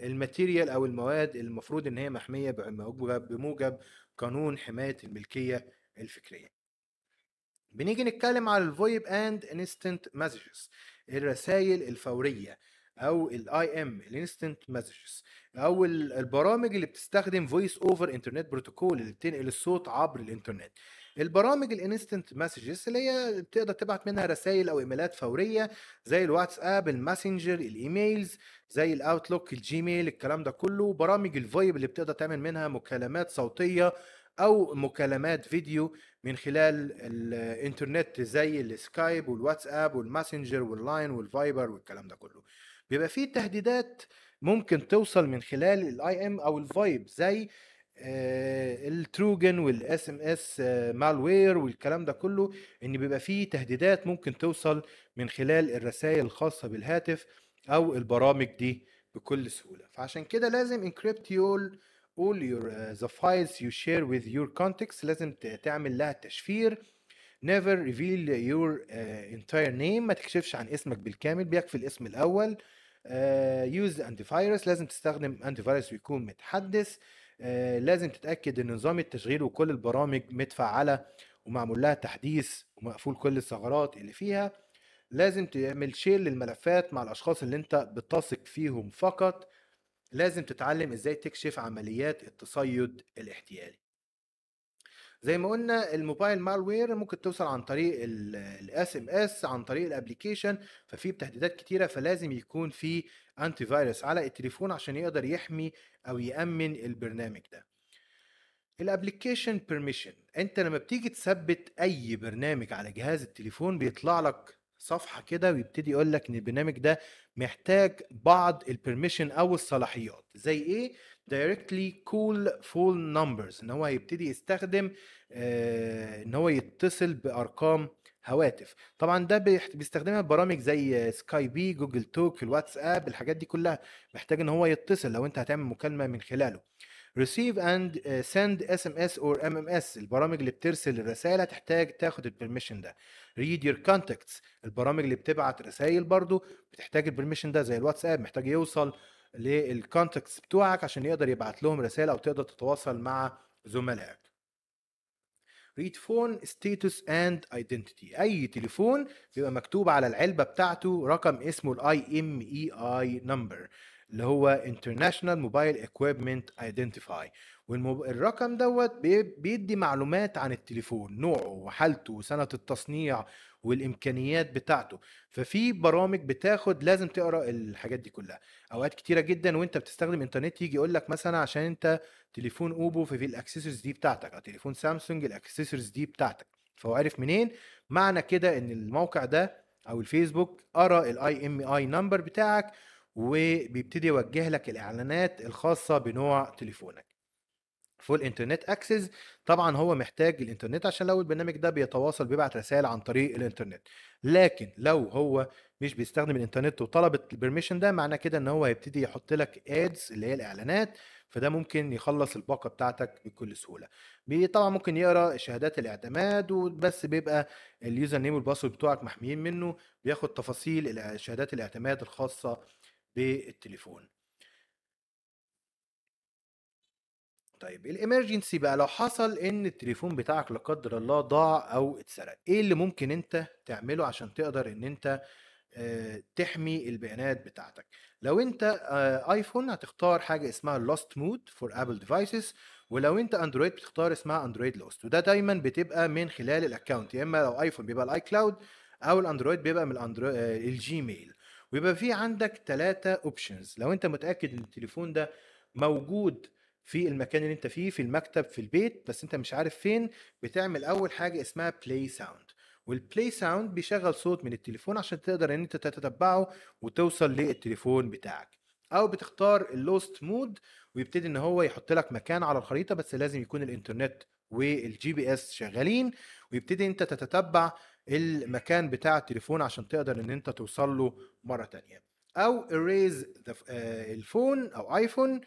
ال material أو المواد المفروض إن هي محمية بموجب قانون حماية الملكية الفكرية. بنيجي نتكلم على ال VoIP and instant messages الرسائل الفورية أو ال IM ال instant messages أو البرامج اللي بتستخدم voice over internet protocol اللي بتنقل الصوت عبر الإنترنت. البرامج ال instant messages اللي هي بتقدر تبعت منها رسائل أو إيميلات فورية زي الواتساب الماسنجر ال emails زي ال Outlook ال Gmail الكلام ده كله. برامج ال VoIP اللي بتقدر تعمل منها مكالمات صوتية أو مكالمات فيديو من خلال الإنترنت زي ال Skype والواتساب والماسنجر وال Line وال Viber والكلام ده كله. بيبقى فيه تهديدات ممكن توصل من خلال ال IM أو ال VoIP زي ال Trojan وال SMS malware والكلام ده كله إن بيبقى فيه تهديدات ممكن توصل من خلال الرسائل الخاصة بالهاتف أو البرامج دي بكل سهولة. فعشان كده لازم encrypt your all your uh, the files you share with your contacts لازم تعمل لها تشفير. Never reveal your uh, entire name ما تكشفش عن اسمك بالكامل بيكفي الاسم الأول. uh, use antivirus لازم تستخدم antivirus ويكون متحدث. uh, لازم تتأكد إن نظام التشغيل وكل البرامج متفعله ومعمول لها تحديث ومقفول كل الثغرات اللي فيها. لازم تعمل شير للملفات مع الأشخاص اللي أنت بتثق فيهم فقط. لازم تتعلم إزاي تكشف عمليات التصيد الاحتيالي. زي ما قلنا ال mobile malware ممكن توصل عن طريق ال SMS عن طريق ال application ففي تهديدات كتيرة فلازم يكون في antivirus على التليفون عشان يقدر يحمي أو يأمن البرنامج ده. ال application permission أنت لما بتيجي تثبت أي برنامج على جهاز التليفون بيطلع لك صفحة كده ويبتدي يقول لك إن البرنامج ده محتاج بعض ال permission أو الصلاحيات. زي إيه؟ Directly call phone numbers إن هو هيبتدي يستخدم آه إن هو يتصل بأرقام هواتف. طبعا ده بيستخدمها برامج زي Skype Google Talk الواتساب الحاجات دي كلها محتاج إن هو يتصل لو أنت هتعمل مكالمة من خلاله. Receive and send SMS or MMS البرامج اللي بترسل الرسالة تحتاج تاخد ال permission ده. Read your contacts البرامج اللي بتبعت رسائل برضو بتحتاج ال permission ده زي الواتساب محتاج يوصل لل contacts بتوعك عشان يقدر يبعت لهم رسالة أو تقدر تتواصل مع زملائك. Read phone status and identity. أي تليفون بيبقى مكتوب على العلبة بتاعته رقم اسمه ال IMEI number اللي هو International Mobile Equipment Identify. والرقم دوت بيدي معلومات عن التليفون نوعه وحالته وسنة التصنيع والإمكانيات بتاعته. ففي برامج بتاخد لازم تقرأ الحاجات دي كلها. أوقات كتيرة جدا وأنت بتستخدم إنترنت يجي يقول لك مثلا عشان أنت تليفون أوبو ففي الأكسسوارز دي بتاعتك أو تليفون سامسونج الأكسسوارز دي بتاعتك. فهو عارف منين؟ معنى كده إن الموقع ده أو الفيسبوك قرأ ال IMEI number بتاعك وبيبتدي يوجه لك الإعلانات الخاصة بنوع تليفونك. Full internet access طبعا هو محتاج الإنترنت عشان لو البرنامج ده بيتواصل بيبعت رسائل عن طريق الإنترنت. لكن لو هو مش بيستخدم الإنترنت وطلب ال permission ده معناه كده إن هو هيبتدي يحط لك ads اللي هي الإعلانات فده ممكن يخلص الباقة بتاعتك بكل سهولة. طبعا ممكن يقرأ شهادات الاعتماد وبس بيبقى ال username وال password بتوعك محميين منه بياخد تفاصيل شهادات الاعتماد الخاصة بالتليفون. طيب ال emergency بقى لو حصل إن التليفون بتاعك لا قدر الله ضاع أو اتسرق إيه اللي ممكن أنت تعمله عشان تقدر إن أنت تحمي البيانات بتاعتك؟ لو أنت iPhone هتختار حاجة اسمها lost mode for Apple devices ولو أنت Android بتختار اسمها Android lost وده دايما بتبقى من خلال ال account يا إما لو iPhone بيبقى ال iCloud أو ال Android بيبقى من ال Android ال Gmail ويبقى في عندك ثلاثة options لو أنت متأكد إن التليفون ده موجود في المكان اللي أنت فيه في المكتب في البيت بس أنت مش عارف فين بتعمل أول حاجة اسمها play sound وال play sound بيشغل صوت من التليفون عشان تقدر إن أنت تتتبعه وتوصل للتليفون بتاعك. أو بتختار ال lost mode ويبتدي إن هو يحط لك مكان على الخريطة بس لازم يكون الإنترنت وال GPS شغالين. ويبتدي أنت تتتبع المكان بتاع التليفون عشان تقدر إن أنت توصل له مرة تانية. أو erase ال phone أو iPhone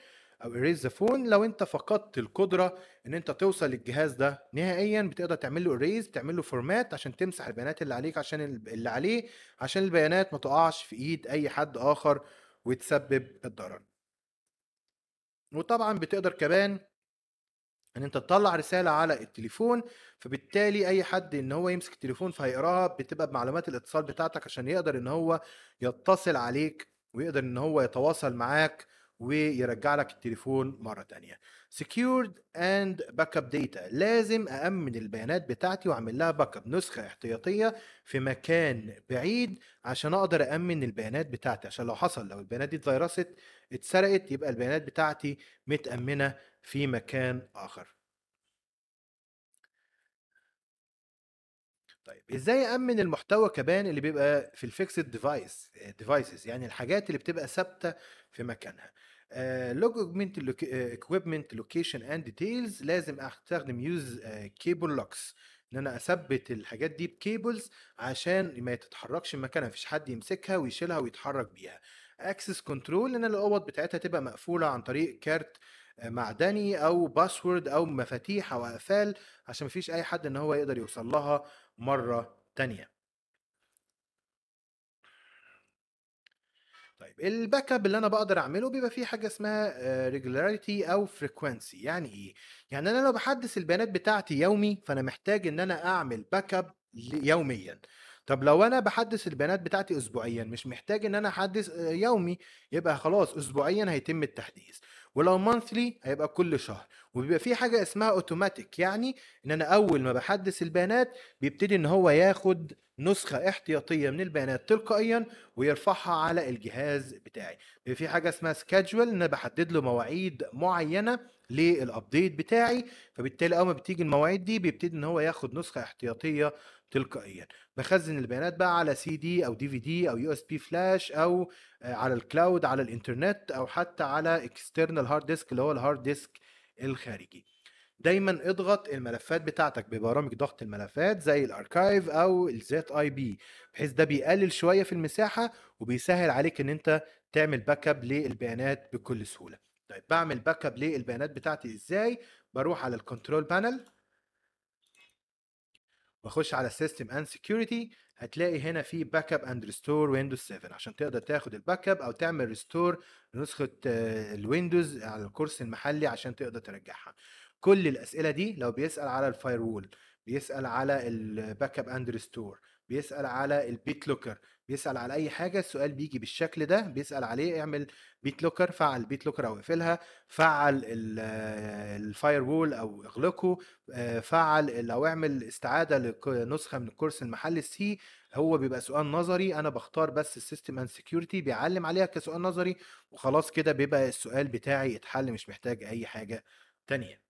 أو erase the phone لو أنت فقدت القدرة إن أنت توصل للجهاز ده نهائيا بتقدر تعمل له erase تعمل له format عشان تمسح البيانات اللي عليك عشان اللي عليه عشان البيانات ما تقعش في إيد أي حد آخر وتسبب الضرر. وطبعا بتقدر كمان إن أنت تطلع رسالة على التليفون فبالتالي أي حد إن هو يمسك التليفون فهيقراها بتبقى بمعلومات الاتصال بتاعتك عشان يقدر إن هو يتصل عليك ويقدر إن هو يتواصل معاك ويرجع لك التليفون مرة تانية. Secured and backup data. لازم أأمن البيانات بتاعتي وأعمل لها backup نسخة احتياطية في مكان بعيد عشان أقدر أأمن البيانات بتاعتي. عشان لو حصل لو البيانات دي اتفيرست اتسرقت يبقى البيانات بتاعتي متأمنة في مكان آخر. طيب إزاي امن المحتوى كمان اللي بيبقى في ال fixed device devices يعني الحاجات اللي بتبقى ثابتة في مكانها؟ log equipment equipment location and details لازم أستخدم use cable locks إن أنا أثبت الحاجات دي ب cables عشان ما تتحركش من مكانها. مفيش حد يمسكها ويشيلها ويتحرك بيها. access control إن الأوض بتاعتها تبقى مقفولة عن طريق كارت معدني أو password أو مفاتيح أو أقفال عشان مفيش أي حد إن هو يقدر يوصل لها مرة تانية. طيب ال backup اللي أنا بقدر أعمله بيبقى فيه حاجة اسمها regularity أو frequency يعني إيه؟ يعني أنا لو بحدث البيانات بتاعتي يومي فأنا محتاج إن أنا أعمل backup يوميا. طب لو أنا بحدث البيانات بتاعتي اسبوعيا مش محتاج إن أنا أحدث آه، يومي يبقى خلاص اسبوعيا هيتم التحديث. ولو monthly هيبقى كل شهر. وبيبقى في حاجة اسمها اوتوماتيك يعني إن أنا أول ما بحدث البيانات بيبتدي إن هو ياخد نسخة احتياطية من البيانات تلقائيا ويرفعها على الجهاز بتاعي. في حاجة اسمها schedule إن بحدد له مواعيد معينة لل update بتاعي. فبالتالي أول ما بتيجي المواعيد دي بيبتدي إن هو ياخد نسخة احتياطية تلقائيا. بخزن البيانات بقى على سي دي أو دي في دي أو يو اس بي فلاش أو آه، على ال cloud على الإنترنت أو حتى على external hard disk اللي هو ال hard disk الخارجي. دايما اضغط الملفات بتاعتك ببرامج ضغط الملفات زي ال archive أو ال ZIP بحيث ده بيقلل شوية في المساحة وبيسهل عليك إن أنت تعمل backup للبيانات بكل سهولة. طيب بعمل backup للبيانات بتاعتي إزاي؟ بروح على ال control panel واخش على system and security هتلاقي هنا في backup and restore Windows 7 عشان تقدر تاخد ال backup أو تعمل restore لنسخه ال Windows على القرص المحلي عشان تقدر ترجعها. كل الأسئلة دي لو بيسأل على ال firewall بيسأل على ال backup and restore بيسأل على ال BitLocker بيسأل على أي حاجة السؤال بيجي بالشكل ده بيسأل عليه اعمل BitLocker فعل BitLocker أو اقفلها فعل ال firewall أو اغلقه آه، فعل أو اعمل استعادة لنسخه من القرص المحلي ال C هو بيبقى سؤال نظري أنا بختار بس ال system and security بيعلم عليها كسؤال نظري وخلاص كده بيبقى السؤال بتاعي اتحل مش محتاج أي حاجة تانية.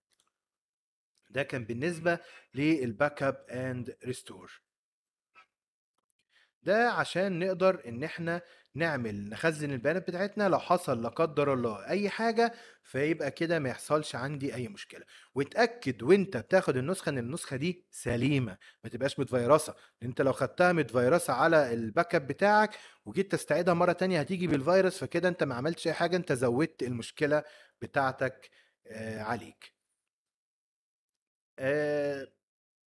ده كان بالنسبة لل backup and restore ده عشان نقدر إن إحنا نعمل نخزن البيانات بتاعتنا لو حصل لا قدر الله أي حاجة فيبقى كده ما يحصلش عندي أي مشكلة. واتأكد وأنت بتاخد النسخة إن النسخة دي سليمة ما تبقاش متفيرسة. أنت لو خدتها متفيرسة على ال backup بتاعك وجيت تستعيدها مرة تانية هتيجي بالفيروس فكده أنت ما عملتش أي حاجة أنت زودت المشكلة بتاعتك آه عليك.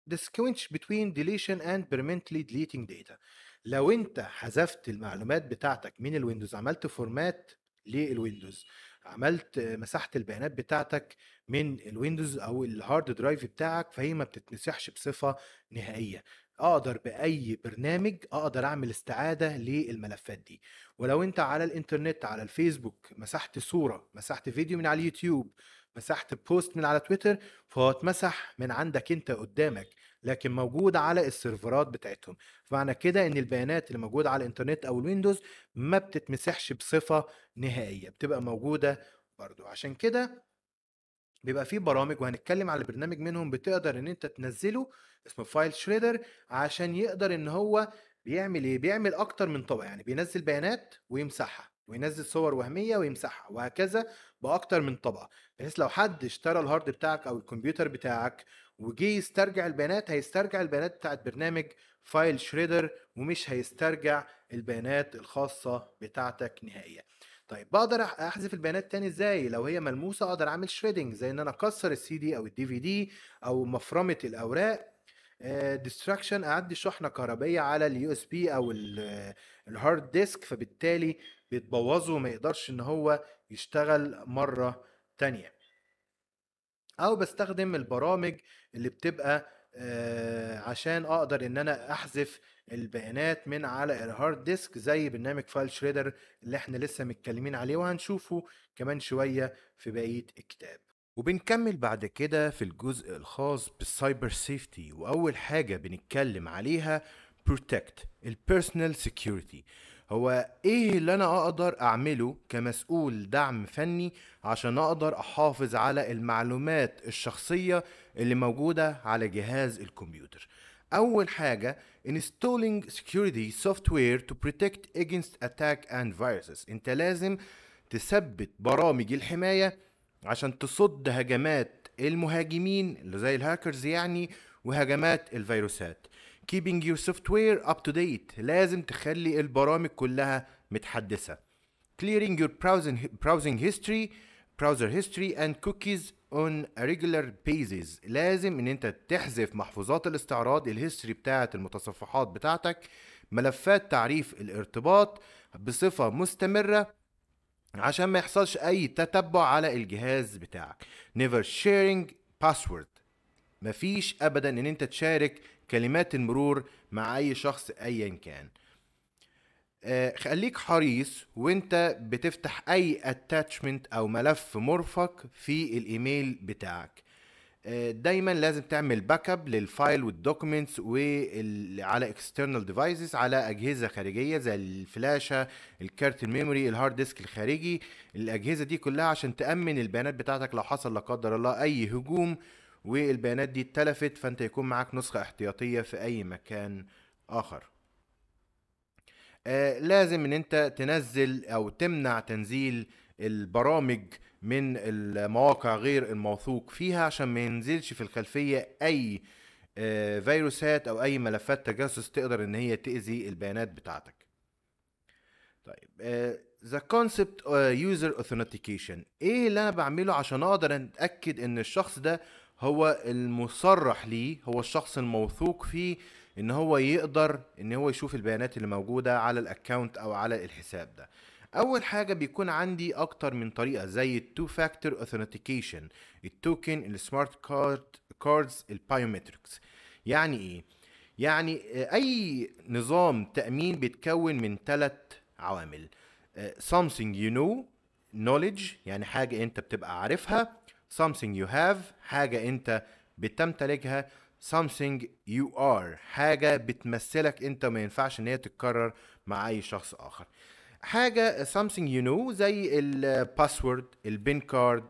Distinguish between deletion and permanently deleting data. لو انت حذفت المعلومات بتاعتك من ال Windows عملت format لل Windows عملت مسحت البيانات بتاعتك من ال Windows أو ال hard drive بتاعك فهي ما بتتمسحش بصفة نهائية. أقدر بأي برنامج أقدر أعمل استعادة للملفات دي. ولو انت على الإنترنت على الفيسبوك مسحت صورة مسحت فيديو من على اليوتيوب مسحت post من على تويتر فهو اتمسح من عندك انت قدامك لكن موجود على السيرفرات بتاعتهم. فمعنى كده إن البيانات اللي موجودة على الإنترنت أو ال Windows ما بتتمسحش بصفة نهائية بتبقى موجودة برضو. عشان كده بيبقى في برامج وهنتكلم على برنامج منهم بتقدر إن أنت تنزله اسمه File Shredder عشان يقدر إن هو بيعمل إيه؟ بيعمل أكتر من طبقه يعني بينزل بيانات ويمسحها وينزل صور وهمية ويمسحها وهكذا بأكتر من طبقة بحيث لو حد اشترى ال hard بتاعك أو الكمبيوتر بتاعك وجي يسترجع البيانات هيسترجع البيانات بتاعت برنامج File Shredder ومش هيسترجع البيانات الخاصة بتاعتك نهائيا. طيب بقدر أحذف البيانات تاني إزاي؟ لو هي ملموسة أقدر أعمل shredding زي إن أنا أكسر السي دي أو ال DVD أو مفرمة الأوراق. destruction أعدي شحنة كهربائية على ال USB أو ال hard disk فبالتالي بتبوظه وما يقدرش إن هو يشتغل مرة تانية. أو بستخدم البرامج اللي بتبقى آه، عشان أقدر إن أنا أحذف البيانات من على ال hard disk زي برنامج file shredder اللي إحنا لسه متكلمين عليه وهنشوفه كمان شوية في بقية الكتاب. وبنكمل بعد كده في الجزء الخاص بال cyber safety وأول حاجة بنتكلم عليها protect ال personal security هو إيه اللي أنا أقدر أعمله كمسؤول دعم فني عشان أقدر أحافظ على المعلومات الشخصية اللي موجودة على جهاز الكمبيوتر؟ أول حاجة installing security software to protect against attack and viruses. أنت لازم تثبت برامج الحماية عشان تصد هجمات المهاجمين اللي زي الهاكرز يعني وهجمات الفيروسات. Keeping your software up to date. لازم تخلي البرامج كلها متحدثة. Clearing your browsing, browsing history browser history and cookies on a regular basis. لازم إن أنت تحذف محفوظات الاستعراض الهيستوري بتاعة المتصفحات بتاعتك ملفات تعريف الارتباط بصفة مستمرة عشان ما يحصلش أي تتبع على الجهاز بتاعك. Never sharing password. مفيش ابدا إن أنت تشارك كلمات المرور مع أي شخص ايا كان. آه، خليك حريص وأنت بتفتح أي attachment أو ملف مرفق في الإيميل بتاعك. آه، دايما لازم تعمل backup لل file وال documents على external devices على أجهزة خارجية زي الفلاشة الكارت ال memory ال hard disk الخارجي. الأجهزة دي كلها عشان تأمن البيانات بتاعتك لو حصل لا قدر الله أي هجوم والبيانات دي اتلفت فأنت يكون معاك نسخة احتياطية في أي مكان آخر. آه لازم إن أنت تنزل أو تمنع تنزيل البرامج من المواقع غير الموثوق فيها عشان ما ينزلش في الخلفية أي آه فيروسات أو أي ملفات تجسس تقدر إن هي تأذي البيانات بتاعتك. طيب concept uh, user authentication. إيه اللي أنا بعمله عشان أقدر أتأكد إن الشخص ده هو المصرح ليه هو الشخص الموثوق فيه إن هو يقدر إن هو يشوف البيانات اللي موجودة على ال account أو على الحساب ده. أول حاجة بيكون عندي أكتر من طريقة زي التو فاكتور اوثنتيكيشن التوكن السمارت كارد كاردز البايومتريكس يعني إيه؟ يعني أي نظام تأمين بيتكون من ثلاث عوامل. something you know knowledge يعني حاجة أنت بتبقى عارفها. Something you have حاجة انت بتمتلكها something you are حاجة بتمثلك انت ما ينفعش ان هي تتكرر مع أي شخص آخر. حاجة something you know زي ال password ال pin card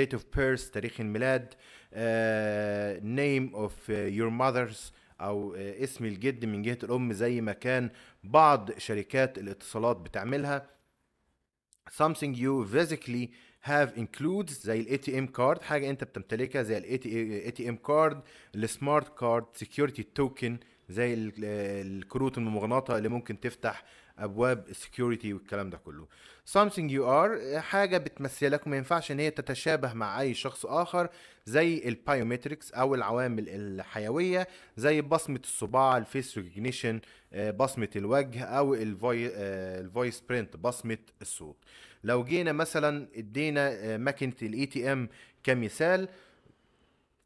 date of birth تاريخ الميلاد uh, name of your mothers أو uh, اسم الجد من جهة الأم زي ما كان بعض شركات الاتصالات بتعملها. something you physically have includes زي ال ATM card حاجة أنت بتمتلكها زي ال ATM card ال smart card security token زي الكروت الممغنطة اللي ممكن تفتح أبواب ال security والكلام ده كله. Something you are حاجة بتمثلك وما ينفعش إن هي تتشابه مع أي شخص آخر زي ال biometrics أو العوامل الحيوية زي بصمة الصباع ال face recognition بصمة الوجه أو ال voice print بصمة الصوت. لو جينا مثلا ادينا ماكينه ال ATM كمثال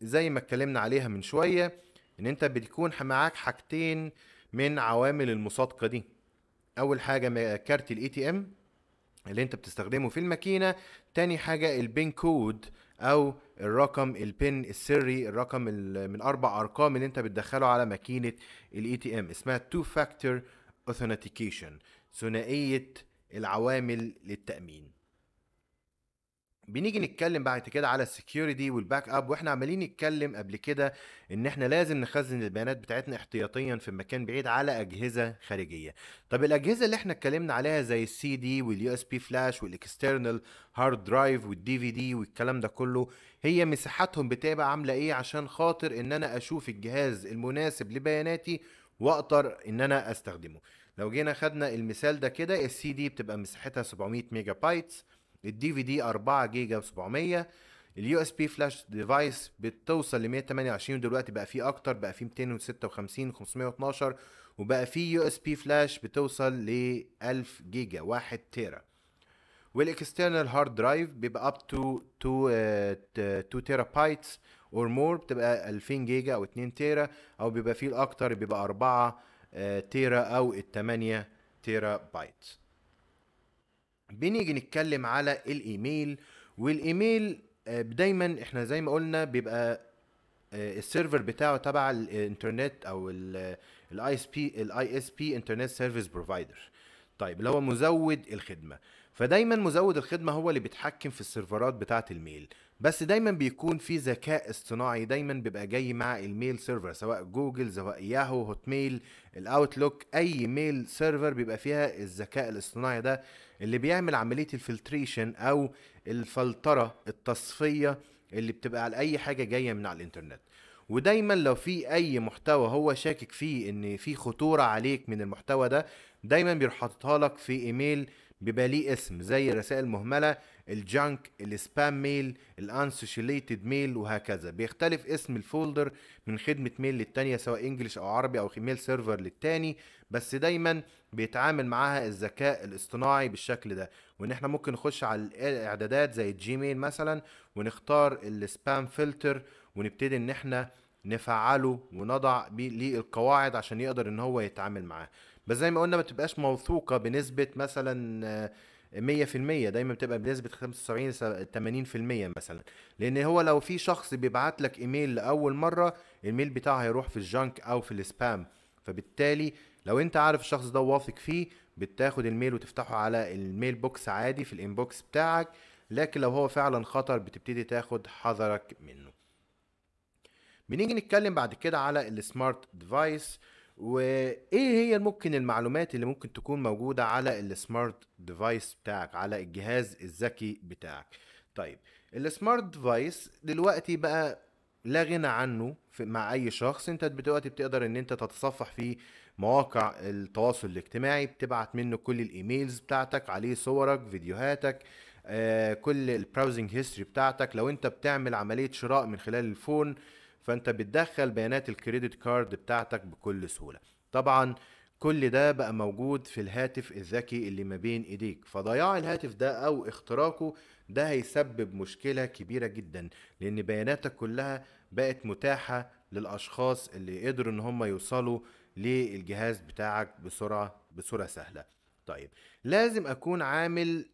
زي ما اتكلمنا عليها من شوية إن أنت بتكون معاك حاجتين من عوامل المصادقة دي. أول حاجة كارت ال ATM اللي أنت بتستخدمه في الماكينة تاني حاجة ال pin code أو الرقم ال pin السري الرقم من أربع أرقام اللي أنت بتدخله على ماكينة ال ATM اسمها two factor authentication ثنائية العوامل للتأمين. بنيجي نتكلم بعد كده على ال security وال backup وإحنا عمالين نتكلم قبل كده إن إحنا لازم نخزن البيانات بتاعتنا احتياطيا في مكان بعيد على أجهزة خارجية. طب الأجهزة اللي إحنا اتكلمنا عليها زي ال CD وال USB flash وال external hard drive وال DVD والكلام ده كله هي مساحتهم بتبقى عاملة إيه عشان خاطر إن أنا أشوف الجهاز المناسب لبياناتي وأقدر إن أنا أستخدمه؟ لو جينا خدنا المثال ده كده السي دي بتبقى مساحتها 700 mega bytes ال DVD 4 جيجا و700 ال USB flash device بتوصل ل 128 دلوقتي بقى فيه أكتر بقى فيه 256 512 وبقى فيه USB flash بتوصل ل 1000 جيجا 1 تيرا. وال external hard drive بيبقى up to 2 tera bytes or more بتبقى 2000 جيجا أو 2 تيرا أو بيبقى فيه الأكتر بيبقى 4 تيرا أو ال 8 tera byte. بنيجي نتكلم على ال email وال email دايما إحنا زي ما قلنا بيبقى ال server بتاعه تبع الإنترنت أو ال ISP ال ISP internet service provider طيب اللي هو مزود الخدمة. فدايما مزود الخدمة هو اللي بيتحكم في السيرفرات بتاعة ال mail. بس دايما بيكون في ذكاء اصطناعي دايما بيبقى جاي مع ال mail server سواء جوجل سواء ياهو هوت ميل الاوتلوك أي mail server بيبقى فيها الذكاء الاصطناعي ده اللي بيعمل عملية ال filtration أو الفلترة التصفية اللي بتبقى على أي حاجة جاية من على الإنترنت. ودايما لو في أي محتوى هو شاكك فيه إن في خطورة عليك من المحتوى ده دايما بيروح لك في ايميل بيبقى ليه اسم زي الرسائل المهملة ال junk ال spam mail ال unsolicited mail وهكذا. بيختلف اسم ال folder من خدمة mail للتانية سواء English أو عربي أو mail server للتاني بس دايما بيتعامل معاها الذكاء الاصطناعي بالشكل ده. وإن إحنا ممكن نخش على الإعدادات زي الـ Gmail مثلا ونختار ال spam filter ونبتدي إن إحنا نفعله ونضع ليه القواعد عشان يقدر إن هو يتعامل معاه. بس زي ما قلنا ما تبقاش موثوقة بنسبة مثلا 100% دايما بتبقى بنسبة 75 80% مثلا. لأن هو لو في شخص بيبعت لك إيميل لأول مرة ال mail بتاعه هيروح في ال junk أو في ال spam. فبالتالي لو أنت عارف الشخص ده واثق فيه بتاخد ال mail وتفتحه على ال mailbox عادي في ال inbox بتاعك. لكن لو هو فعلا خطر بتبتدي تاخد حذرك منه. بنيجي نتكلم بعد كده على ال smart device وإيه هي ممكن المعلومات اللي ممكن تكون موجودة على ال smart device بتاعك على الجهاز الذكي بتاعك؟ طيب ال smart device دلوقتي بقى لا غنى عنه مع أي شخص. أنت دلوقتي بتقدر إن أنت تتصفح في مواقع التواصل الاجتماعي بتبعت منه كل ال emails بتاعتك عليه صورك فيديوهاتك آه كل ال browsing history بتاعتك. لو أنت بتعمل عملية شراء من خلال ال phone فأنت بتدخل بيانات ال credit card بتاعتك بكل سهولة. طبعا كل ده بقى موجود في الهاتف الذكي اللي ما بين ايديك. فضياع الهاتف ده أو اختراقه ده هيسبب مشكلة كبيرة جدا لأن بياناتك كلها بقت متاحة للأشخاص اللي قدروا إن هم يوصلوا للجهاز بتاعك بسرعة بصورة سهلة. طيب لازم أكون عامل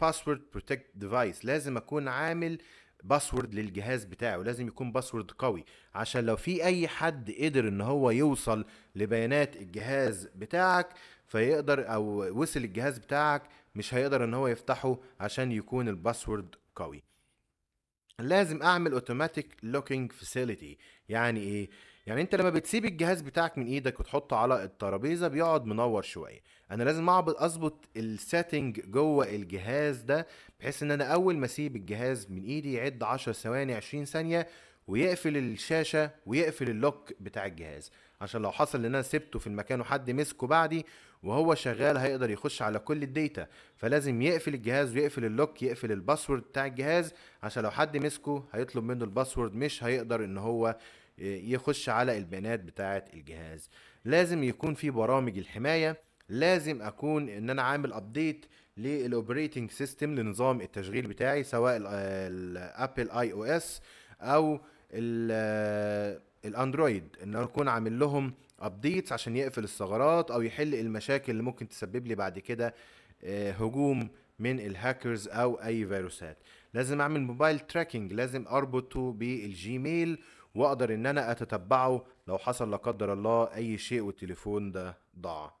password protect device لازم أكون عامل password للجهاز بتاعه لازم يكون password قوي عشان لو في أي حد قدر إن هو يوصل لبيانات الجهاز بتاعك فيقدر أو وصل الجهاز بتاعك مش هيقدر إن هو يفتحه عشان يكون ال password قوي. لازم أعمل automatic locking facility يعني إيه؟ يعني انت لما بتسيب الجهاز بتاعك من إيدك وتحطه على الترابيزة بيقعد منور شوية. أنا لازم اظبط اظبط ال setting جوه الجهاز ده بحيث ان أنا اول ما اسيب الجهاز من ايدي يعد 10 ثواني 20 ثانية ويقفل الشاشة ويقفل ال lock بتاع الجهاز. عشان لو حصل ان أنا سبته في المكان وحد مسكه بعدي وهو شغال هيقدر يخش على كل ال data. فلازم يقفل الجهاز ويقفل ال lock يقفل ال password بتاع الجهاز. عشان لو حد مسكه هيطلب منه ال password مش هيقدر ان هو يخش على البيانات بتاعه الجهاز. لازم يكون في برامج الحماية. لازم أكون إن أنا عامل update لل operating system لنظام التشغيل بتاعي سواء ال Apple iOS أو ال Android إن أنا أكون عامل لهم updates عشان يقفل الثغرات أو يحل المشاكل اللي ممكن تسبب لي بعد كده هجوم من الهاكرز أو أي فيروسات. لازم أعمل mobile tracking لازم أربطه بال Gmail واقدر ان أنا اتتبعه لو حصل لا قدر الله اي شيء والتليفون ده ضاع.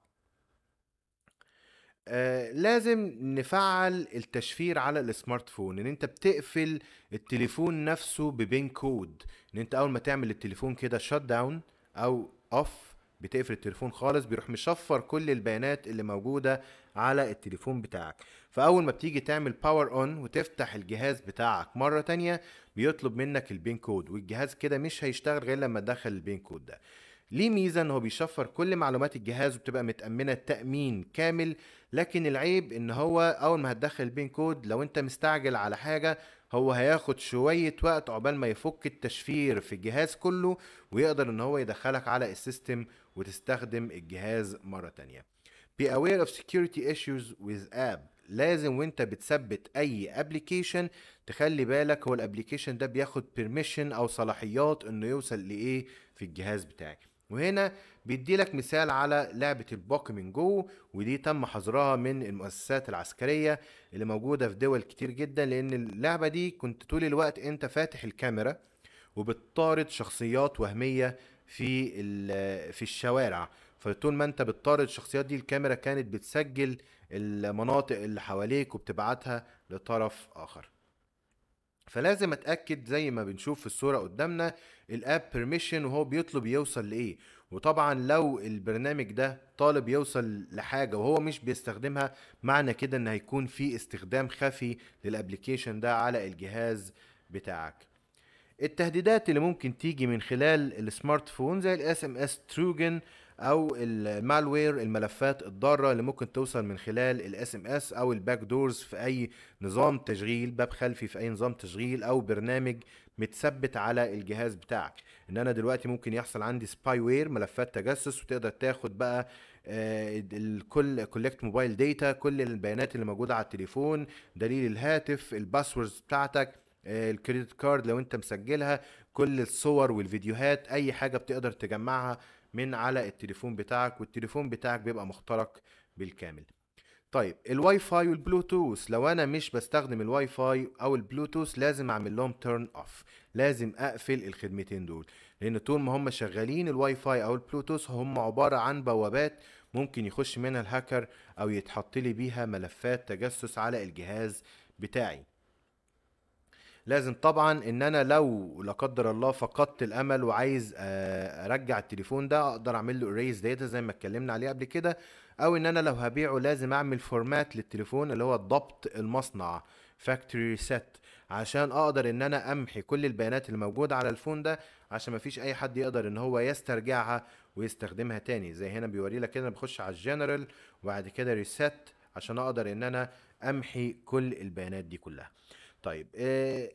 آه لازم نفعل التشفير على ال smartphone ان انت بتقفل التليفون نفسه ب PIN code ان انت اول ما تعمل التليفون كده shut down أو off بتقفل التليفون خالص بيروح مشفر كل البيانات اللي موجودة على التليفون بتاعك. فأول ما بتيجي تعمل power on وتفتح الجهاز بتاعك مرة تانية بيطلب منك ال PIN code والجهاز كده مش هيشتغل غير لما تدخل ال PIN code ده. ليه ميزة إن هو بيشفر كل معلومات الجهاز وبتبقى متأمنة تأمين كامل؟ لكن العيب إن هو أول ما هتدخل ال PIN code لو أنت مستعجل على حاجة هو هياخد شوية وقت عقبال ما يفك التشفير في الجهاز كله ويقدر إن هو يدخلك على ال system وتستخدم الجهاز مرة تانية. Be aware of security issues with app. لازم وأنت بتثبت أي application تخلي بالك هو ال application ده بياخد permission أو صلاحيات إنه يوصل لإيه في الجهاز بتاعك. وهنا بيدي لك مثال على لعبة ال Pokémon Go ودي تم حظرها من المؤسسات العسكرية اللي موجودة في دول كتير جدا لأن اللعبة دي كنت طول الوقت أنت فاتح الكاميرا وبتطارد شخصيات وهمية في في الشوارع. فطول ما أنت بتطارد الشخصيات دي الكاميرا كانت بتسجل المناطق اللي حواليك وبتبعتها لطرف آخر. فلازم أتأكد زي ما بنشوف في الصورة قدامنا الآب بيرميشن وهو بيطلب يوصل لإيه. وطبعا لو البرنامج ده طالب يوصل لحاجة وهو مش بيستخدمها معنى كده إن هيكون في استخدام خفي لل application ده على الجهاز بتاعك. التهديدات اللي ممكن تيجي من خلال ال smartphone زي ال SMS Trojan أو ال malware الملفات الضارة اللي ممكن توصل من خلال ال SMS أو ال backdoors في أي نظام تشغيل باب خلفي في أي نظام تشغيل أو برنامج متثبت على الجهاز بتاعك. إن أنا دلوقتي ممكن يحصل عندي spyware ملفات تجسس وتقدر تاخد بقى ال collect mobile data كل البيانات اللي موجودة على التليفون دليل الهاتف ال passwords بتاعتك آه، ال credit card لو أنت مسجلها كل الصور والفيديوهات أي حاجة بتقدر تجمعها من على التليفون بتاعك والتليفون بتاعك بيبقى مخترق بالكامل. طيب ال Wi-Fi وال Bluetooth. لو أنا مش بستخدم الواي فاي أو البلوتوث لازم أعمل لهم turn off لازم أقفل الخدمتين دول. لأن طول ما هم شغالين الواي فاي أو البلوتوث هم عبارة عن بوابات ممكن يخش منها الهاكر أو يتحط لي بيها ملفات تجسس على الجهاز بتاعي. لازم طبعا إن أنا لو لا قدر الله فقدت الأمل وعايز آه، أرجع التليفون ده أقدر أعمل له erase data زي ما اتكلمنا عليه قبل كده أو إن أنا لو هبيعه لازم أعمل format للتليفون اللي هو ضبط المصنع factory reset عشان أقدر إن أنا أمحي كل البيانات اللي موجودة على ال phone ده عشان مفيش أي حد يقدر إن هو يسترجعها ويستخدمها تاني. زي هنا بيوري لك كده أنا بخش على الجنرال وبعد كده reset عشان أقدر إن أنا أمحي كل البيانات دي كلها. طيب آه،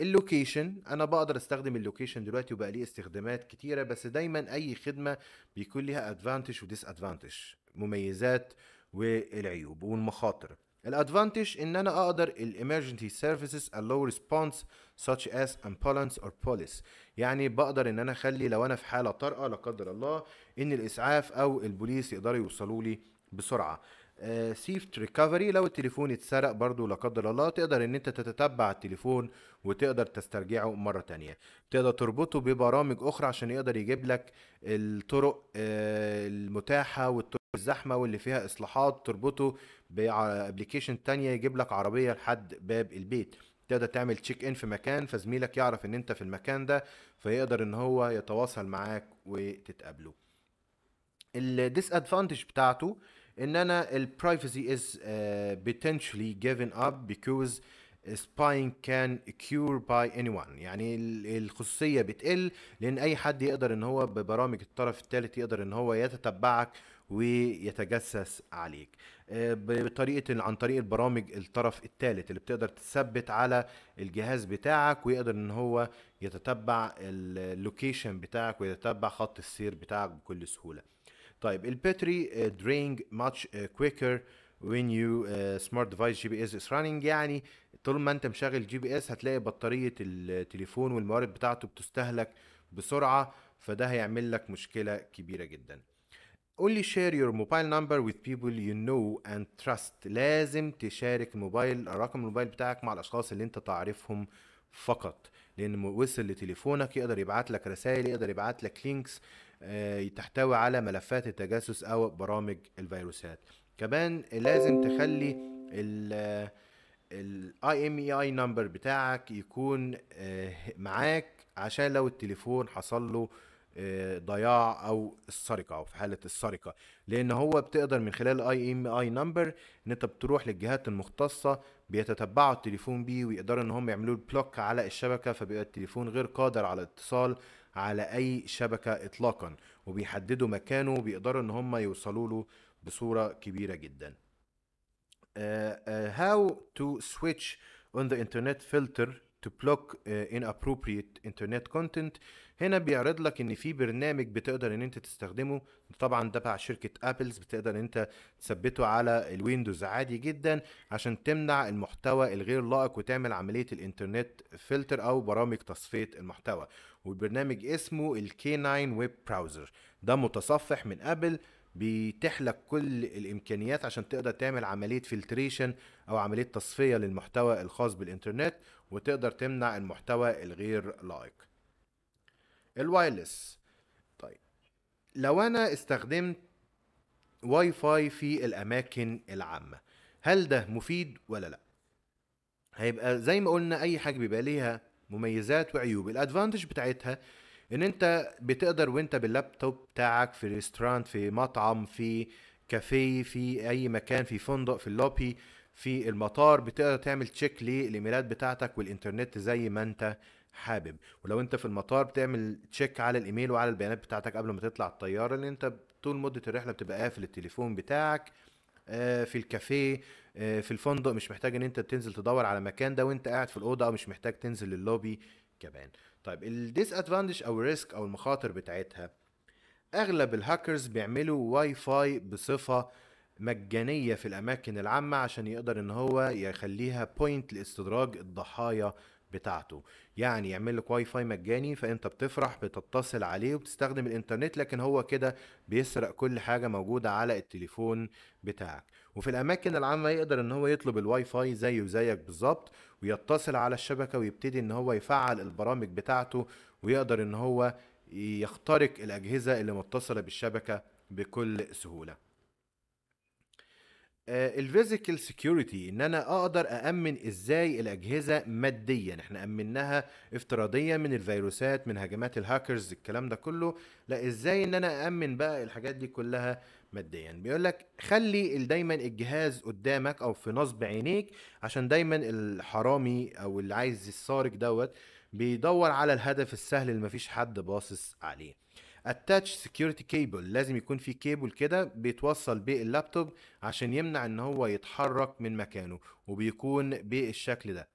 ال location أنا بقدر أستخدم ال location دلوقتي وبقى ليه استخدامات كتيرة بس دايما أي خدمة بيكون ليها advantage و disadvantage مميزات والعيوب والمخاطر. ال advantage إن أنا أقدر ال emergency services allow response such as ambulance or police. يعني بقدر إن أنا أخلي لو أنا في حالة طارئة لا قدر الله إن الإسعاف أو البوليس يقدروا يوصلوا لي بسرعة. theft recovery لو التليفون اتسرق برضو لا قدر الله تقدر إن أنت تتتبع التليفون وتقدر تسترجعه مرة تانية. تقدر تربطه ببرامج أخرى عشان يقدر يجيب لك الطرق آه، المتاحة والطرق الزحمة واللي فيها إصلاحات تربطه ب application تانية يجيب لك عربية لحد باب البيت. تقدر تعمل check in في مكان فزميلك يعرف إن أنت في المكان ده فيقدر إن هو يتواصل معاك وتتقابلوا ال disadvantage بتاعته إن أنا ال privacy uh, potentially given up because spying can occur by anyone. يعني ال- الخصوصية بتقل لأن أي حد يقدر إن هو ببرامج الطرف الثالث يقدر إن هو يتتبعك ويتجسس عليك. آه، بطريقة عن طريق البرامج الطرف الثالث اللي بتقدر تثبت على الجهاز بتاعك ويقدر إن هو يتتبع ال location بتاعك ويتتبع خط السير بتاعك بكل سهولة. طيب ال battery draining much quicker when your uh, smart device GPS is running. يعني طول ما انت مشغل GPS هتلاقي بطارية التليفون والموارد بتاعته بتستهلك بسرعة فده هيعمل لك مشكلة كبيرة جدا. only share your mobile number with people you know and trust. لازم تشارك الموبايل رقم الموبايل بتاعك مع الأشخاص اللي انت تعرفهم فقط لأن وصل لتليفونك يقدر يبعت لك رسائل يقدر يبعت لك links تحتوي على ملفات التجسس أو برامج الفيروسات. كمان لازم تخلي ال ال IMEI number بتاعك يكون آه، معاك عشان لو التليفون حصل له آه، ضياع أو السرقة أو في حالة السرقة. لأن هو بتقدر من خلال ال IMEI number إن أنت بتروح للجهات المختصة بيتتبعوا التليفون بيه ويقدروا إن هم يعملوا block على الشبكة فبيبقى التليفون غير قادر على الاتصال على أي شبكة اطلاقا وبيحددوا مكانه وبيقدروا إن هم يوصلوا له بصورة كبيرة جدا. uh, uh, how to switch on the internet filter to block uh, inappropriate internet content. هنا بيعرض لك إن في برنامج بتقدر إن أنت تستخدمه. طبعا تبع شركة Apple's بتقدر إن أنت تثبته على ال Windows عادي جدا عشان تمنع المحتوى الغير لائق وتعمل عملية ال internet filter أو برامج تصفية المحتوى. والبرنامج اسمه ال K9 Web Browser. ده متصفح من Apple بيتيح لك كل الإمكانيات عشان تقدر تعمل عملية filtration أو عملية تصفية للمحتوى الخاص بالإنترنت وتقدر تمنع المحتوى الغير لائق. ال wireless. طيب لو أنا استخدمت واي فاي في الأماكن العامة هل ده مفيد ولا لأ؟ هيبقى زي ما قلنا أي حاجة بيبقى ليها مميزات وعيوب. ال advantage بتاعتها إن أنت بتقدر وأنت باللابتوب بتاعك في restaurant في مطعم في كافيه في أي مكان في فندق في اللوبي في المطار بتقدر تعمل check للإيميلات بتاعتك والإنترنت زي ما أنت حابب. ولو أنت في المطار بتعمل check على الإيميل وعلى البيانات بتاعتك قبل ما تطلع الطيارة لأن أنت طول مدة الرحلة بتبقى قافل التليفون بتاعك في الكافيه آه، في الفندق مش محتاج إن أنت تنزل تدور على مكان ده وأنت قاعد في الأوضة أو مش محتاج تنزل للوبي كمان. طيب ال disadvantage أو ال risk أو المخاطر بتاعتها أغلب الهاكرز بيعملوا واي فاي بصفة مجانية في الأماكن العامة عشان يقدر إن هو يخليها point لاستدراج الضحايا بتاعته. يعني يعمل لك واي فاي مجاني فأنت بتفرح بتتصل عليه وبتستخدم الإنترنت لكن هو كده بيسرق كل حاجة موجودة على التليفون بتاعك. وفي الأماكن العامة يقدر إن هو يطلب الواي فاي زيه زيك بالظبط ويتصل على الشبكة ويبتدي إن هو يفعل البرامج بتاعته ويقدر إن هو يخترق الأجهزة اللي متصلة بالشبكة بكل سهولة. ال physical security إن أنا أقدر أأمن إزاي الأجهزة ماديا. إحنا أمناها افتراضيا من الفيروسات من هجمات الهاكرز الكلام ده كله. لا إزاي إن أنا امن بقى الحاجات دي كلها ماديا؟ بيقول لك خلي دايما الجهاز قدامك أو في نصب عينيك عشان دايما الحرامي أو اللي عايز السارق دوت بيدور على الهدف السهل اللي مفيش حد باصص عليه. attach security cable لازم يكون في كيبل كده بيتوصل باللابتوب عشان يمنع إن هو يتحرك من مكانه وبيكون بالشكل ده.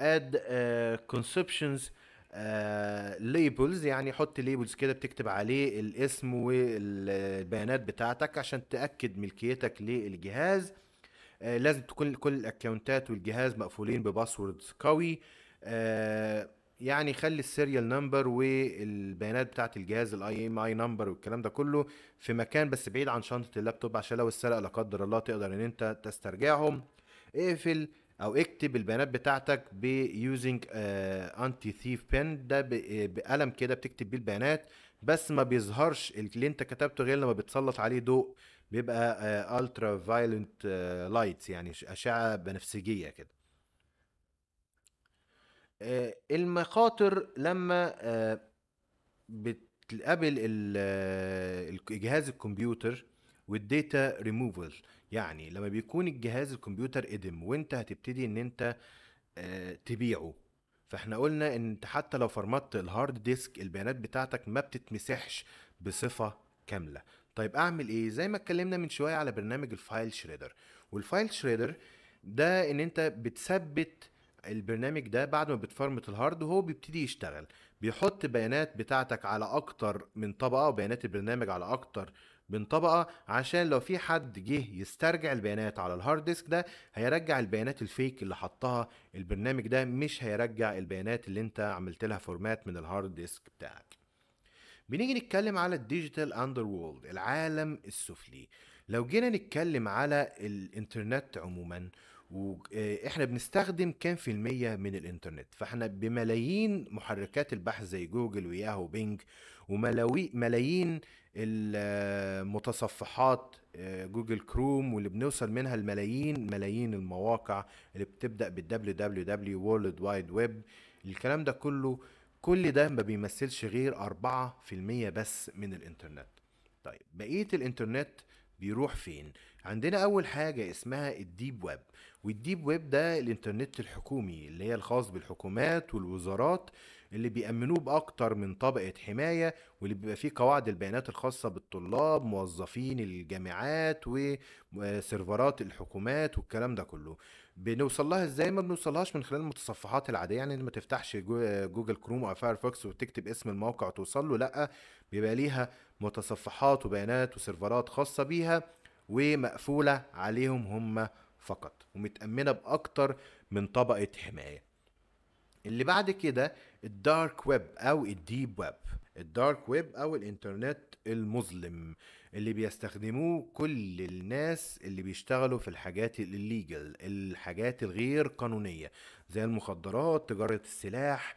Uh, conceptions labels يعني حط labels كده بتكتب عليه الاسم والبيانات بتاعتك عشان تأكد ملكيتك للجهاز. آه، لازم تكون كل ال accounts ات والجهاز مقفولين ب password قوي. آه، يعني خلي ال serial number والبيانات بتاعت الجهاز ال IMEI number والكلام ده كله في مكان بس بعيد عن شنطة اللابتوب عشان لو اتسرق لا قدر الله تقدر إن أنت تسترجعهم. اقفل أو اكتب البيانات بتاعتك by using anti-thief pen ده بقلم كده بتكتب بيه البيانات. بس ما بيظهرش اللي أنت كتبته غير لما بتسلط عليه ضوء. بيبقى ultraviolet lights يعني أشعة بنفسجية كده. المخاطر لما آه، بتقابل آه، جهاز الكمبيوتر والديتا ريموفال يعني لما بيكون الجهاز الكمبيوتر قدم وأنت هتبتدي إن أنت آه، تبيعه. فإحنا قلنا إن أنت حتى لو فرمت ال hard disk البيانات بتاعتك ما بتتمسحش بصفة كاملة. طيب أعمل إيه؟ زي ما اتكلمنا من شوية على برنامج ال file shredder. وال file shredder ده إن أنت بتثبت البرنامج ده بعد ما بتفرمت ال hard وهو بيبتدي يشتغل. بيحط بيانات بتاعتك على أكتر من طبقة وبيانات البرنامج على أكتر من طبقة عشان لو في حد جه يسترجع البيانات على ال hard disk ده هيرجع البيانات ال fake اللي حطها. البرنامج ده مش هيرجع البيانات اللي انت عملت لها format من ال hard disk بتاعك. بنيجي نتكلم على ال digital underworld العالم السفلي. لو جينا نتكلم على الإنترنت عموما وإحنا بنستخدم كام في المية من الإنترنت. فإحنا بملايين محركات البحث زي Google و Yahoo و Bing وملاوي ملايين المتصفحات آه، Google Chrome واللي بنوصل منها الملايين ملايين المواقع اللي بتبدأ بالدبليو دبليو دبليو وورلد وايد ويب الكلام ده كله كل ده ما بيمثلش غير 4% بس من الإنترنت. طيب بقية الإنترنت بيروح فين؟ عندنا أول حاجة اسمها ال deep web. وال deep web ده الانترنت الحكومي اللي هي الخاص بالحكومات والوزارات اللي بيأمنوه بأكتر من طبقة حماية واللي بيبقى فيه قواعد البيانات الخاصة بالطلاب موظفين الجامعات و server ات الحكومات والكلام ده كله. بنوصل لها إزاي؟ ما بنوصلهاش من خلال المتصفحات العادية يعني ما تفتحش جو- Google Chrome أو Firefox وتكتب اسم الموقع وتوصل له لأ بيبقى ليها متصفحات وبيانات و server ات خاصة بيها ومقفولة عليهم هم فقط ومتأمنة بأكتر من طبقة حماية. اللي بعد كده ال dark web أو ال deep web. ال dark web أو الإنترنت المظلم اللي بيستخدموه كل الناس اللي بيشتغلوا في الحاجات ال illegal الحاجات الغير قانونية زي المخدرات تجارة السلاح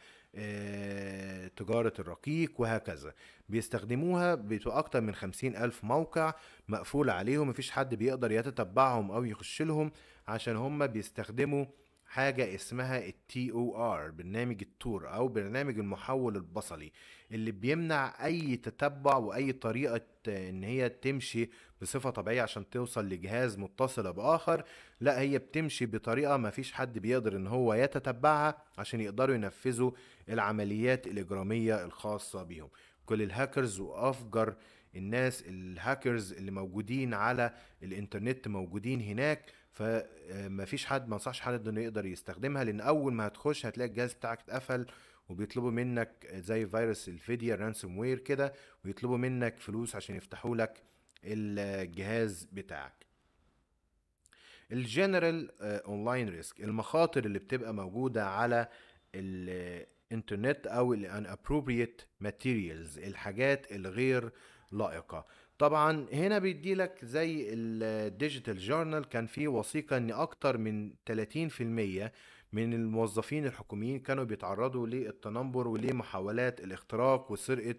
تجارة الرقيق وهكذا. بيستخدموها بتبقى أكتر من خمسين ألف موقع مقفول عليهم مفيش حد بيقدر يتتبعهم أو يخش لهم عشان هم بيستخدموا حاجة اسمها ال TOR برنامج ال Tor أو برنامج المحول البصري اللي بيمنع أي تتبع وأي طريقة إن هي تمشي بصفة طبيعية عشان توصل لجهاز متصل بآخر. لا هي بتمشي بطريقة ما فيش حد بيقدر إن هو يتتبعها عشان يقدروا ينفذوا العمليات الإجرامية الخاصة بيهم. كل الهاكرز وأفجر الناس الهاكرز اللي موجودين على الإنترنت موجودين هناك فمفيش حد ما انصحش حد انه يقدر يستخدمها لأن اول ما هتخش هتلاقي الجهاز بتاعك اتقفل وبيطلبوا منك زي فيروس ال Vidia ransomware كده ويطلبوا منك فلوس عشان يفتحوا لك الجهاز بتاعك. ال general online risk المخاطر اللي بتبقى موجودة على الإنترنت أو ال unappropriate materials الحاجات الغير لائقة. طبعا هنا بيدي لك زي ال Digital Journal كان في وثيقة إن أكتر من 30% من الموظفين الحكوميين كانوا بيتعرضوا للتنمر ولمحاولات الاختراق وسرقة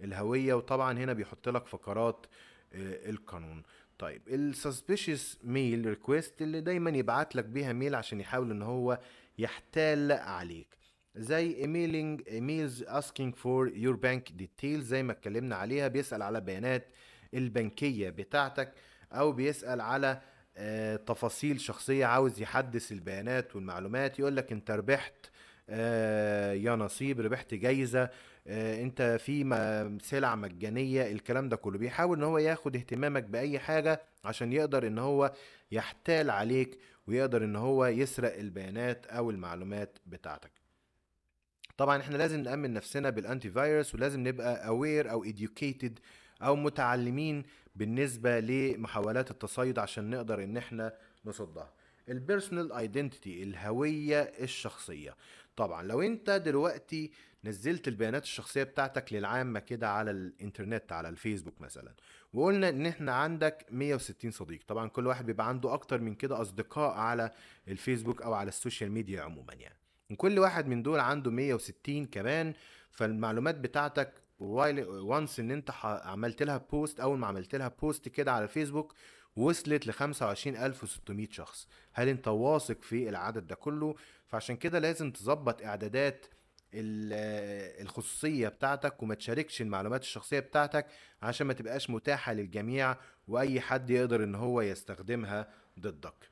الهوية وطبعا هنا بيحط لك فقرات آه، القانون. طيب ال suspicious mail request اللي دايما يبعت لك بيها mail عشان يحاول إن هو يحتال عليك. زي emailing emails asking for your bank details زي ما اتكلمنا عليها بيسأل على بيانات البنكية بتاعتك أو بيسأل على آه، تفاصيل شخصية عاوز يحدث البيانات والمعلومات يقول لك أنت ربحت آه، يا نصيب ربحت جايزة آه، أنت في سلع مجانية الكلام ده كله. بيحاول إن هو ياخد اهتمامك بأي حاجة عشان يقدر إن هو يحتال عليك ويقدر إن هو يسرق البيانات أو المعلومات بتاعتك. طبعا إحنا لازم نأمن نفسنا بالانتي فيروس ولازم نبقى اوير أو educated أو متعلمين بالنسبة لمحاولات التصيد عشان نقدر إن إحنا نصدها. ال personal identity الهوية الشخصية. طبعا لو أنت دلوقتي نزلت البيانات الشخصية بتاعتك للعامة كده على الإنترنت على الفيسبوك مثلا وقلنا إن إحنا عندك 160 صديق. طبعا كل واحد بيبقى عنده أكتر من كده أصدقاء على الفيسبوك أو على ال social media عموما يعني. وكل واحد من دول عنده 160 كمان فالمعلومات بتاعتك once ان انت عملت لها post أول ما عملت لها post كده على الفيسبوك وصلت ل 25600 شخص. هل انت واثق في العدد ده كله؟ فعشان كده لازم تظبط إعدادات ال- الخصوصية بتاعتك وما تشاركش المعلومات الشخصية بتاعتك عشان ما تبقاش متاحة للجميع وأي حد يقدر إن هو يستخدمها ضدك.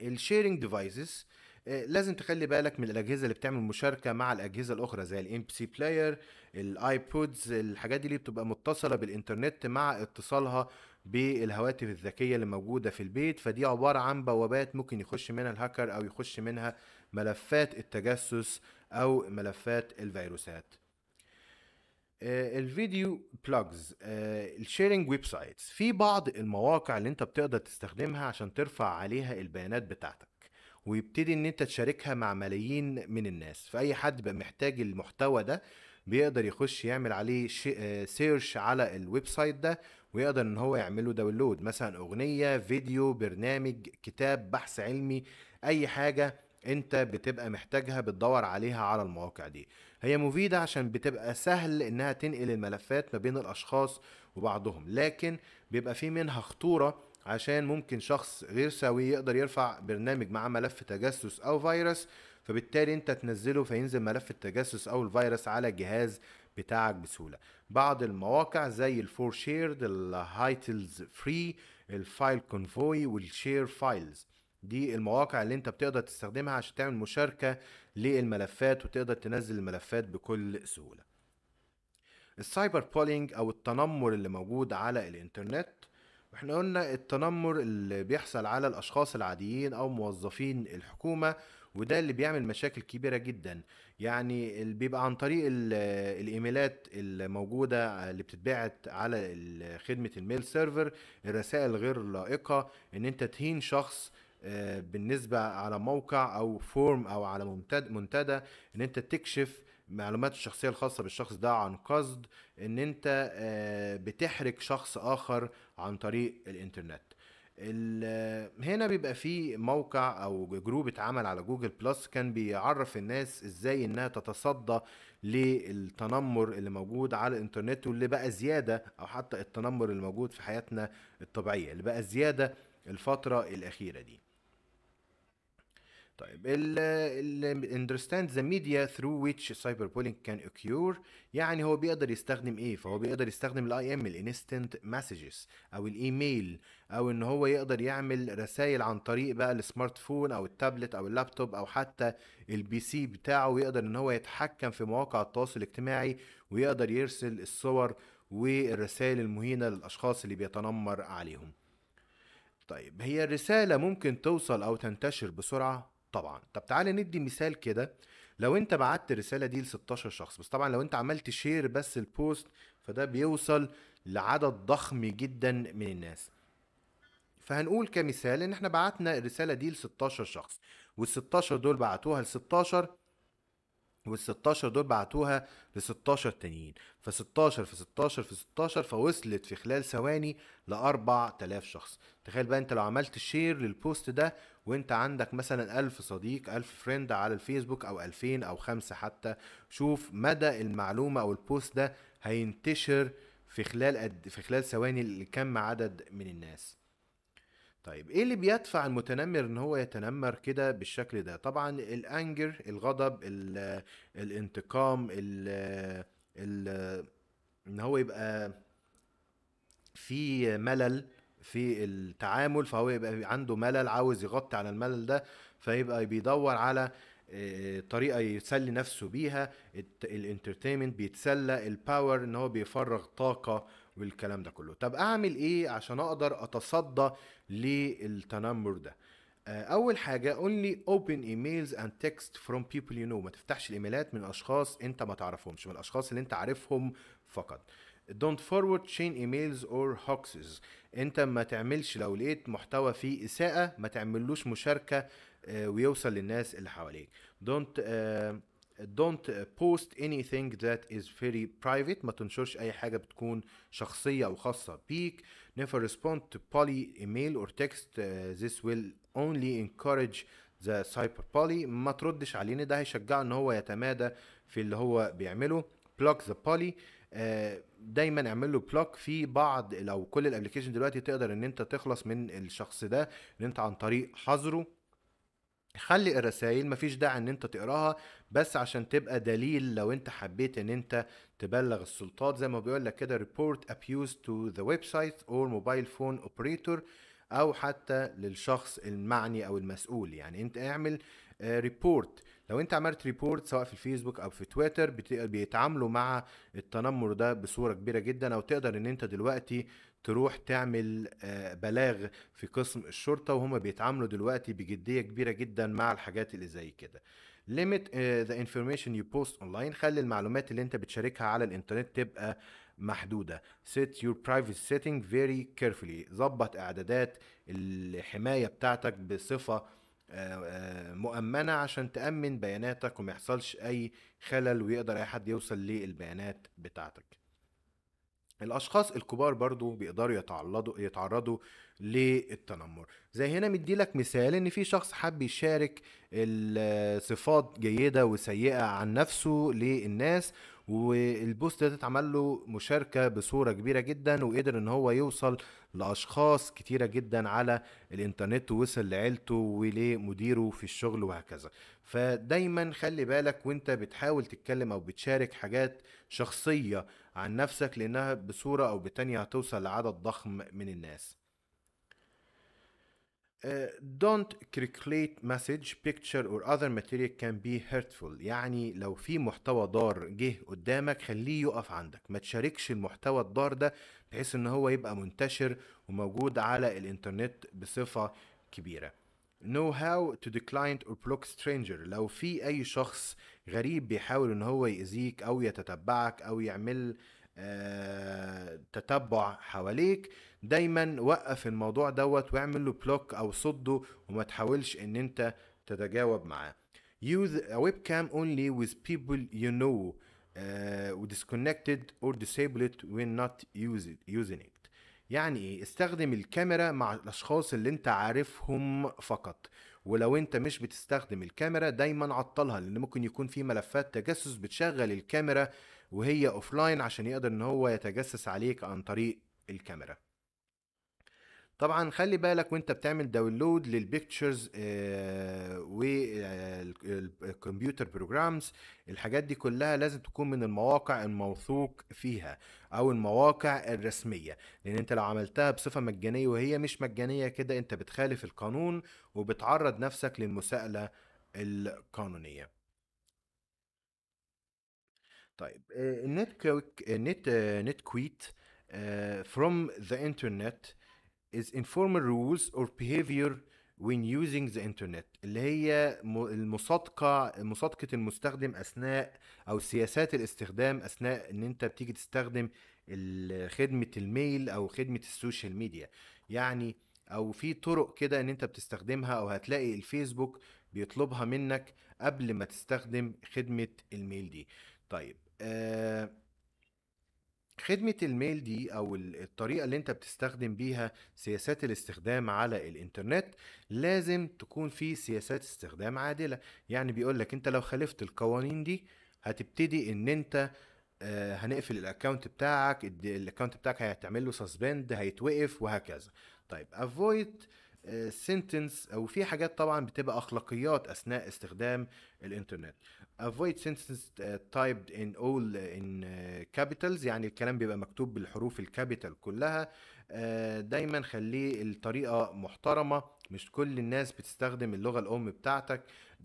ال sharing devices لازم تخلي بالك من الأجهزة اللي بتعمل مشاركة مع الأجهزة الأخرى زي ال MP3 player ال iPods الحاجات دي اللي بتبقى متصلة بالإنترنت مع اتصالها بالهواتف الذكية اللي موجودة في البيت. فدي عبارة عن بوابات ممكن يخش منها الهاكر أو يخش منها ملفات التجسس أو ملفات الفيروسات. آه، ال video blogs ال sharing websites في بعض المواقع اللي انت بتقدر تستخدمها عشان ترفع عليها البيانات بتاعتك. ويبتدي إن أنت تشاركها مع ملايين من الناس. فأي حد بقى محتاج المحتوى ده بيقدر يخش يعمل عليه search على ال website ده ويقدر إن هو يعمله download مثلا أغنية فيديو برنامج كتاب بحث علمي أي حاجة أنت بتبقى محتاجها بتدور عليها على المواقع دي. هي مفيدة عشان بتبقى سهل إنها تنقل الملفات ما بين الأشخاص وبعضهم. لكن بيبقى في منها خطورة عشان ممكن شخص غير سوي يقدر يرفع برنامج مع ملف تجسس أو فيروس فبالتالي أنت تنزله فينزل ملف التجسس أو الفيروس على الجهاز بتاعك بسهولة. بعض المواقع زي ال 4shared الهايتلز فري ال FileConvoy وال ShareFiles دي المواقع اللي أنت بتقدر تستخدمها عشان تعمل مشاركة للملفات وتقدر تنزل الملفات بكل سهولة. ال cyberbullying أو التنمر اللي موجود على الإنترنت وإحنا قلنا التنمر اللي بيحصل على الأشخاص العاديين أو موظفين الحكومة وده اللي بيعمل مشاكل كبيرة جدا. يعني اللي بيبقى عن طريق ال- الإيميلات الموجودة اللي بتتبعت على خدمة ال mail server الرسائل غير لائقة إن أنت تهين شخص آه، بالنسبة على موقع أو forum أو على منتدى إن أنت تكشف معلومات الشخصية الخاصة بالشخص ده عن قصد إن أنت آه، بتحرج شخص آخر عن طريق الإنترنت. ال- هنا بيبقى في موقع أو group اتعمل على Google Plus كان بيعرف الناس إزاي إنها تتصدى للتنمر اللي موجود على الإنترنت واللي بقى زيادة أو حتى التنمر اللي موجود في حياتنا الطبيعية اللي بقى زيادة الفترة الأخيرة دي. طيب ال understand the media through which cyberbullying can occur. يعني هو بيقدر يستخدم إيه؟ فهو بيقدر يستخدم ال IM ال instant messages أو الايميل أو إن هو يقدر يعمل رسائل عن طريق بقى ال smartphone أو التابلت أو اللابتوب أو حتى ال PC بتاعه ويقدر إن هو يتحكم في مواقع التواصل الاجتماعي ويقدر يرسل الصور والرسائل المهينة للأشخاص اللي بيتنمر عليهم. طيب هي الرسالة ممكن توصل أو تنتشر بسرعة؟ طبعا. طب تعالى ندي مثال كده. لو انت بعت الرسالة دي ل 16 شخص بس طبعا لو انت عملت share بس ال post فده بيوصل لعدد ضخم جدا من الناس. فهنقول كمثال إن إحنا بعتنا الرسالة دي ل 16 شخص وال 16 دول بعتوها ل 16 وال 16 دول بعتوها ل 16 تانيين. ف 16 في 16 في 16 فوصلت في خلال ثواني ل 4000 شخص. تخيل بقى انت لو عملت share لل post ده وانت عندك مثلا 1000 صديق 1000 friend على الفيسبوك أو 2000 أو 5 حتى شوف مدى المعلومة أو البوست ده هينتشر في خلال قد في خلال ثواني لكم عدد من الناس. طيب إيه اللي بيدفع المتنمر إن هو يتنمر كده بالشكل ده؟ طبعا الأنجر الغضب ال- الانتقام ال ال إن هو يبقى في ملل. في التعامل فهو يبقى عنده ملل عاوز يغطي على الملل ده فيبقى بيدور على آه، طريقة يسلي نفسه بيها. ال entertainment بيتسلى ال power إن هو بيفرغ طاقة والكلام ده كله. طب أعمل إيه عشان أقدر أتصدى للتنمر ده؟ آه، أول حاجة only open emails and text from people you know. ما تفتحش الإيميلات من أشخاص أنت ما تعرفهمش من الأشخاص اللي أنت عارفهم فقط. Don't forward chain emails or hoaxes انت ما تعملش لو لقيت محتوى فيه اساءة ما تعملوش مشاركة آه، ويوصل للناس اللي حواليك don't آه، don't post anything that is very private ما تنشرش اي حاجة بتكون شخصية أو خاصة بيك never respond to poly email or text uh, this will only encourage the cyberbully ما تردش عليه ده هيشجعه ان هو يتمادى في اللي هو بيعمله block the bully آه، دايما اعمل له block في بعض لو كل ال application دلوقتي تقدر إن أنت تخلص من الشخص ده إن أنت عن طريق حظره. خلي الرسائل مفيش داعي إن أنت تقراها بس عشان تبقى دليل لو أنت حبيت إن أنت تبلغ السلطات. زي ما بيقول لك كده report abuse to the website or mobile phone operator أو حتى للشخص المعني أو المسؤول. يعني أنت اعمل report لو انت عملت report سواء في الفيسبوك أو في تويتر بيتعاملوا مع التنمر ده بصورة كبيرة جدا أو تقدر ان انت دلوقتي تروح تعمل آه، بلاغ في قسم الشرطة وهم بيتعاملوا دلوقتي بجدية كبيرة جدا مع الحاجات اللي زي كده. Limit uh, the information you post online. خلي المعلومات اللي انت بتشاركها على الانترنت تبقى محدودة. Set your privacy setting very carefully. ظبط اعدادات الحماية بتاعتك بصفة آه، آه، مؤمنة عشان تأمن بياناتك وما يحصلش أي خلل ويقدر أي حد يوصل للبيانات بتاعتك. الأشخاص الكبار برضو بيقدروا يتعرضوا يتعرضوا للتنمر. زي هنا مديلك مثال إن في شخص حب يشارك الصفات جيدة وسيئة عن نفسه للناس والبوست ده اتعمل له مشاركة بصورة كبيرة جدا وقدر إن هو يوصل لأشخاص كتيرة جدا على الإنترنت ووصل لعيلته ولمديره في الشغل وهكذا. فدايما خلي بالك وأنت بتحاول تتكلم أو بتشارك حاجات شخصية عن نفسك لأنها بصورة أو بتانية هتوصل لعدد ضخم من الناس. Don't create message picture or other material can be hurtful. يعني لو في محتوى ضار جه قدامك خليه يقف عندك. ما تشاركش المحتوى الضار ده بحيث إن هو يبقى منتشر وموجود على الإنترنت بصفة كبيرة. Know how to decline or block stranger. لو في أي شخص غريب بيحاول إن هو يأذيك أو يتتبعك أو يعمل آه، تتبع حواليك دايما وقف الموضوع دوت واعمل له بلوك أو صده وما تحاولش إن أنت تتجاوب معاه. Use a webcam only with people you know uh, disconnected or disable it when not using it. يعني إيه؟ استخدم الكاميرا مع الأشخاص اللي أنت عارفهم فقط. ولو أنت مش بتستخدم الكاميرا دايما عطلها لأن ممكن يكون في ملفات تجسس بتشغل الكاميرا وهي offline عشان يقدر إن هو يتجسس عليك عن طريق الكاميرا. طبعا خلي بالك وأنت بتعمل download لل pictures والكمبيوتر بروجرامز الحاجات دي كلها لازم تكون من المواقع الموثوق فيها أو المواقع الرسمية لأن أنت لو عملتها بصفة مجانية وهي مش مجانية كده أنت بتخالف القانون وبتعرض نفسك للمساءلة القانونية. طيب آه، النت آه، نت كويت from the internet is informal rules or behavior when using the internet اللي هي المصادقة مصادقة المستخدم أثناء أو سياسات الاستخدام أثناء إن أنت بتيجي تستخدم خدمة ال mail أو خدمة ال social media. يعني أو في طرق كده إن أنت بتستخدمها أو هتلاقي الفيسبوك بيطلبها منك قبل ما تستخدم خدمة ال mail دي. طيب آه خدمة ال mail دي أو ال- الطريقة اللي أنت بتستخدم بيها سياسات الاستخدام على الإنترنت لازم تكون في سياسات استخدام عادلة. يعني بيقولك أنت لو خالفت القوانين دي هتبتدي إن أنت آه، هنقفل ال account بتاعك ال account بتاعك هيتعمل له suspend هيتوقف وهكذا. طيب avoid sentences أو في حاجات طبعا بتبقى أخلاقيات أثناء استخدام الإنترنت. Avoid sentences uh, typed in all in uh, capitals. يعني الكلام بيبقى مكتوب بالحروف ال capital كلها. دايما خليه الطريقة محترمة. مش كل الناس بتستخدم اللغة الأم بتاعتك.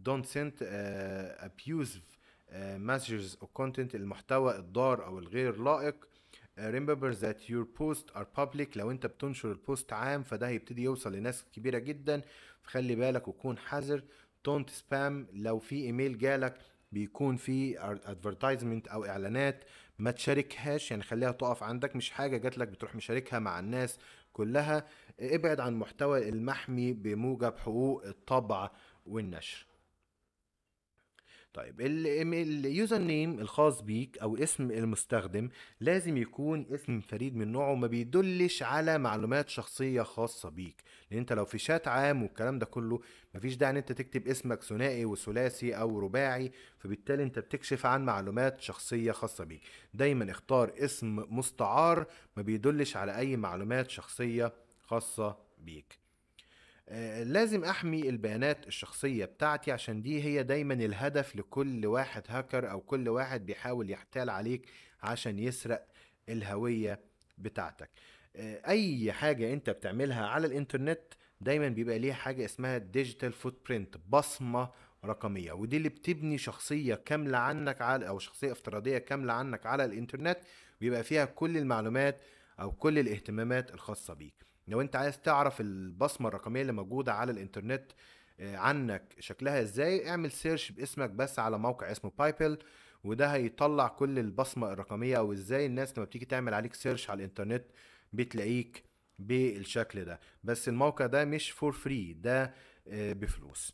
Don't send uh, abusive uh, messages or content المحتوى الضار أو الغير لائق. Uh, remember that your posts are public. لو أنت بتنشر البوست عام فده هيبتدي يوصل لناس كبيرة جدا. فخلي بالك وكون حذر. Don't spam. لو في إيميل جالك بيكون في advertisement أو إعلانات ما تشاركهاش يعني خليها تقف عندك مش حاجة جات لك بتروح مشاركها مع الناس كلها. ابعد عن المحتوى المحمي بموجب حقوق الطبع والنشر. طيب ال username الخاص بيك أو اسم المستخدم لازم يكون اسم فريد من نوعه ما بيدلش على معلومات شخصية خاصة بيك لأن أنت لو في شات عام والكلام ده كله مفيش داعي إن أنت تكتب اسمك ثنائي وثلاثي أو رباعي فبالتالي أنت بتكشف عن معلومات شخصية خاصة بيك. دايما اختار اسم مستعار ما بيدلش على أي معلومات شخصية خاصة بيك. لازم أحمي البيانات الشخصية بتاعتي عشان دي هي دايما الهدف لكل واحد هاكر أو كل واحد بيحاول يحتال عليك عشان يسرق الهوية بتاعتك. آه، أي حاجة أنت بتعملها على الإنترنت دايما بيبقى ليها حاجة اسمها digital footprint بصمة رقمية ودي اللي بتبني شخصية كاملة عنك على أو شخصية افتراضية كاملة عنك على الإنترنت بيبقى فيها كل المعلومات أو كل الاهتمامات الخاصة بيك. لو أنت عايز تعرف البصمة الرقمية اللي موجودة على الإنترنت آه، عنك شكلها إزاي اعمل search باسمك بس على موقع اسمه Pipl وده هيطلع كل البصمة الرقمية أو إزاي الناس لما بتيجي تعمل عليك search على الإنترنت بتلاقيك بالشكل ده. بس الموقع ده مش for free ده آه، بفلوس.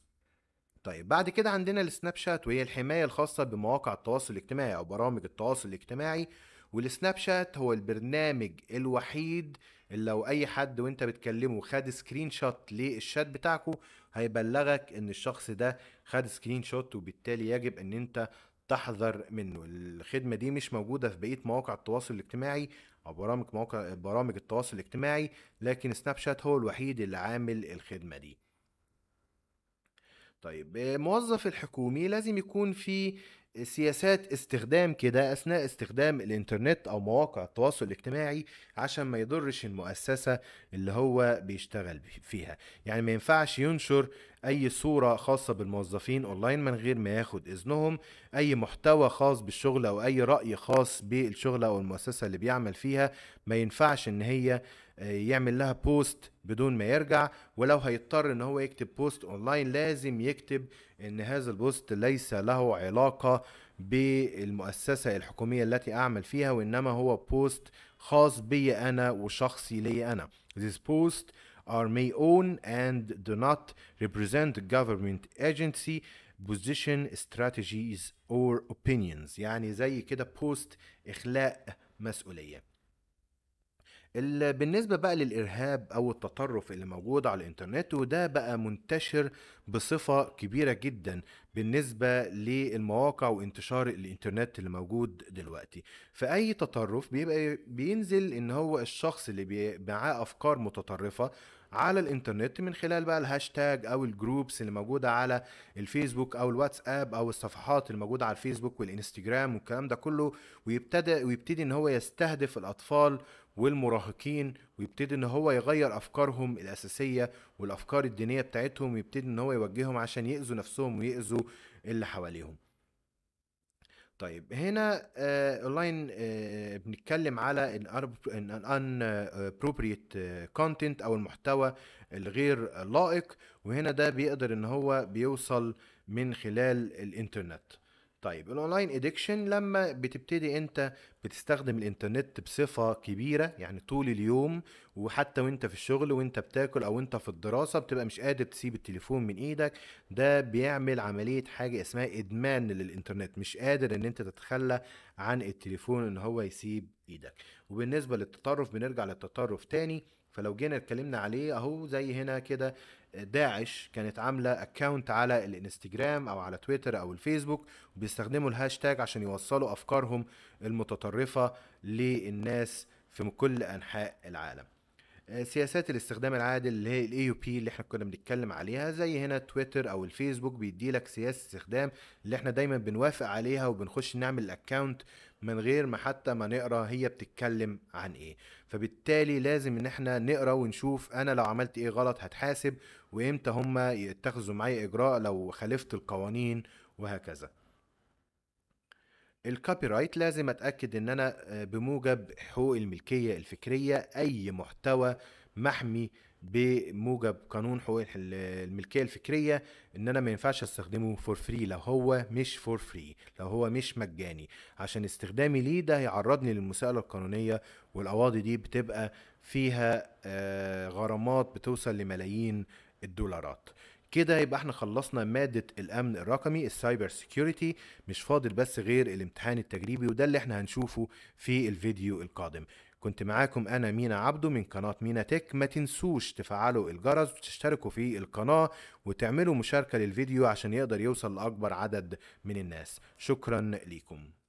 طيب بعد كده عندنا السناب شات وهي الحماية الخاصة بمواقع التواصل الاجتماعي أو برامج التواصل الاجتماعي. والسناب شات هو البرنامج الوحيد اللي لو أي حد وأنت بتكلمه خد screenshot لل chat بتاعكو هيبلغك إن الشخص ده خد screenshot وبالتالي يجب إن أنت تحذر منه. الخدمة دي مش موجودة في بقية مواقع التواصل الاجتماعي أو برامج مواقع برامج التواصل الاجتماعي لكن سناب شات هو الوحيد اللي عامل الخدمة دي. طيب آه، موظف الحكومي لازم يكون في سياسات استخدام كده أثناء استخدام الإنترنت أو مواقع التواصل الاجتماعي عشان ما يضرش المؤسسة اللي هو بيشتغل بي- فيها. يعني ما ينفعش ينشر أي صورة خاصة بالموظفين أونلاين من غير ما ياخد إذنهم. أي محتوى خاص بالشغل أو أي رأي خاص بالشغل أو المؤسسة اللي بيعمل فيها ما ينفعش إن هي يعمل لها post بدون ما يرجع ولو هيضطر إن هو يكتب post online لازم يكتب إن هذا ال post ليس له علاقة بالمؤسسة الحكومية التي أعمل فيها وإنما هو post خاص بي أنا وشخصي لي أنا. This post are my own and do not represent government agency position strategies or opinions. يعني زي كده post إخلاء مسؤولية. ال- بالنسبة بقى للإرهاب أو التطرف اللي موجود على الإنترنت وده بقى منتشر بصفة كبيرة جدا بالنسبة للمواقع وانتشار الإنترنت اللي موجود دلوقتي. فأي تطرف بيبقى بينزل إن هو الشخص اللي معاه أفكار متطرفة على الإنترنت من خلال بقى الهاشتاج أو ال groups اللي موجودة على الفيسبوك أو الواتساب أو الصفحات اللي موجودة على الفيسبوك والإنستجرام والكلام ده كله ويبتدى ويبتدي إن هو يستهدف الأطفال والمراهقين ويبتدي إن هو يغير أفكارهم الأساسية والأفكار الدينية بتاعتهم ويبتدي إن هو يوجههم عشان يأذوا نفسهم ويأذوا اللي حواليهم. طيب هنا آه، اونلاين آه، بنتكلم على ان appropriate كونتنت أو المحتوى الغير لائق وهنا ده بيقدر إن هو بيوصل من خلال الإنترنت. طيب ال online addiction لما بتبتدي انت بتستخدم الإنترنت بصفة كبيرة يعني طول اليوم وحتى وانت في الشغل وانت بتاكل أو انت في الدراسة بتبقى مش قادر تسيب التليفون من إيدك. ده بيعمل عملية حاجة اسمها إدمان للإنترنت مش قادر إن انت تتخلى عن التليفون إن هو يسيب إيدك. وبالنسبة للتطرف بنرجع للتطرف تاني. فلو جينا اتكلمنا عليه اهو زي هنا كده داعش كانت عاملة account على الانستجرام أو على تويتر أو الفيسبوك وبيستخدموا الهاشتاج عشان يوصلوا أفكارهم المتطرفة للناس في كل أنحاء العالم. سياسات الاستخدام العادل اللي هي ال AUP اللي إحنا كنا بنتكلم عليها زي هنا تويتر أو الفيسبوك بيدي لك سياسة استخدام اللي إحنا دايما بنوافق عليها وبنخش نعمل ال account من غير ما حتى ما نقرأ هي بتتكلم عن إيه. فبالتالي لازم إن إحنا نقرأ ونشوف أنا لو عملت إيه غلط هتحاسب وإمتى هم يتخذوا معايا إجراء لو خالفت القوانين وهكذا. ال copyright لازم أتأكد إن أنا بموجب حقوق الملكية الفكرية أي محتوى محمي بموجب قانون حقوق الملكية الفكرية إن أنا ما ينفعش أستخدمه for free لو هو مش for free لو هو مش مجاني. عشان استخدامي ليه ده هيعرضني للمساءلة القانونية والقواضي دي بتبقى فيها غرامات بتوصل لملايين الدولارات. كده يبقى إحنا خلصنا مادة الأمن الرقمي ال cyber security. مش فاضل بس غير الامتحان التجريبي وده اللي إحنا هنشوفه في الفيديو القادم. كنت معاكم أنا مينا عبده من قناة مينا تك. ما تنسوش تفعلوا الجرس وتشتركوا في القناة وتعملوا مشاركة للفيديو عشان يقدر يوصل لأكبر عدد من الناس. شكرا ليكم.